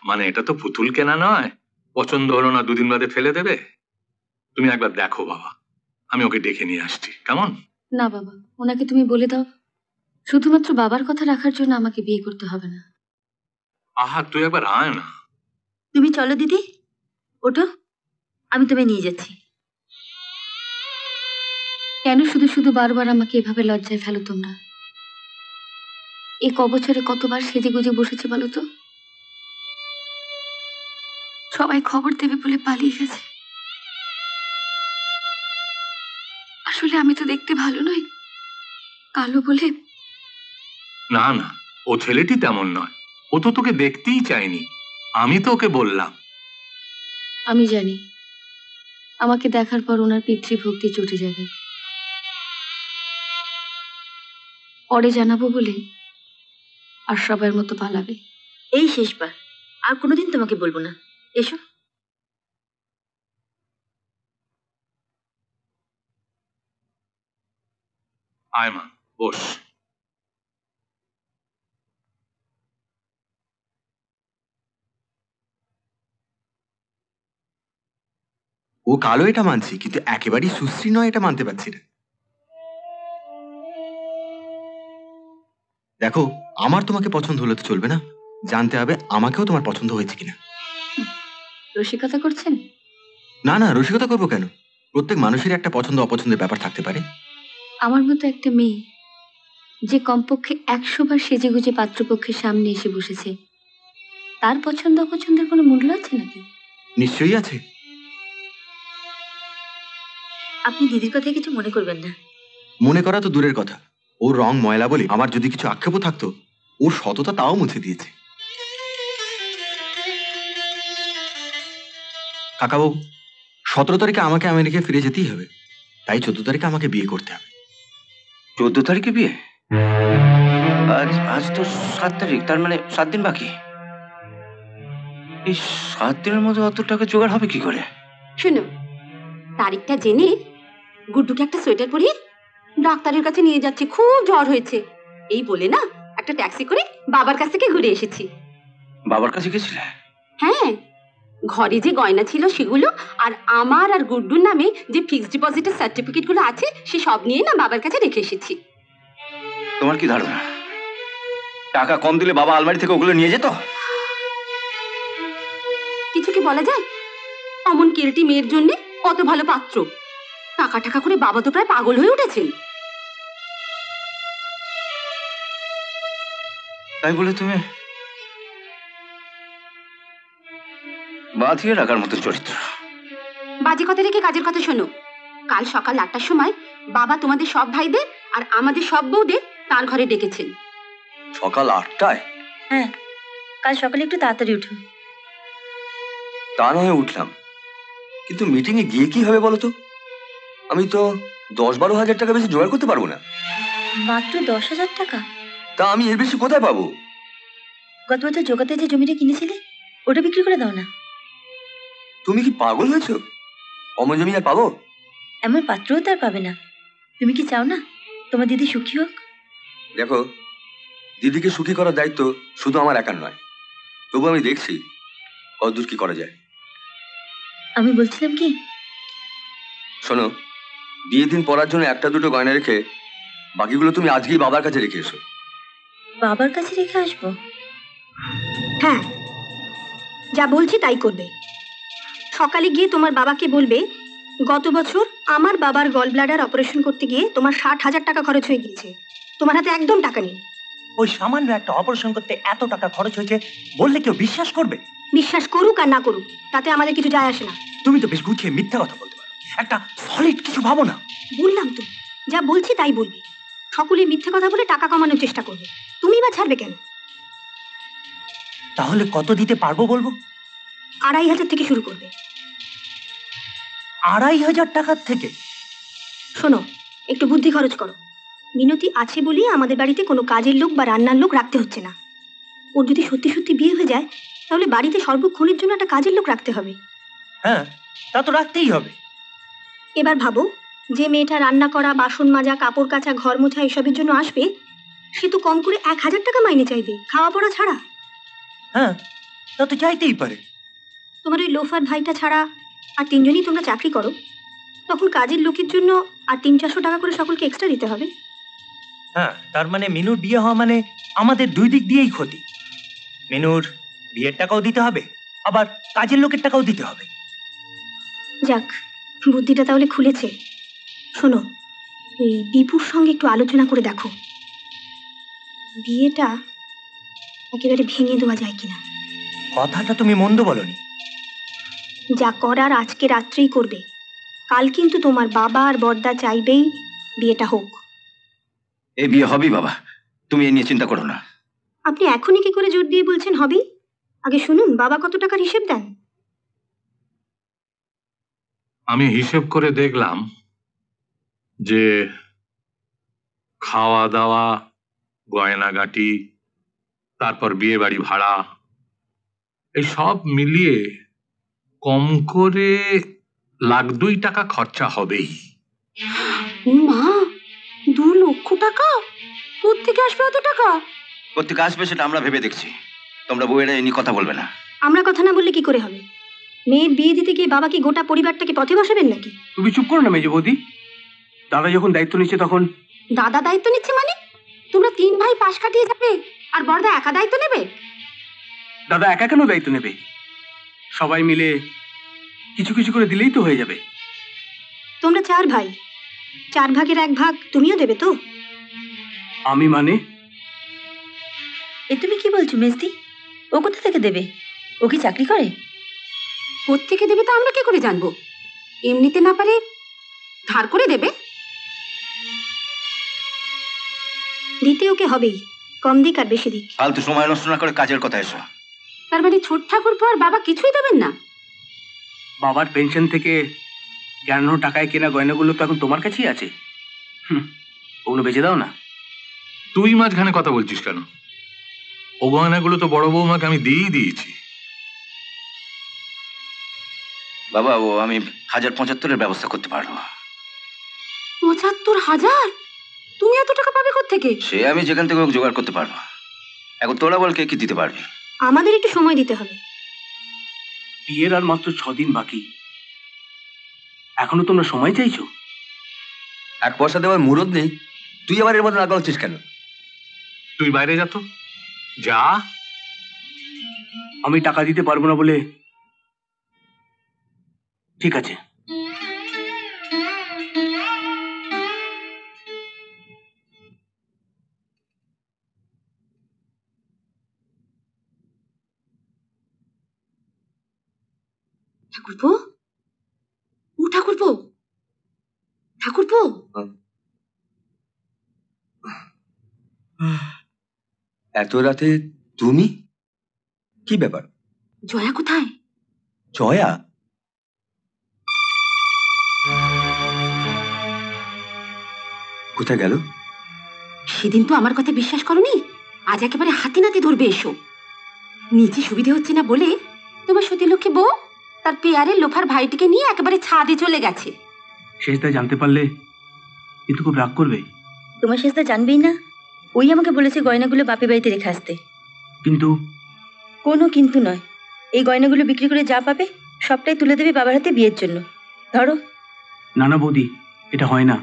মানে এটা তো পুতুল কেনা নয়। পছন্দ হলো না দুদিন বাদে ফেলে দেবে? তুমি একবার দেখো বাবা। আমি ওকে ডেকে নিয়ে আসছি। কেমন? না বাবা ওনাকে তুমি বলে দাও। শুধুমাত্র বাবার কথা রাখার জন্য আমাকে বিয়ে করতে হবে না। আহা তুই একবার আয় না। তুমি চলো দিদি। ওঠো। আমি তোমায় নিয়ে যাচ্ছি। কেন শুধু শুধু বারবার আমাকে এভাবে লজ্জায় ফেলো তোমরা? এ ক বছরে কতবার সেজে গুজে বসেছে বলো তো? সবাই খবর দেবে বলে পালিয়ে গেছে। আসলে আমি তো দেখতে ভালো নই। কালো বলে না না ও ছেলেটি তেমন নয়। ও তো তোকে দেখতেই চায়নি। আমি তো ওকে বললাম। আমি জানি। আমাকে দেখার পর ওনার পিতৃভক্তি চটে যাবে। পরে জানাব বলে আর সবার মতো পালাবে। এই শেষবার। আর কোনোদিন তোমাকে বলব না। এসো। আয় মা বস ও কালো এটা মানছি কিন্তু একেবারেই সুশ্রী নয় এটা মানতে পারছি না। দেখো আমার তোমাকে পছন্দ হলে তো চলবে না। জানতে হবে আমাকেও তোমার পছন্দ হয়েছে কিনা। রসিকতা করছেন? না না রসিকতা করব কেন? প্রত্যেক মানুষের একটা পছন্দ অপছন্দের ব্যাপার থাকতে পারে। আমার মতো একটা মেয়ে যে কমপক্ষে একশো বার সেজে গুজে পাত্রপক্ষের সামনে এসে বসেছে। তার পছন্দ অপছন্দের কোনো মূল্য আছে নাকি? নিশ্চয়ই আছে। আপনি দিদির কথায় কিছু মনে করবেন না। মনে করা তো দূরের কথা। ওর রং ময়লা বলে আমার যদি কিছু আক্ষেপও থাকতো ওর সততা তাও মুছে দিয়েছে। কাকাবাবু সতেরো তারিখে আমাকে আমেরিকায় ফিরে যেতেই হবে। তাই চোদ্দ তারিখে আমাকে বিয়ে করতে হবে। চোদ্দ তারিখে বিয়ে? আজ আজ তো সাত তারিখ তার মানে সাত দিন বাকি। এই সাত দিনের মধ্যে অত টাকা জোগাড় হবে কি করে? শোনো তারিখটা জেনে গুড্ডুকে একটা সোয়েটার পরিয়ে ডাক্তারের কাছে নিয়ে যাচ্ছি খুব জ্বর হয়েছে। এই বলে না একটা ট্যাক্সি করে বাবার কাছ থেকে ঘুরে এসেছি। বাবার কাছে গেছিলে? হ্যাঁ ঘরে যে গয়না ছিল সেগুলো আর আমার আর গুড্ডুর নামে যে ফিক্সড ডিপোজিটের সার্টিফিকেটগুলো আছে সে সব নিয়ে না বাবার কাছে রেখে এসেছি। তোমার কি ধারণা? টাকা কম দিলে বাবা আলমারি থেকে ওগুলো নিয়ে যেত? কিছু কি বলা যায়? অমন কেলটি মেয়ের জন্য কত ভালো পাত্র। টাকা টাকা করে বাবা তো প্রায় পাগল হয়ে উঠেছেন। তাই বলে তুমি বাঁধিয়ে রাখার মতো চরিত্র। বাজে কথা রেখে কাজের কথা শোনো। কাল সকাল আটটার সময় বাবা তোমাদের সব ভাইদের আর আমাদের সব বউদের তার ঘরে ডেকেছেন। সকাল আটটায়? হ্যাঁ কাল সকালে একটু তাড়াতাড়ি উঠো। তা নয় উঠলাম। কিন্তু মিটিং এ গিয়ে কি হবে বলো তো? আমি তো দশ বারো হাজার টাকা বেশি জোগাড় করতে পারব না। মাত্র দশ হাজার টাকা? তা আমি এর বেশি কোথায় পাবো? গত বছর জোগাতে যে জমিটা কিনেছিলে ওটা বিক্রি করে দাও না। তুমি কি পাগল হয়েছো? অমন জমি আর পাবো? এমন পাত্রও তার পাবে না। তুমি কি চাও না তোমার দিদি সুখী হোক? দেখো দিদিকে সুখী করার দায়িত্ব শুধু আমার একার নয়। তবু আমি দেখছি কতদূর কি করা যায়। আমি বলছিলাম কি? শোনো বিয়ের দিন পড়ার জন্য একটা দুটো গয়না রেখে বাকিগুলো তুমি আজকেই বাবার কাছে রেখে এসো। বাবার কাছে রেখে আসব? হ্যাঁ যা বলছি তাই করবে। সকালে গিয়ে তোমার বাবাকে বলবে গত বছর আমার বাবার গল ব্লাডার অপারেশন করতে গিয়ে তোমার ষাট হাজার টাকা খরচ হয়ে গিয়েছে। তোমার হাতে একদম টাকা নেই। ওই সামান্য একটা অপারেশন করতে এত টাকা খরচ হয়েছে বললে কেউ বিশ্বাস করবে? বিশ্বাস করুক আর না করুক তাতে আমাদের কিছু যায় আসে না। তুমি তো বেশ গুছিয়ে মিথ্যা কথা বলতে পারো। একটা সলিড কিছু ভাবো না। বললাম তো যা বলছি তাই বলবে। সকলে মিথ্যে কথা বলে টাকা কমানোর চেষ্টা করবে। তুমি বা ছাড়বে কেন? তাহলে কত দিতে পারব বলব? আড়াই হাজার থেকে শুরু করবে। আড়াই হাজার টাকার থেকে? শোনো একটু বুদ্ধি খরচ করো। মিনতি আছে বলেই আমাদের বাড়িতে কোনো কাজের লোক বা রান্নার লোক রাখতে হচ্ছে না। ওর যদি সত্যি সত্যি বিয়ে হয়ে যায় তাহলে বাড়িতে সর্বক্ষণের জন্য একটা কাজের লোক রাখতে হবে। হ্যাঁ তা তো রাখতেই হবে। এবার ভাবো যে মেয়েটা রান্না করা বাসন মাজা কাপড় কাচা ঘর মোছা এসবের জন্য আসবে সে তো কম করে এক হাজার টাকা মাইনে চাইবে খাওয়া পড়া ছাড়া। হ্যাঁ তা তো চাইতেই পারে। তোমার ওই লোফার ভাইটা ছাড়া আর তিনজনই তোমরা চাকরি করো। তখন কাজের লোকের জন্য আর তিন চারশো টাকা করে সকলকে এক্সট্রা দিতে হবে। হ্যাঁ তার মানে মিনুর বিয়ে হওয়া মানে আমাদের দুই দিক দিয়েই ক্ষতি। মিনুর বিয়ের টাকাও দিতে হবে আবার কাজের লোকের টাকাও দিতে হবে। যাক বুদ্ধিটা তাহলে খুলেছে। শোনো এই দীপুর সঙ্গে একটু আলোচনা করে দেখো। বিয়েটা একেবারে ভেঙে দেওয়া যায় কিনা? কথাটা তুমি মন্দ বলনি। যা করার আজকে রাত্রেই করবে। কাল কিন্তু তোমার বাবা আর বর্দা চাইবেই বিয়েটা হোক। এ বিয়ে হবেই বাবা। তুমি এ নিয়ে চিন্তা করো না। আপনি এখনই কি করে জোর দিয়ে বলছেন হবেই? আগে শুনুন বাবা কত টাকার হিসেব দেন? আমি হিসেব করে দেখলাম যে খাওয়া দাওয়া গয়নাগাটি তারপর বিয়ে বাড়ি ভাড়া এই সব মিলিয়ে কম করে লাখ দুই টাকা খরচা হবেই। মা দু লক্ষ টাকা? কোথেকে আসবে অত টাকা? প্রত্যেকে আসবে সেটা আমরা ভেবে দেখছি। তোমরা বউয়েরা এ নিয়ে কথা বলবে না। আমরা কথা না বললে কি করে হবে? মেয়ের বিয়ে দিতে গিয়ে বাবা কি গোটা পরিবারটাকে পথে বসাবেন নাকি? তুমি চুপ করো না মেজো বৌদি। দাদা যখন দায়িত্ব নিচ্ছে তখন? দাদা দায়িত্ব নিচ্ছে মানে? তোমরা তিন ভাই পাশ কাটিয়ে যাবে আর বড়দা একা দায়িত্ব নেবে? দাদা একা কেন দায়িত্ব নেবে? সবাই মিলে কিছু কিছু করে দিলেই তো হয়ে যাবে। তোমরা চার ভাই। চার ভাগের এক ভাগ তুমিও দেবে তো? আমি মানে? এ তুমি কি বলছো মেজদি? ও কোথা থেকে দেবে? ও কি চাকরি করে? কোত্থেকে দেবে তো আমরা কি করে জানব? এমনিতে না পারে ধার করে দেবে? দিতে ওকে হবেই কম দিক আর বেশি দিক। ফালতু সময় নষ্ট না করে কাজের কথা এসো। তার মানে ছোট ঠাকুর পর বাবা কিছুই দেবেন না? বাবার পেনশন থেকে জ্ঞানো টাকায় কেনা গয়নাগুলো তো এখন তোমার কাছেই আছে। হুম ওগুলো বেঁচে দাও না। তুই মাঝখানে কথা বলছিস কেন? ও গয়নাগুলো তো বড় বৌমাকে আমি দিয়েই দিয়েছি। বাবা ও আমি হাজার পঁচাত্তরের ব্যবস্থা করতে পারব। পঁচাত্তর হাজার? তুমি এত টাকা পাবে থেকে সে আমি যেখান থেকে জোগাড় করতে পারব। এখন তোরা বল কে কি দিতে পারবি? আমাদের একটু সময় দিতে হবে। বিয়ের আর মাত্র ছ দিন বাকি। এখনও তোমরা সময় চাইছো? এক পয়সা দেওয়ার মুরদ নেই। তুই আবার এর মধ্যে নাকা হচ্ছিস কেন? তুই বাইরে যা তো। যা। আমি টাকা দিতে পারব না বলে। ঠিক আছে। এত রাতে তুমি? কি ব্যাপার? জয়া কোথায়? জয়া? কোথায় গেল? সেদিন তো আমার কথা বিশ্বাস করনি। আজ একেবারে হাতে নাতে ধরবে এসো। নিচে সুবিধে হচ্ছে না বলে তোমার সতীলক্ষ্মী বউ তার পেয়ারের লোফার ভাইটিকে নিয়ে একেবারে ছাদে চলে গেছে। শেষদা জানতে পারলে কিন্তু খুব রাগ করবে তোমার শেষদা জানবেই না। ওই আমাকে বলেছে গয়নাগুলো বাপের বাড়িতে রেখে আসতে। কিন্তু? কোনো কিন্তু নয়। এই গয়নাগুলো বিক্রি করে যা পাবে সবটাই তুলে দেবে বাবার হাতে বিয়ের জন্য। ধরো। নানা বৌদি এটা হয় না।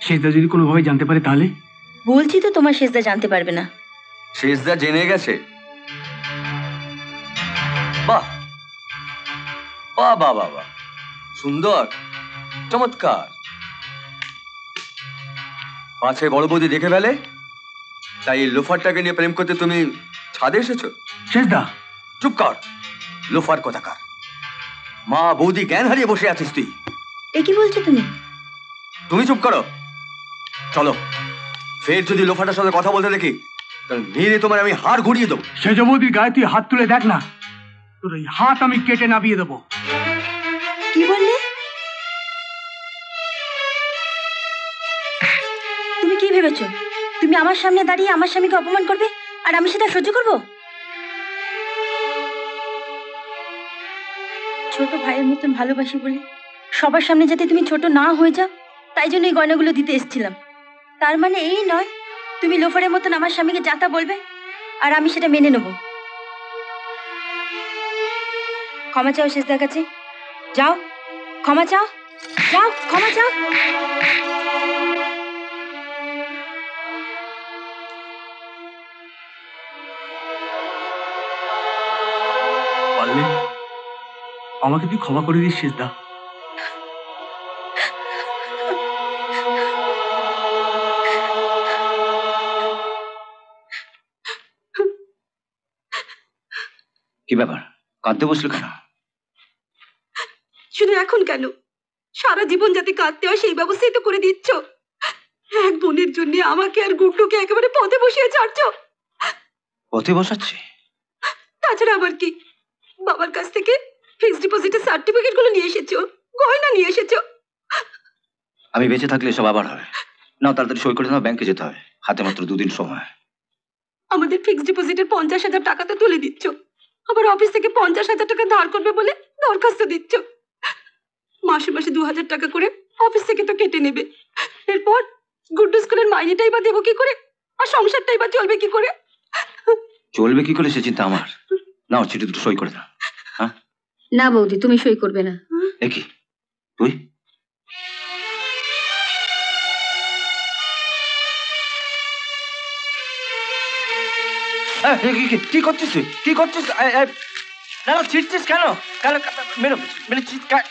শেষদা যদি কোনোভাবে জানতে পারে তাহলে? বলছি তো তোমার শেষদা জানতে পারবে না। শেষদা জেনে গেছে? বাহ! বাহ বাহ বাহ বাহ। সুন্দর চমৎকার। পাছে বড় বৌদি দেখে ফেলে? তাই এই লোফারটাকে নিয়ে প্রেম করতে তুমি ছাদে এসেছ? শেষ শেষদা। চুপ কর। লোফার কথাকার? মা বৌদি জ্ঞান হারিয়ে বসে আছিস তুই। এ কি বলছো তুমি? তুমি চুপ করো। চলো। ফের যদি লোফাটার সাথে কথা বলতে দেখি তাহলে মেরে তোমার আমি হাড় ঘুরিয়ে দেবো। সেজ বৌদির গায়ে তুই হাত তুলে দেখ না। তোর এই হাত আমি কেটে নাবিয়ে দেবো। কি বললে? তুমি কি ভেবেছো? তুমি আমার সামনে দাঁড়িয়ে আমার স্বামীকে অপমান করবে? আর আমি সেটা সহ্য করব? ছোট ভাইয়ের মতন ভালোবাসি বলে সবার সামনে যাতে তুমি ছোট না হয়ে যাও, তাই জন্য এই গয়নাগুলো দিতে এসেছিলাম। তার মানে এই নয়, তুমি লোফারের মতন আমার স্বামীকে যাতা বলবে, আর আমি সেটা মেনে নেব। ক্ষমা চাও শেষদার কাছে। যাও, ক্ষমা চাও, যাও, ক্ষমা চাও। আমাকে তুই ক্ষমা করে দিস সিজদা কি ব্যাপার? কাঁদতে বসল কেন? শুধু এখন কেন? সারা জীবন যাতে কাঁদতে হয় সেই ব্যবস্থাই তো করে দিচ্ছ। এক বোনের জন্য আমাকে আর গুড্ডুকে একেবারে পথে বসিয়ে ছাড়ছ। পথে বসাচ্ছে? তাছাড়া আবার কি? বাবার কাছ থেকে ফিক্সড ডিপোজিটের সার্টিফিকেটগুলো নিয়ে এসেছ। গয়না নিয়ে এসেছ। আমি বেঁচে থাকলে সব আবার হবে। না তাড়াতাড়ি সই করে দাও ব্যাংকে যেতে হবে। হাতে মাত্র দুদিন সময়। আমাদের ফিক্সড ডিপোজিটের পঞ্চাশ হাজার টাকা তো তুলে দিচ্ছ। আবার অফিস থেকে পঞ্চাশ হাজার টাকা ধার করবে বলে দরখাস্ত দিচ্ছ। মাসে মাসে দু হাজার টাকা করে অফিস থেকে তো কেটে নেবে। এরপর গুড্ডু স্কুলের মাইনেটাই বা দেবো কি করে? আর সংসারটাই বা চলবে কি করে? চলবে কি করে সে চিন্তা আমার? নাও চিঠি দুটো সই করে দাও। না বৌদি তুমি সই করবে না। কি? তুই? কি- করছিস তুই? কি করছিস? না না ছিটছিস কেন? কেন মেরো মেরে চিৎকার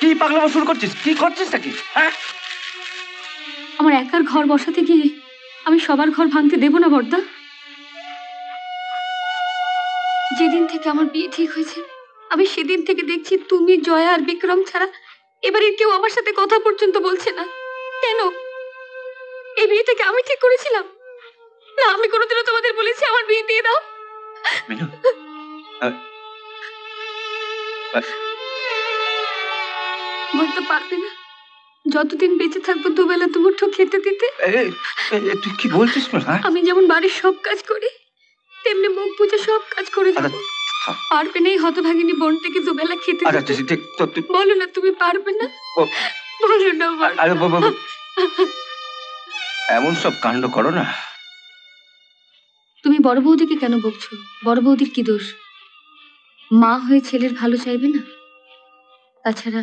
কি পাগলামো শুরু করছিস? কি করছিস নাকি? হ্যাঁ? আমার একার ঘর বসাতে গিয়ে আমি সবার ঘর ভাঙতে দেব না বর্দা। থেকে আমার বিয়ে ঠিক হয়েছে। আমি সেদিন থেকে দেখছি তুমি জয়া আর বিক্রম ছাড়া এবারে কেউ আমার সাথে কথা পর্যন্ত বলছে না। কেন? এই বিয়েটাকে আমি ঠিক করেছিলাম? না আমি কোনোদিনও তোমাদের বলেছি আমার বিয়ে দিয়ে দাও। বলতে পারবে না। যতদিন বেঁচে থাকব দুবেলা দুমুঠো খেতে দিতে। তুই কি বলছিস হ্যাঁ? আমি যেমন বাড়ির সব কাজ করি তেমনি মুখ বুঝে সব কাজ করে যাব। পারবে না এই হতভাগিনী বোনটাকে দুবেলা খেতে আচ্ছা বলো না তুমি পারবে না? বলো না আরে এমন সব কাণ্ড করো না। তুমি বড় বৌদিকে কেন বকছো? বড় বৌদির কি দোষ? মা হয়ে ছেলের ভালো চাইবে না? তাছাড়া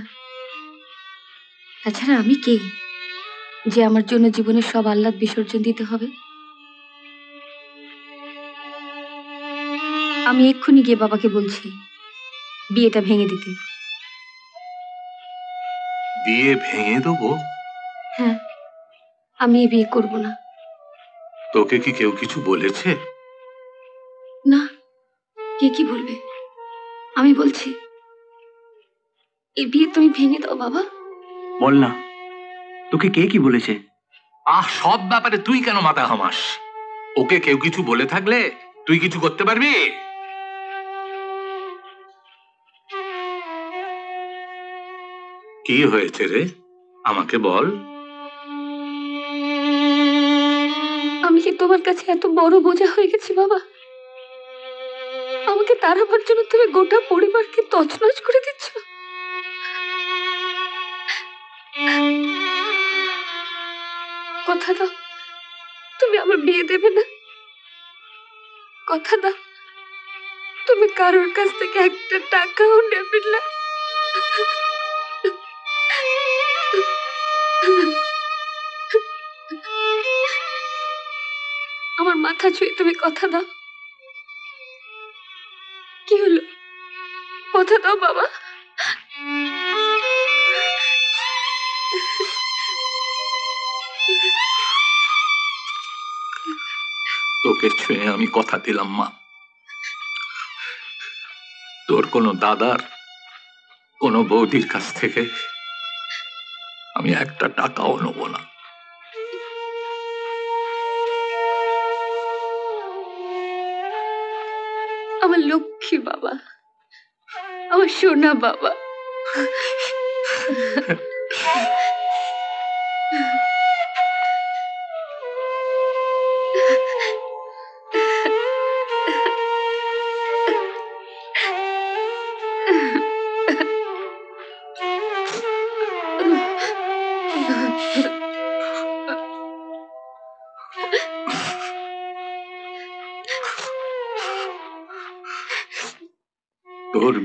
তাছাড়া আমি কে? যে আমার জন্য জীবনের সব আহ্লাদ বিসর্জন দিতে হবে? আমি এক্ষুনি গিয়ে বাবাকে বলছি বিয়েটা ভেঙে দিতে। বিয়ে ভেঙে দেবো? হ্যাঁ আমি এই বিয়ে করব না। তোকে কি কেউ কিছু বলেছে? না কে কি বলবে? আমি বলছি এই বিয়ে তুমি ভেঙে দাও বাবা। বল না তোকে কে কি বলেছে? আহ সব ব্যাপারে তুই কেন মাথা ঘামাস? ওকে কেউ কিছু বলে থাকলে তুই কিছু করতে পারবি? কি হয়েছে রে? আমাকে বল। আমি কি তোমার কাছে এত বড় বোঝা হয়ে গেছি, বাবা? আমাকে তাড়াবার জন্য তুমি গোটা পরিবারকে তছনছ করে দিচ্ছ। কথা দাও, তুমি আমার বিয়ে দেবে না। কথা দাও, তুমি কারোর কাছ থেকে একটা টাকাও নেবে না। মাথা ছুঁয়ে তুমি কথা দাও। কি হলো? কথা দাও বাবা। তোকে ছুঁয়ে আমি কথা দিলাম, মা। তোর কোনো দাদার, কোনো বৌদির কাছ থেকে আমি একটা টাকাও নেব না। আমার (laughs)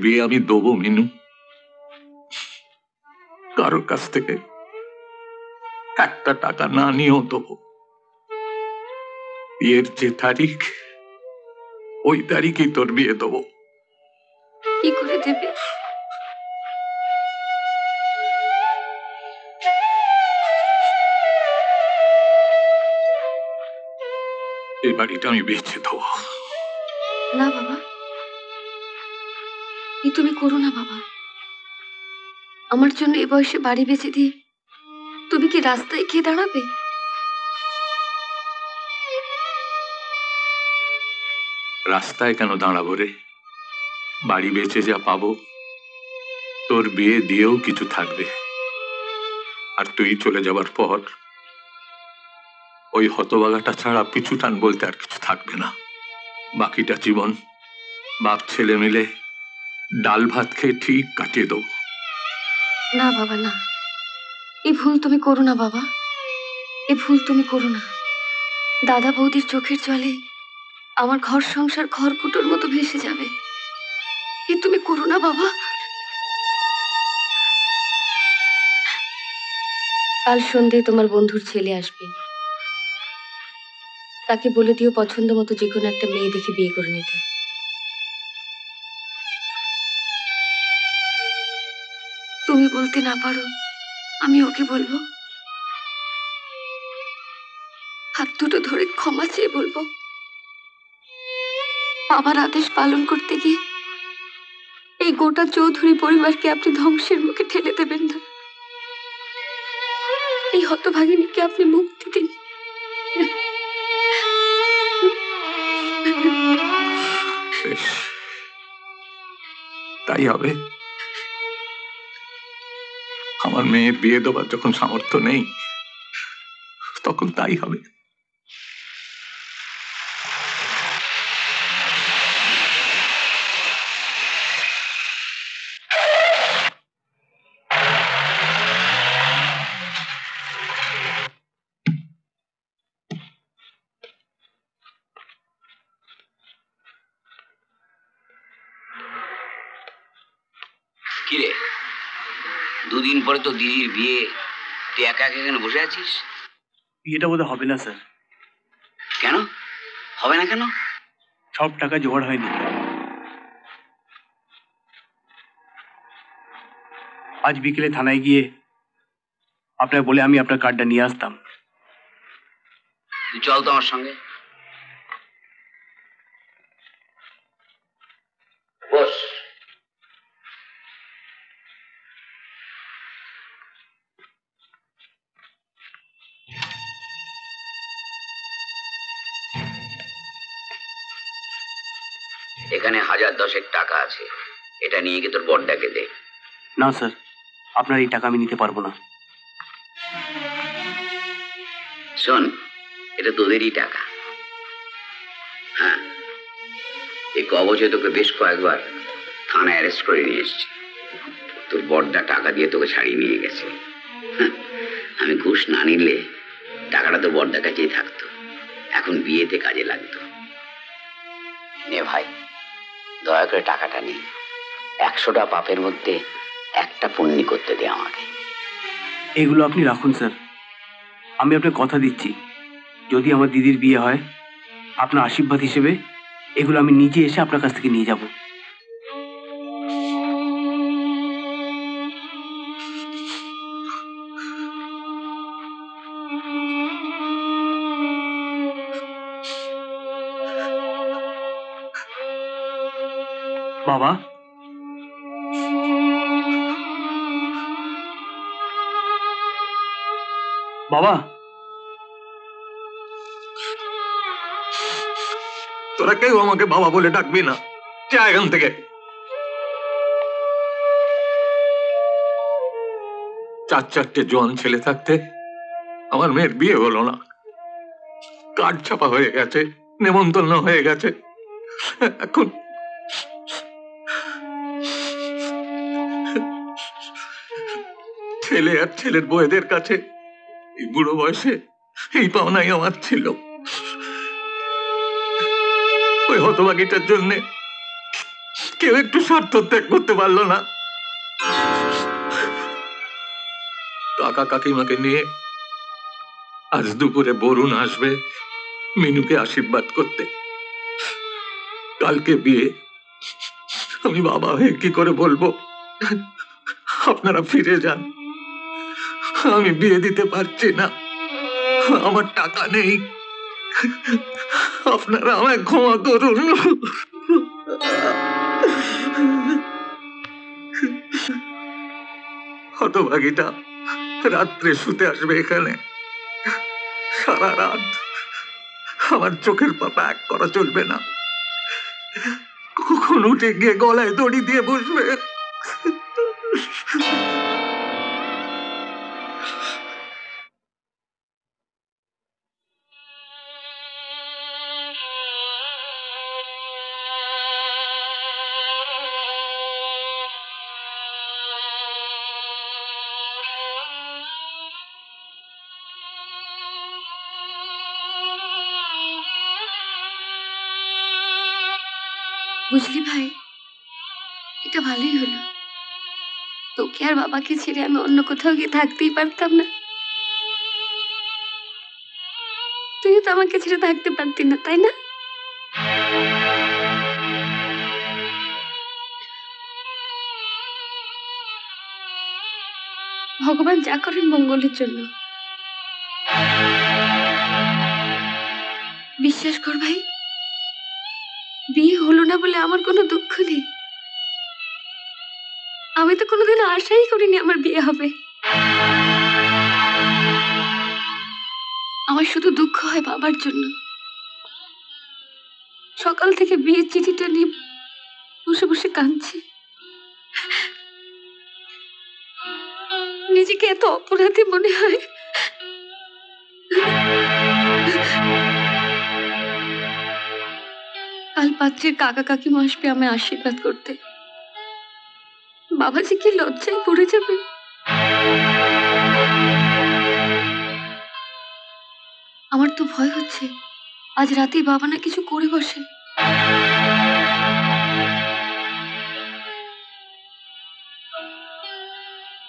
বিয়ে আমি দেবো মিনু। কারোর কাছ থেকে একটা টাকা না নিয়েও দেবো। বিয়ের যে তারিখ ওই তারিখেই তোর বিয়ে দেবো। কি করে দেবে? বাড়িটা আমি বেঁচে দেবো। না বাবা। এ তুমি করো না বাবা। আমার জন্য এ বয়সে বাড়ি বেঁচে দিয়ে তুমি কি রাস্তায় গিয়ে দাঁড়াবে? রাস্তায় কেন দাঁড়াবো রে? বাড়ি বেঁচে যা পাবো, তোর বিয়ে দিয়েও কিছু থাকবে। আর তুই চলে যাবার পর ওই হতবাগাটা ছাড়া পিছু টান বলতে আর কিছু থাকবে না। বাকিটা জীবন বাপ ছেলে মিলে ডাল ভাত খেয়ে ঠিক কাটিয়ে দেবো। না বাবা, না। এ ভুল তুমি করো না বাবা। এ ভুল তুমি করো না। দাদা বৌদির চোখের জলে আমার ঘর সংসার ঘর কুটোর মতো ভেসে যাবে। এ তুমি করো না বাবা। কাল সন্ধে তোমার বন্ধুর ছেলে আসবে। তাকে বলে দিও পছন্দ মতো যে কোনো একটা মেয়ে দেখে বিয়ে করে নিতে। বলতে না পারো, আমি ওকে বলব। হাত দুটো ধরে ক্ষমা চেয়ে বলব। বাবার আদেশ পালন করতে গিয়ে এই গোটা চৌধুরী পরিবারকে আপনি ধ্বংসের মুখে ঠেলে দেবেন না। এই হতভাগিনীকে আপনি মুক্তি দিন। তাই হবে। আমার মেয়ের বিয়ে দেওয়ার যখন সামর্থ্য নেই তখন তাই হবে কিরে দুদিন পরে তো দিদির বিয়ে তুই একা একা এখানে বসে আছিস? বিয়েটা বোধহয় হবে না স্যার। কেন? হবে না কেন? সব টাকা জোগাড় হয়নি। আজ বিকেলে থানায় গিয়ে আপনার বলে আমি আপনার কার্ডটা নিয়ে আসতাম। চল তো আমার সঙ্গে। দশেক টাকা আছে। এটা নিয়ে গিয়ে তোর বড়টাকে দে। না স্যার। আপনার এই টাকা আমি নিতে পারব না। শোন এটা তোদেরই টাকা। হ্যাঁ এই কবচে তোকে বেশ কয়েকবার থানায় অ্যারেস্ট করে নিয়ে এসছি। তোর বড়দা টাকা দিয়ে তোকে ছাড়িয়ে নিয়ে গেছে। হ্যাঁ, আমি ঘুষ না নিলে টাকাটা তোর বড়দার কাছেই থাকতো। এখন বিয়েতে কাজে লাগতো। নে ভাই দয়া করে টাকাটা নিন। একশোটা পাপের মধ্যে একটা পুণ্যি করতে দে আমাকে। এগুলো আপনি রাখুন, স্যার। আমি আপনাকে কথা দিচ্ছি। যদি আমার দিদির বিয়ে হয়, আপনার আশীর্বাদ হিসেবে এগুলো আমি নিজে এসে আপনার কাছ থেকে নিয়ে যাব। বাবা। বাবা। তোরা কেউ আমাকে বাবা বলে ডাকবি না। যা এখান থেকে। চার চারটে জোয়ান ছেলে থাকতে আমার মেয়ের বিয়ে হলো না। কাঠ ছাপা হয়ে গেছে, নেমন্তন্ন হয়ে গেছে। এখন ছেলে আর ছেলের বয়েদের কাছে এই বুড়ো বয়সে এই পাওনাই আমার ছিল। ওই হতবাগিটার জন্য কেউ একটু স্বার্থ ত্যাগ করতে পারল না। কাকা কাকিমাকে নিয়ে আজ দুপুরে বরুণ আসবে মিনুকে আশীর্বাদ করতে। কালকে বিয়ে। আমি বাবা হয়ে কি করে বলব? আপনারা ফিরে যান। আমি বিয়ে দিতে পারছি না। আমার টাকা নেই। আপনারা আমায় ক্ষমা করুন। হতভাগীটা রাত্রে শুতে আসবে এখানে। সারা রাত আমার চোখের পাতা এক করা চলবে না। কখন উঠে গিয়ে গলায় দড়ি দিয়ে বসবে? আর বাবাকে ছেড়ে আমি অন্য কোথাও গিয়ে থাকতেই পারতাম না। তুইও তো আমাকে ছেড়ে থাকতে পারতি না, তাই না? ভগবান যা করেন মঙ্গলের জন্য। বিশ্বাস কর ভাই, বিয়ে হলো না বলে আমার কোনো দুঃখ নেই। আমি তো কোনোদিন আশাই করিনি আমার বিয়ে হবে। আমার শুধু দুঃখ হয় বাবার জন্য। সকাল থেকে বিয়ের চিঠিটা নিয়ে বসে বসে কাঁদছি। নিজেকে এত অপরাধী মনে হয়। কাল পাত্রের কাকা কাকিমা আসবে আমায় আশীর্বাদ করতে। বাবা যে কি লজ্জায় পড়ে যাবে। আমার তো ভয় হচ্ছে। আজ রাতে বাবা না কিছু করে বসে।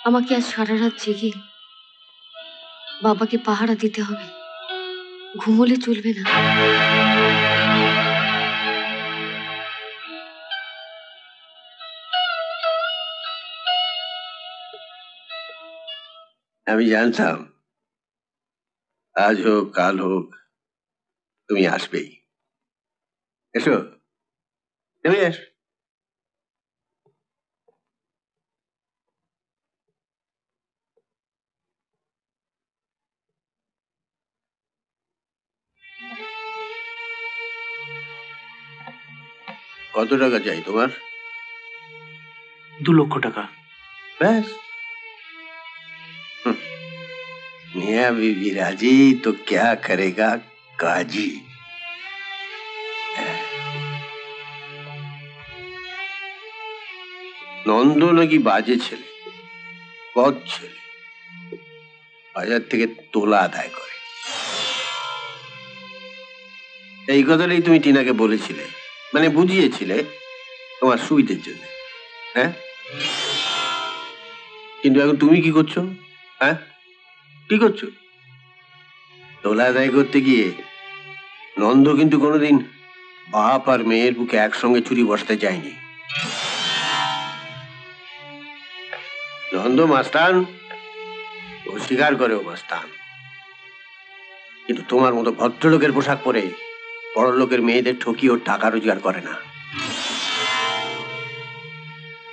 আমাকে আজ সারা রাত জেগে বাবাকে পাহারা দিতে হবে। ঘুমোলে চলবে না। আমি জানতাম আজ হোক কাল হোক তুমি আসবেই এসো নেমে এস কত টাকা চাই তোমার দু লক্ষ টাকা ব্যাস मियाँ बीबी राजी तो क्या करेगा काजी নন্দ নাকি বাজে ছেলে বদ ছেলে বাজার থেকে তোলা আদায় করে এই কথাটাই তুমি টিনাকে বলেছিলে মানে বুঝিয়েছিলে তোমার সুবিধের জন্য হ্যাঁ কিন্তু এখন তুমি কি করছো হ্যাঁ কি করছ? তোলা আদায় করতে গিয়ে নন্দ কিন্তু কোনোদিন বাপ আর মেয়ের বুকে একসঙ্গে চুরি বসতে যায়নি। নন্দ মাস্তান ও স্বীকার করে ও মাস্তান কিন্তু তোমার মতো ভদ্রলোকের পোশাক পরে বড় লোকের মেয়েদের ঠকি ও টাকা রোজগার করে না।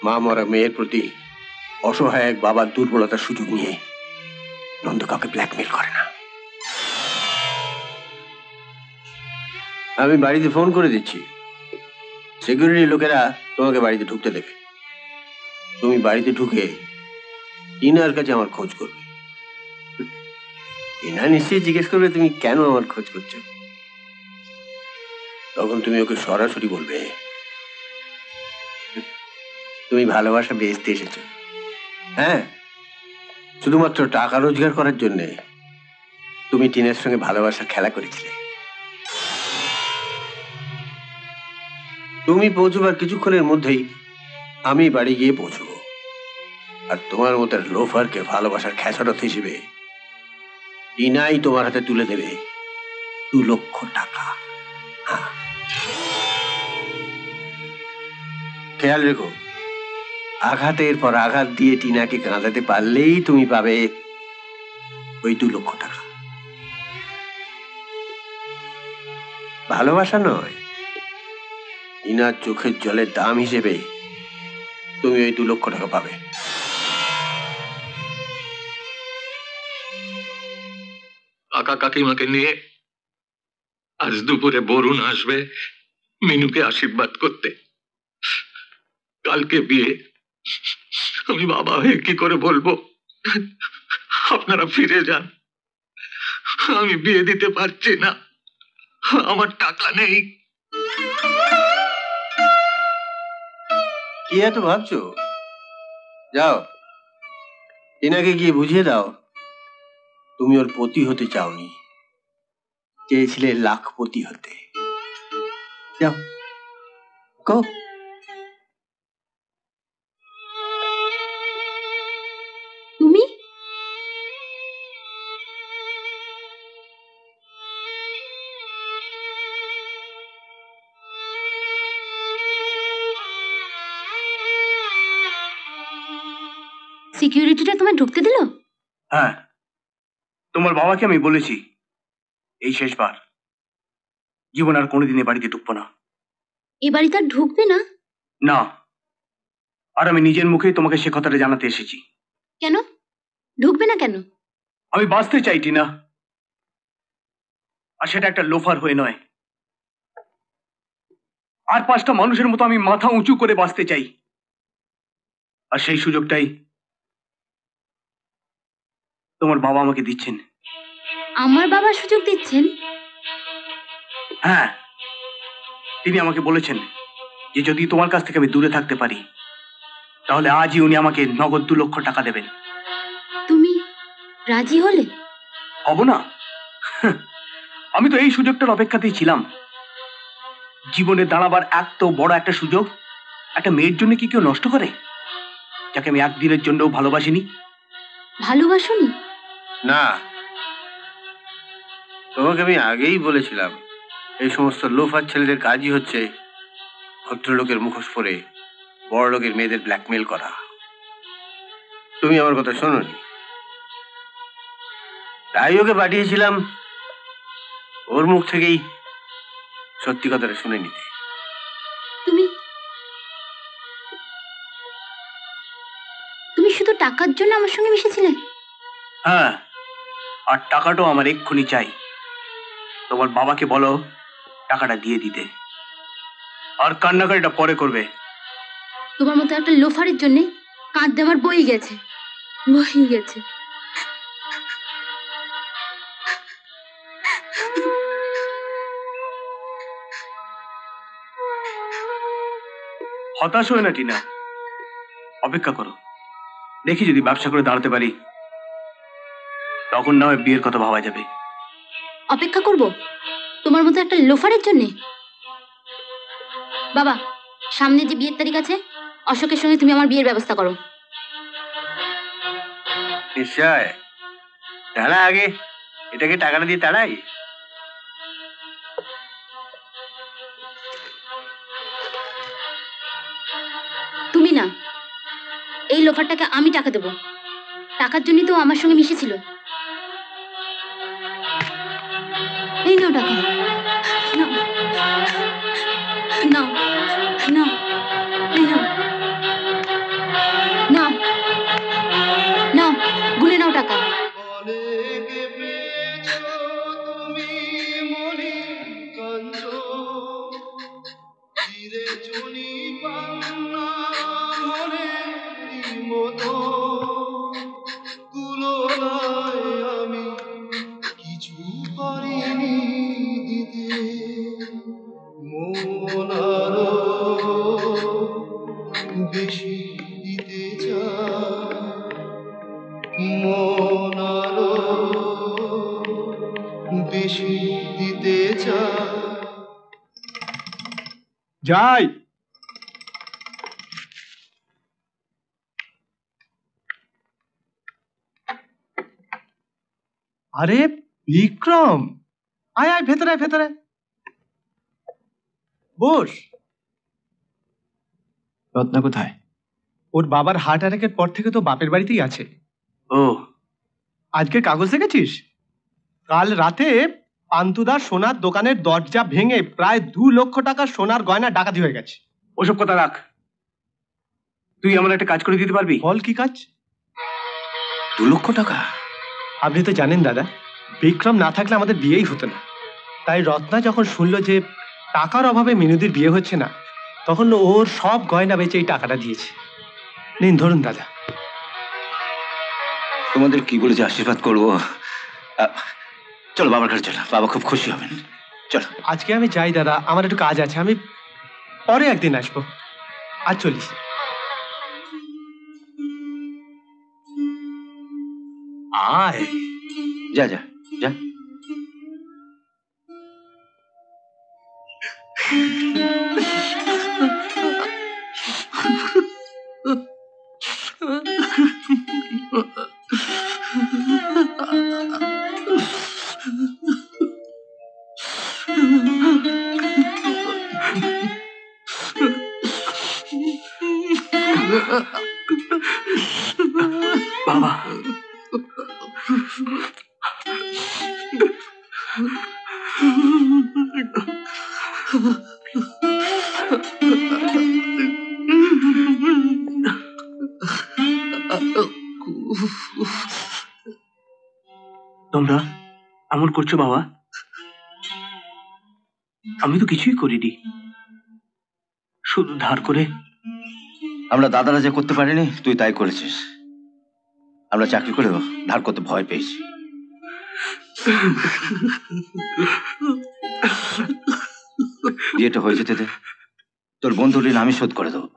মা মরা মেয়ের প্রতি অসহায় এক বাবার দুর্বলতার সুযোগ নিয়ে নন্দ কাউকে ব্ল্যাকমেল করে না। আমি বাড়িতে ফোন করে দিচ্ছি। সিকিউরিটি লোকেরা তোমাকে বাড়িতে ঢুকতে দেবে। তুমি বাড়িতে ঢুকে ইনার কাছে আমার খোঁজ করবে। ইনা নিশ্চয়ই জিজ্ঞেস করবে তুমি কেন আমার খোঁজ করছ। তখন তুমি ওকে সরাসরি বলবে, তুমি ভালোবাসা বেচতে এসেছ। হ্যাঁ? শুধুমাত্র টাকা রোজগার করার জন্যে তুমি টিনের সঙ্গে ভালোবাসার খেলা করেছিলে। তুমি পৌঁছবার কিছুক্ষণের মধ্যেই আমি বাড়ি গিয়ে পৌঁছবো। আর তোমার মতো লোফারকে ভালোবাসার খেসারত হিসেবে টিনাই তোমার হাতে তুলে দেবে দু লক্ষ টাকা। হ্যাঁ। খেয়াল রেখো আঘাতের পর আঘাত দিয়ে টিনাকে কাঁদাতে পারলেই তুমি পাবে ওই দু লক্ষ টাকা। ভালোবাসা নয়। টিনার চোখের জলের দাম হিসেবে তুমি ওই দু লক্ষ টাকা পাবে। কাকা কাকিমাকে নিয়ে আজ দুপুরে বরুণ আসবে মিনুকে আশীর্বাদ করতে। কালকে বিয়ে আমি বাবা হয়ে কি করে বলব? আপনারা ফিরে যান। আমি বিয়ে দিতে পারছি না। আমার টাকা নেই। কি এত ভাবছ? যাও। এনাকে গিয়ে বুঝিয়ে দাও। তুমি ওর পতি হতে চাওনি। চেয়েছিলে লাখপতি হতে। যাও। কো তোমার বাবাকে আমি বলেছি এই শেষবার জীবন আর কোনোদিন এ বাড়িতে ঢুকবো না। এ বাড়িতে আর ঢুকবে না? না। আর আমি নিজের মুখেই তোমাকে সে কথাটা জানাতে এসেছি। কেন? ঢুকবে না কেন? আমি বাঁচতে চাইটি না আর সেটা একটা লোফার হয়ে নয়। আর পাঁচটা মানুষের মতো আমি মাথা উঁচু করে বাঁচতে চাই। আর সেই সুযোগটাই তোমার বাবা আমাকে দিচ্ছেন। আমার বাবা সুযোগ দিচ্ছেন? হ্যাঁ তিনি আমাকে বলেছেন যে যদি তোমার কাছ থেকে আমি দূরে থাকতে পারি তাহলে আজই উনি আমাকে নগদ দু লক্ষ টাকা দেবেন। তুমি রাজি হলে? হব না। আমি তো এই সুযোগটার অপেক্ষাতেই ছিলাম। জীবনে দাঁড়াবার এত বড় একটা সুযোগ একটা মেয়ের জন্য কি কেউ নষ্ট করে? যাকে আমি একদিনের জন্যও ভালোবাসিনি। ভালোবাসুনি? না। তোমাকে আমি আগেই বলেছিলাম এই সমস্ত লোফার ছেলেদের কাজই হচ্ছে ভদ্রলোকের মুখোশ পরে বড় লোকের মেয়েদের ব্ল্যাকমেল করা। তুমি আমার কথা শোনোনি। তাই ওকে পাঠিয়েছিলাম ওর মুখ থেকেই সত্যি কথাটা শুনে নিতে। তুমি তুমি শুধু টাকার জন্য আমার সঙ্গে মিশেছিলে? হ্যাঁ আর টাকাটাও আমার এক্ষুনি চাই। তোমার বাবাকে বলো টাকাটা দিয়ে দিতে। আর কান্নাকাটিটা পরে করবে। তোমার মতো একটা লোফারের জন্য কাঁদতে আমার বই গেছে। বই গেছে। হতাশ হয় না টিনা? অপেক্ষা করো। দেখি যদি ব্যবসা করে দাঁড়াতে পারি তখন না হয় বিয়ের কথা ভাবা যাবে। অপেক্ষা করব? তোমার মতো একটা লোফারের জন্যে? বাবা সামনে যে বিয়ের তারিখ আছে অশোকের সঙ্গে তুমি আমার বিয়ের ব্যবস্থা করো। নিশ্চয়। দাঁড়া আগে এটাকে টাকাটা দিয়ে তাড়াই। তুমি না এই লোফারটাকে আমি টাকা দেবো। টাকার জন্যই তো আমার সঙ্গে মিশেছিল। এই নাও টাকা নাও নাও যাই। আরে বিক্রম। আয় আয় ভেতরে ভেতরে। বস। রত্না কোথায়? ওর বাবার হার্ট অ্যাটাকের পর থেকে তো বাপের বাড়িতেই আছে। ও। আজকে কাগজ দেখেছিস? কাল রাতে পান্তুদার সোনার দোকানের দরজা ভেঙে প্রায় দু লক্ষ টাকার সোনার গয়না ডাকাতি হয়ে গেছে। ওসব কথা রাখ। তুই আমার একটা কাজ করে দিতে পারবি? বল কি কাজ? দু লক্ষ টাকা? আপনি তো জানেন দাদা বিক্রম না থাকলে আমাদের বিয়েই হতো না। তাই রত্না যখন শুনলো যে টাকার অভাবে মিনুদির বিয়ে হচ্ছে না তখন ওর সব গয়না বেচে এই টাকাটা দিয়েছে। নিন ধরুন দাদা। তোমাদের কি বলে যে আশীর্বাদ করব? চলো বাবার কাছে চলো। বাবা খুব খুশি হবেন। চলো। আজকে আমি যাই দাদা। আমার একটু কাজ আছে। আমি পরে একদিন আসব। আজ চলিস। আয়। যা যা যা। (laughs) বাবা। এমন করছ বাবা? আমি তো কিছুই করিনি। শুধু ধার করে আমরা দাদারা যা করতে পারিনি, তুই তাই করেছিস। আমরা চাকরি করেও ধার করতে ভয় পেয়েছি। বিয়েটা হয়েছে দে তোর বন্ধুর ঋণ আমি শোধ করে দেবো।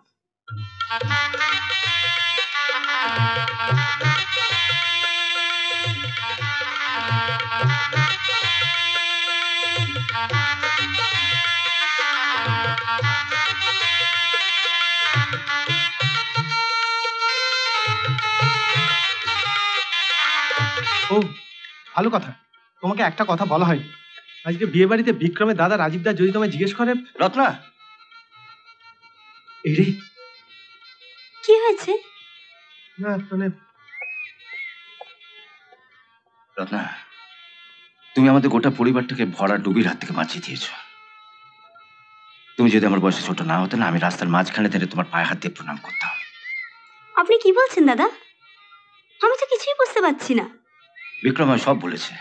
ভালো কথা। তোমাকে একটা কথা বলা হয়। আজকে বিয়ে বাড়িতে বিক্রমের দাদা রাজীব দা যদি তোমায় জিজ্ঞেস করে রত্না! এরে! কি হয়েছে? না মানে রত্না তুমি আমাদের গোটা পরিবারটাকে ভরা ডুবির হাত থেকে বাঁচিয়ে দিয়েছ। তুমি যদি আমার বয়সে ছোট না হতে না আমি রাস্তার মাঝখানে ধরে তোমার পায়ে হাত দিয়ে প্রণাম করতাম। আপনি কি বলছেন দাদা? আমি তো কিছুই বুঝতে পারছি না। বিক্রম আমায় সব বলেছে।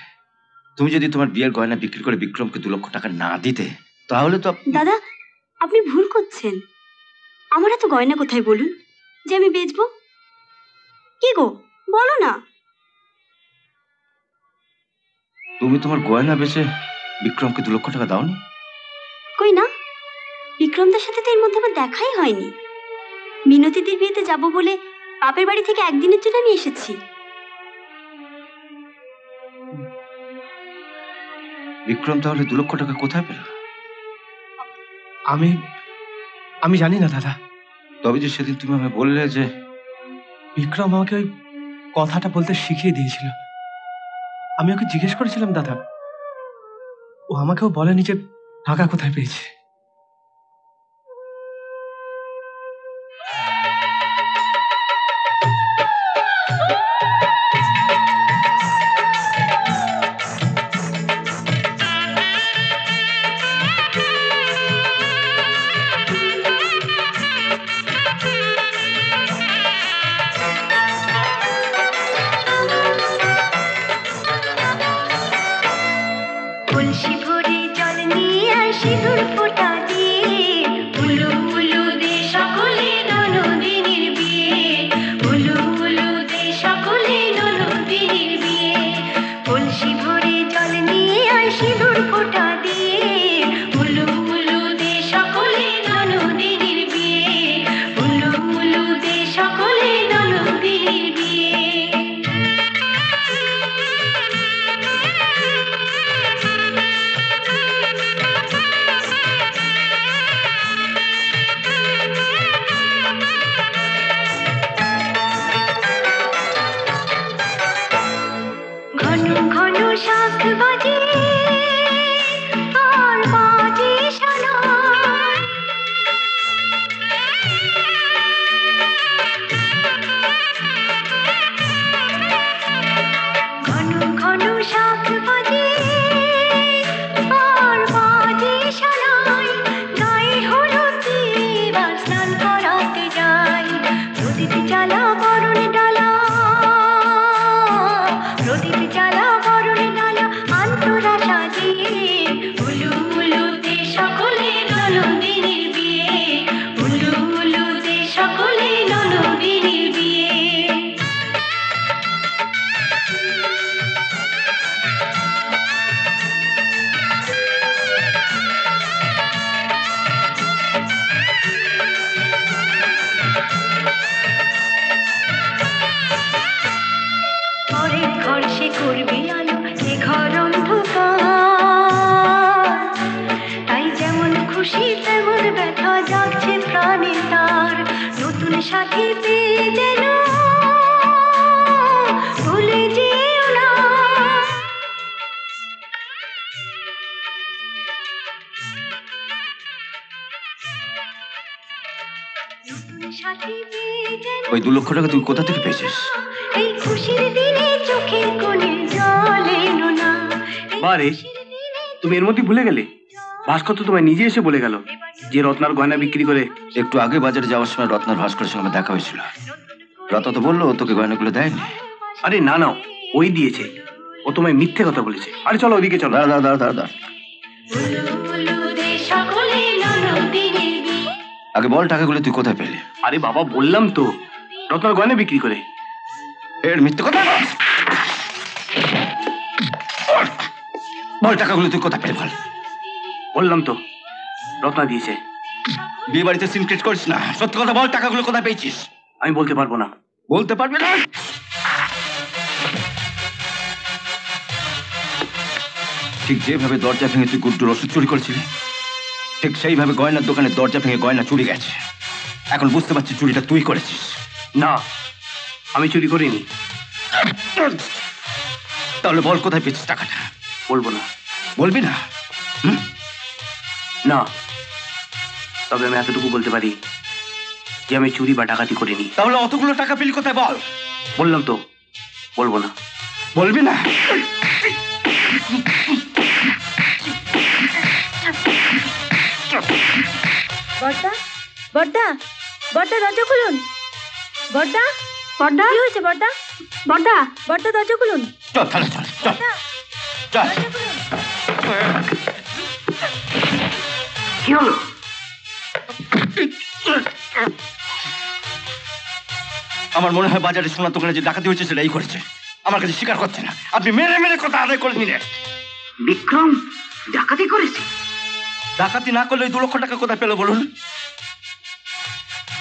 তুমি যদি তোমার বিয়ের গয়না বিক্রি করে বিক্রমকে দু লক্ষ টাকা না দিতে তাহলে তো দাদা আপনি ভুল করছেন। আমার এত গয়না কোথায় বলুন? যে আমি বেচবো? কি গো বলো না। তুমি তোমার গয়না বেচে বিক্রমকে দু লক্ষ টাকা দাওনি? কই না? বিক্রমদার সাথে তো এর মধ্যে আমার দেখাই হয়নি। মিনতিদের বিয়েতে যাব বলে বাপের বাড়ি থেকে একদিনের জন্য আমি এসেছি। বিক্রম তাহলে দু লক্ষ টাকা কোথায় পেল? আমি আমি জানি না দাদা। তবে যে সেদিন তুমি আমায় বললে যে বিক্রম আমাকে ওই কথাটা বলতে শিখিয়ে দিয়েছিল। আমি ওকে জিজ্ঞেস করেছিলাম দাদা। ও আমাকেও বলেনি যে টাকা কোথায় পেয়েছে। ভুলে গেলে? ভাস্কর তো তোমায় নিজে এসে বলে গেল যে রত্নার গয়না বিক্রি করে একটু আগে বাজারে যাওয়ার সময় রত্নার ভাস্করের সঙ্গে দেখা হয়েছিল। রত্না তো বলল তোকে গয়নাগুলো দেয়নি। আরে না না ওই দিয়েছে। ও তোমায় মিথ্যে কথা বলেছে। আরে চলো ওইদিকে চলো। দাঁড়া দাঁড়া দাঁড়া আগে বল টাকাগুলো তুই কোথায় পেলি? আরে বাবা বললাম তো। রত্নার গয়না বিক্রি করে। এর মিথ্যে কথা বল। টাকাগুলো তুই কোথায় পেলি বল। বললাম তো, রত্না দিয়েছে। বিয়ে বাড়িতে সিনক্রেট করিস না। সত্যি কথা বল, টাকাগুলো কোথায় পেয়েছিস? আমি বলতে পারব না। বলতে পারবে না? ঠিক যেভাবে দরজা ভেঙে তুই গুড্ডুর ওষুধ চুরি করেছিলি, ঠিক সেইভাবে গয়নার দোকানে দরজা ভেঙে গয়না চুরি গেছে। এখন বুঝতে পারছি চুরিটা তুই করেছিস। না, আমি চুরি করিনি। তাহলে বল কোথায় পেয়েছিস টাকাটা? বলব না। বলবি না? না। তবে আমি এতটুকু বলতে পারি যে আমি চুরি বা ডাকাতি করিনি। তাহলে অতগুলো টাকা পেলি কোথায় বল? বললাম তো বলব না। বলবি না? বর্দা বর্দা বর্দা দরজা খুলুন। বর্দা বর্দা? কি হয়েছে বর্দা? বর্দা? বর্দা দরজা খুলুন। চল চল চল। চল কি হলো আমার মনে হয় বাজারে সোনার দোকানে যে ডাকাতি হয়েছে সেটাই করেছে আমার কাছে স্বীকার করছে না। আপনি মেরে মেরে কথা আদায় করে নিলেন। বিক্রম ডাকাতি করেছে? ডাকাতি না করলে ওই দু লক্ষ টাকা কোথায় পেল বলুন?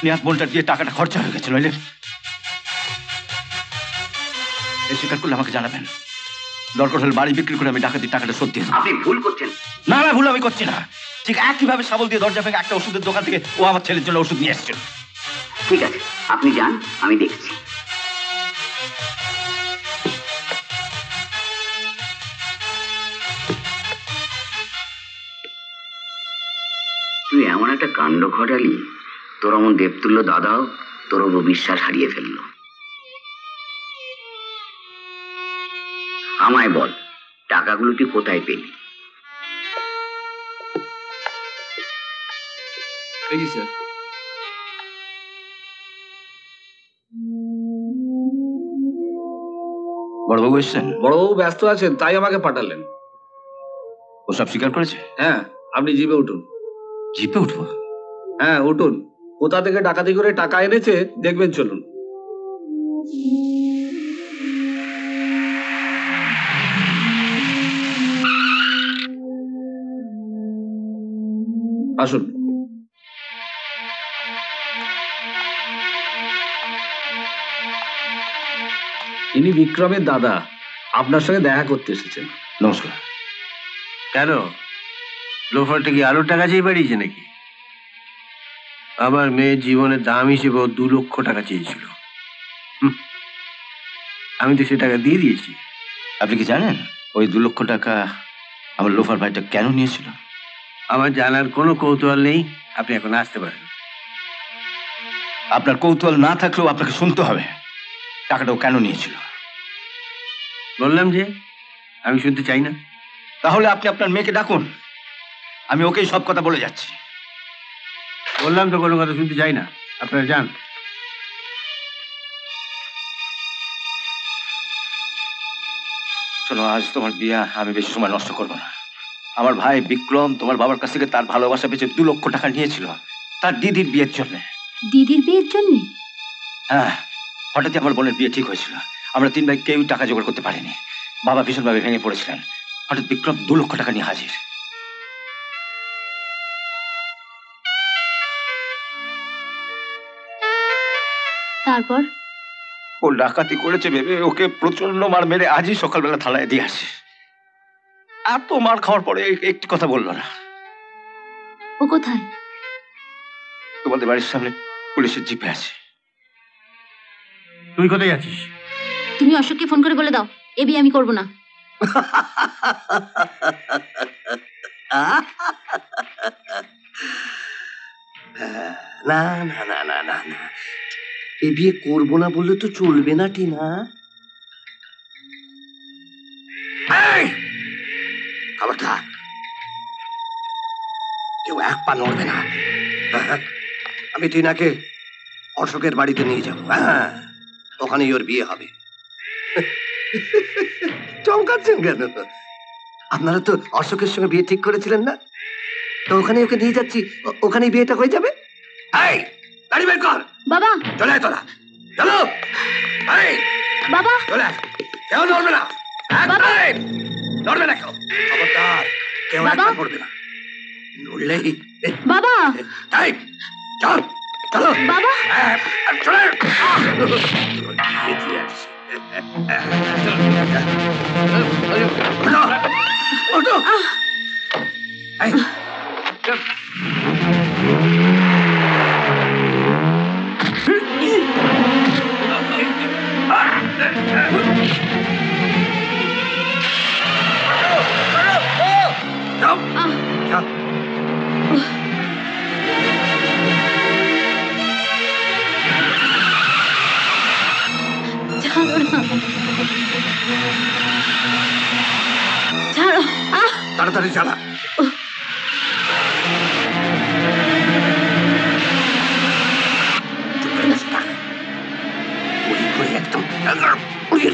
নিয়াত বোনটা দিয়ে টাকাটা খরচা হয়ে গেছে নইলে। এ স্বীকার করলে আমাকে জানাবেন। দরকার হলে বাড়ি বিক্রি করে আমি ডাকাতির টাকাটা দিয়ে আপনি ভুল করছেন। না না ভুল আমি করছি না। ঠিক একইভাবে সাবল দিয়ে দরজা ভেঙে একটা ওষুধের দোকান থেকে ও আমার ছেলের জন্য ওষুধ নিয়ে এসেছিল। ঠিক আছে আপনি যান আমি দেখছি। তুই এমন একটা কাণ্ড ঘটালি তোর অমন দেবতুল্য দাদাও তোর বিশ্বাস হারিয়ে ফেলল। আমায় বল টাকাগুলো তুই কোথায় পেলি? এই স্যার। বড়বাবু এসছেন? বড়বাবু ব্যস্ত আছেন তাই আমাকে পাঠালেন। ও সব স্বীকার করেছে? হ্যাঁ আপনি জিপে উঠুন। জিপে উঠবো? হ্যাঁ উঠুন। কোথা থেকে ডাকাতি করে টাকা এনেছে দেখবেন চলুন। আসুন। ইনি বিক্রমের দাদা। আপনার সঙ্গে দেখা করতে এসেছেন। নমস্কার। কেন? লোফারটা কি আরও টাকা চেয়ে বাড়িয়েছে নাকি? আমার মেয়ের জীবনের দাম হিসেবে ও দু লক্ষ টাকা চেয়েছিল। হুম, আমি তো সে টাকা দিয়ে দিয়েছি। আপনি কি জানেন? ওই দু লক্ষ টাকা আমার লোফার ভাইটা কেন নিয়েছিল? আমার জানার কোনো কৌতূহল নেই। আপনি এখন আসতে পারেন। আপনার কৌতূহল না থাকলেও আপনাকে শুনতে হবে। টাকাটা ও কেন নিয়েছিল? বললাম যে আমি শুনতে চাই না। তাহলে আপনি আপনার মেয়েকে ডাকুন। আমি ওকেই সব কথা বলে যাচ্ছি। বললাম তো কোনো কথা শুনতে চাই না। আপনারা যান। শোনো আজ তোমার বিয়া আমি বেশি সময় নষ্ট করব না। আমার ভাই বিক্রম তোমার বাবার কাছ থেকে তার ভালোবাসা পেয়েছে দু লক্ষ টাকা নিয়েছিল। তার দিদির বিয়ের জন্য। দিদির বিয়ের জন্য? হ্যাঁ হঠাৎই আমার বোনের বিয়ে ঠিক হয়েছিল। আমরা তিন ভাই কেউই টাকা জোগাড় করতে পারিনি। বাবা ভীষণভাবে ভেঙে পড়েছিলেন। হঠাৎ বিক্রম দু লক্ষ টাকা নিয়ে হাজির। তারপর? ও ডাকাতি করেছে ভেবে ওকে প্রচণ্ড মার মেরে আজই সকালবেলা থালায় দিয়ে আসে। এত মার খাওয়ার পরে এক- একটি কথা বলল না। ও কোথায়? তোমাদের বাড়ির সামনে পুলিশের জিপে আছে। তুই কোথায় আছিস? তুমি অশোককে ফোন করে বলে দাও এ বিয়ে আমি করব না। না না না না না না। এ বিয়ে করব না বললে তো চলবে না টিনা। এই! খবরদার কেউ এক পা নড়বে না। হ্যাঁ, আমি টিনাকে অশোকের বাড়িতে নিয়ে যাব। হ্যাঁ ওখানেই ওর বিয়ে হবে। চমকাচ্ছেন কেন? আপনারা তো অশোকের সঙ্গে বিয়ে ঠিক করেছিলেন না? তো ওখানে ওকে নিয়ে যাচ্ছি। ওখানেই বিয়েটা হয়ে যাবে? এই গাড়ি বের কর। বাবা! চলে আয় তোরা। চলো। এই বাবা! চলে আয়। কেউ নড়বে না। বাবা। একবার নড়বে না নড়লেই বাবা এই চল চলো বাবা হ্যাঁ, চলে আয়। আহ! এগিয়ে আসছে। ওঠো, ওঠো। এই, যাও, যাও। ছাড়ো না ছাড়ো আহ তাড়াতাড়ি চালা উড়ি করে একদম একদম উড়িয়ে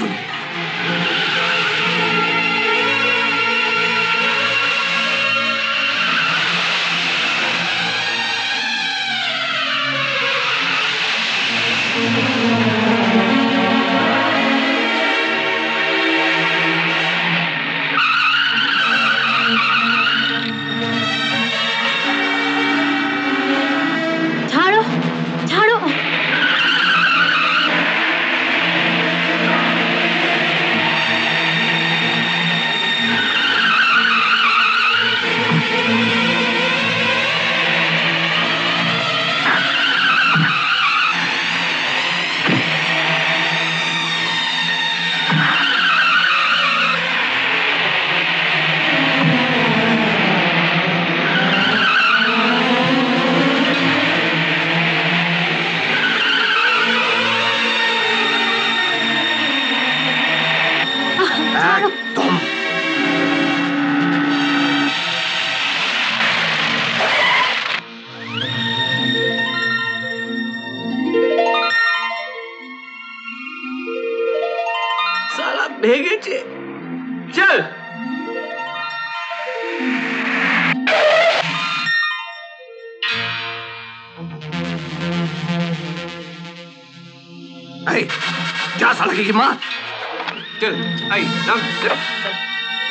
চল আই নাম চল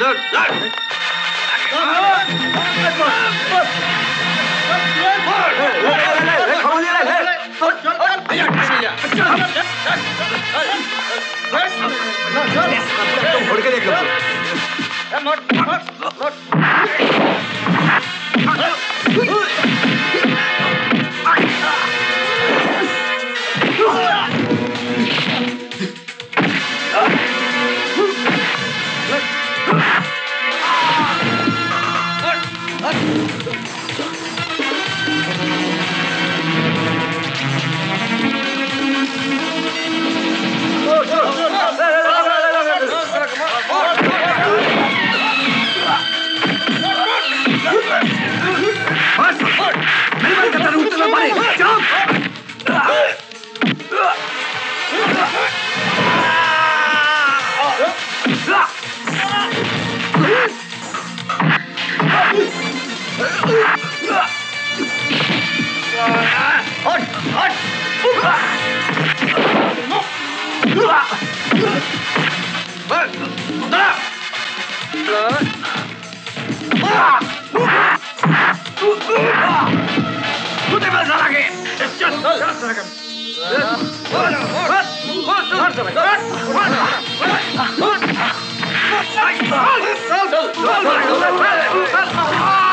ধর ধর Jump! blood. Put the bells on again. It's just just like him. Oh!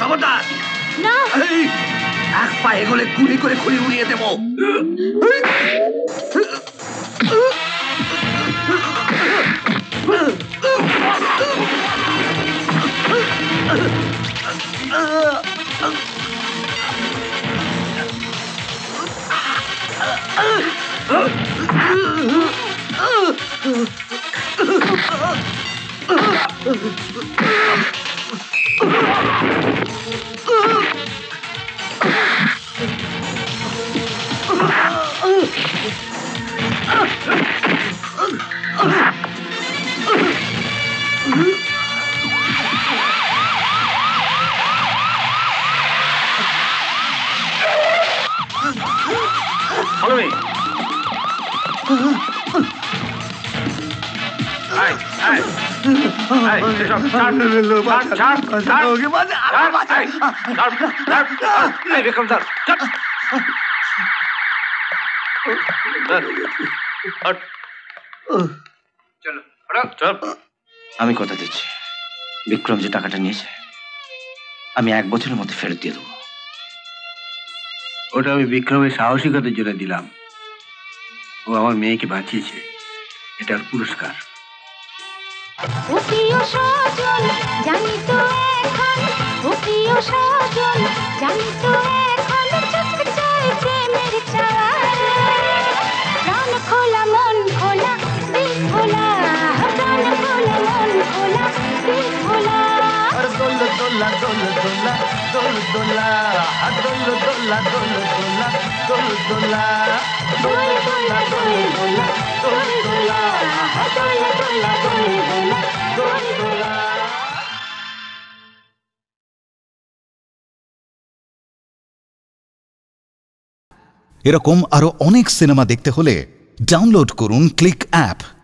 খবরদার। না। এক পা এগোলে গুলি করে খুলি উড়িয়ে দেবো। চলো চল আমি কথা দিচ্ছি। বিক্রম যে টাকাটা নিয়েছে আমি এক বছরের মধ্যে ফেরত দিয়ে দেবো। ওটা আমি বিক্রমের সাহসিকতার জন্য দিলাম। ও আমার মেয়েকে বাঁচিয়েছে। এটা পুরস্কার। ও প্রিয় সজন জানি তো এখন। ও প্রিয় সজন জানি তো এখন। চোখ চাই প্রেমের চাওয়ার প্রাণ খোলা, মন খোলা, দিল খোলা। প্রাণ খোলা, মন খোলা, দিল খোলা। দোল দোলা দোল দোলা দোল দোলা। দোল দোলা দোল দোলা। এরকম আরও অনেক সিনেমা দেখতে হলে ডাউনলোড করুন ক্লিক অ্যাপ।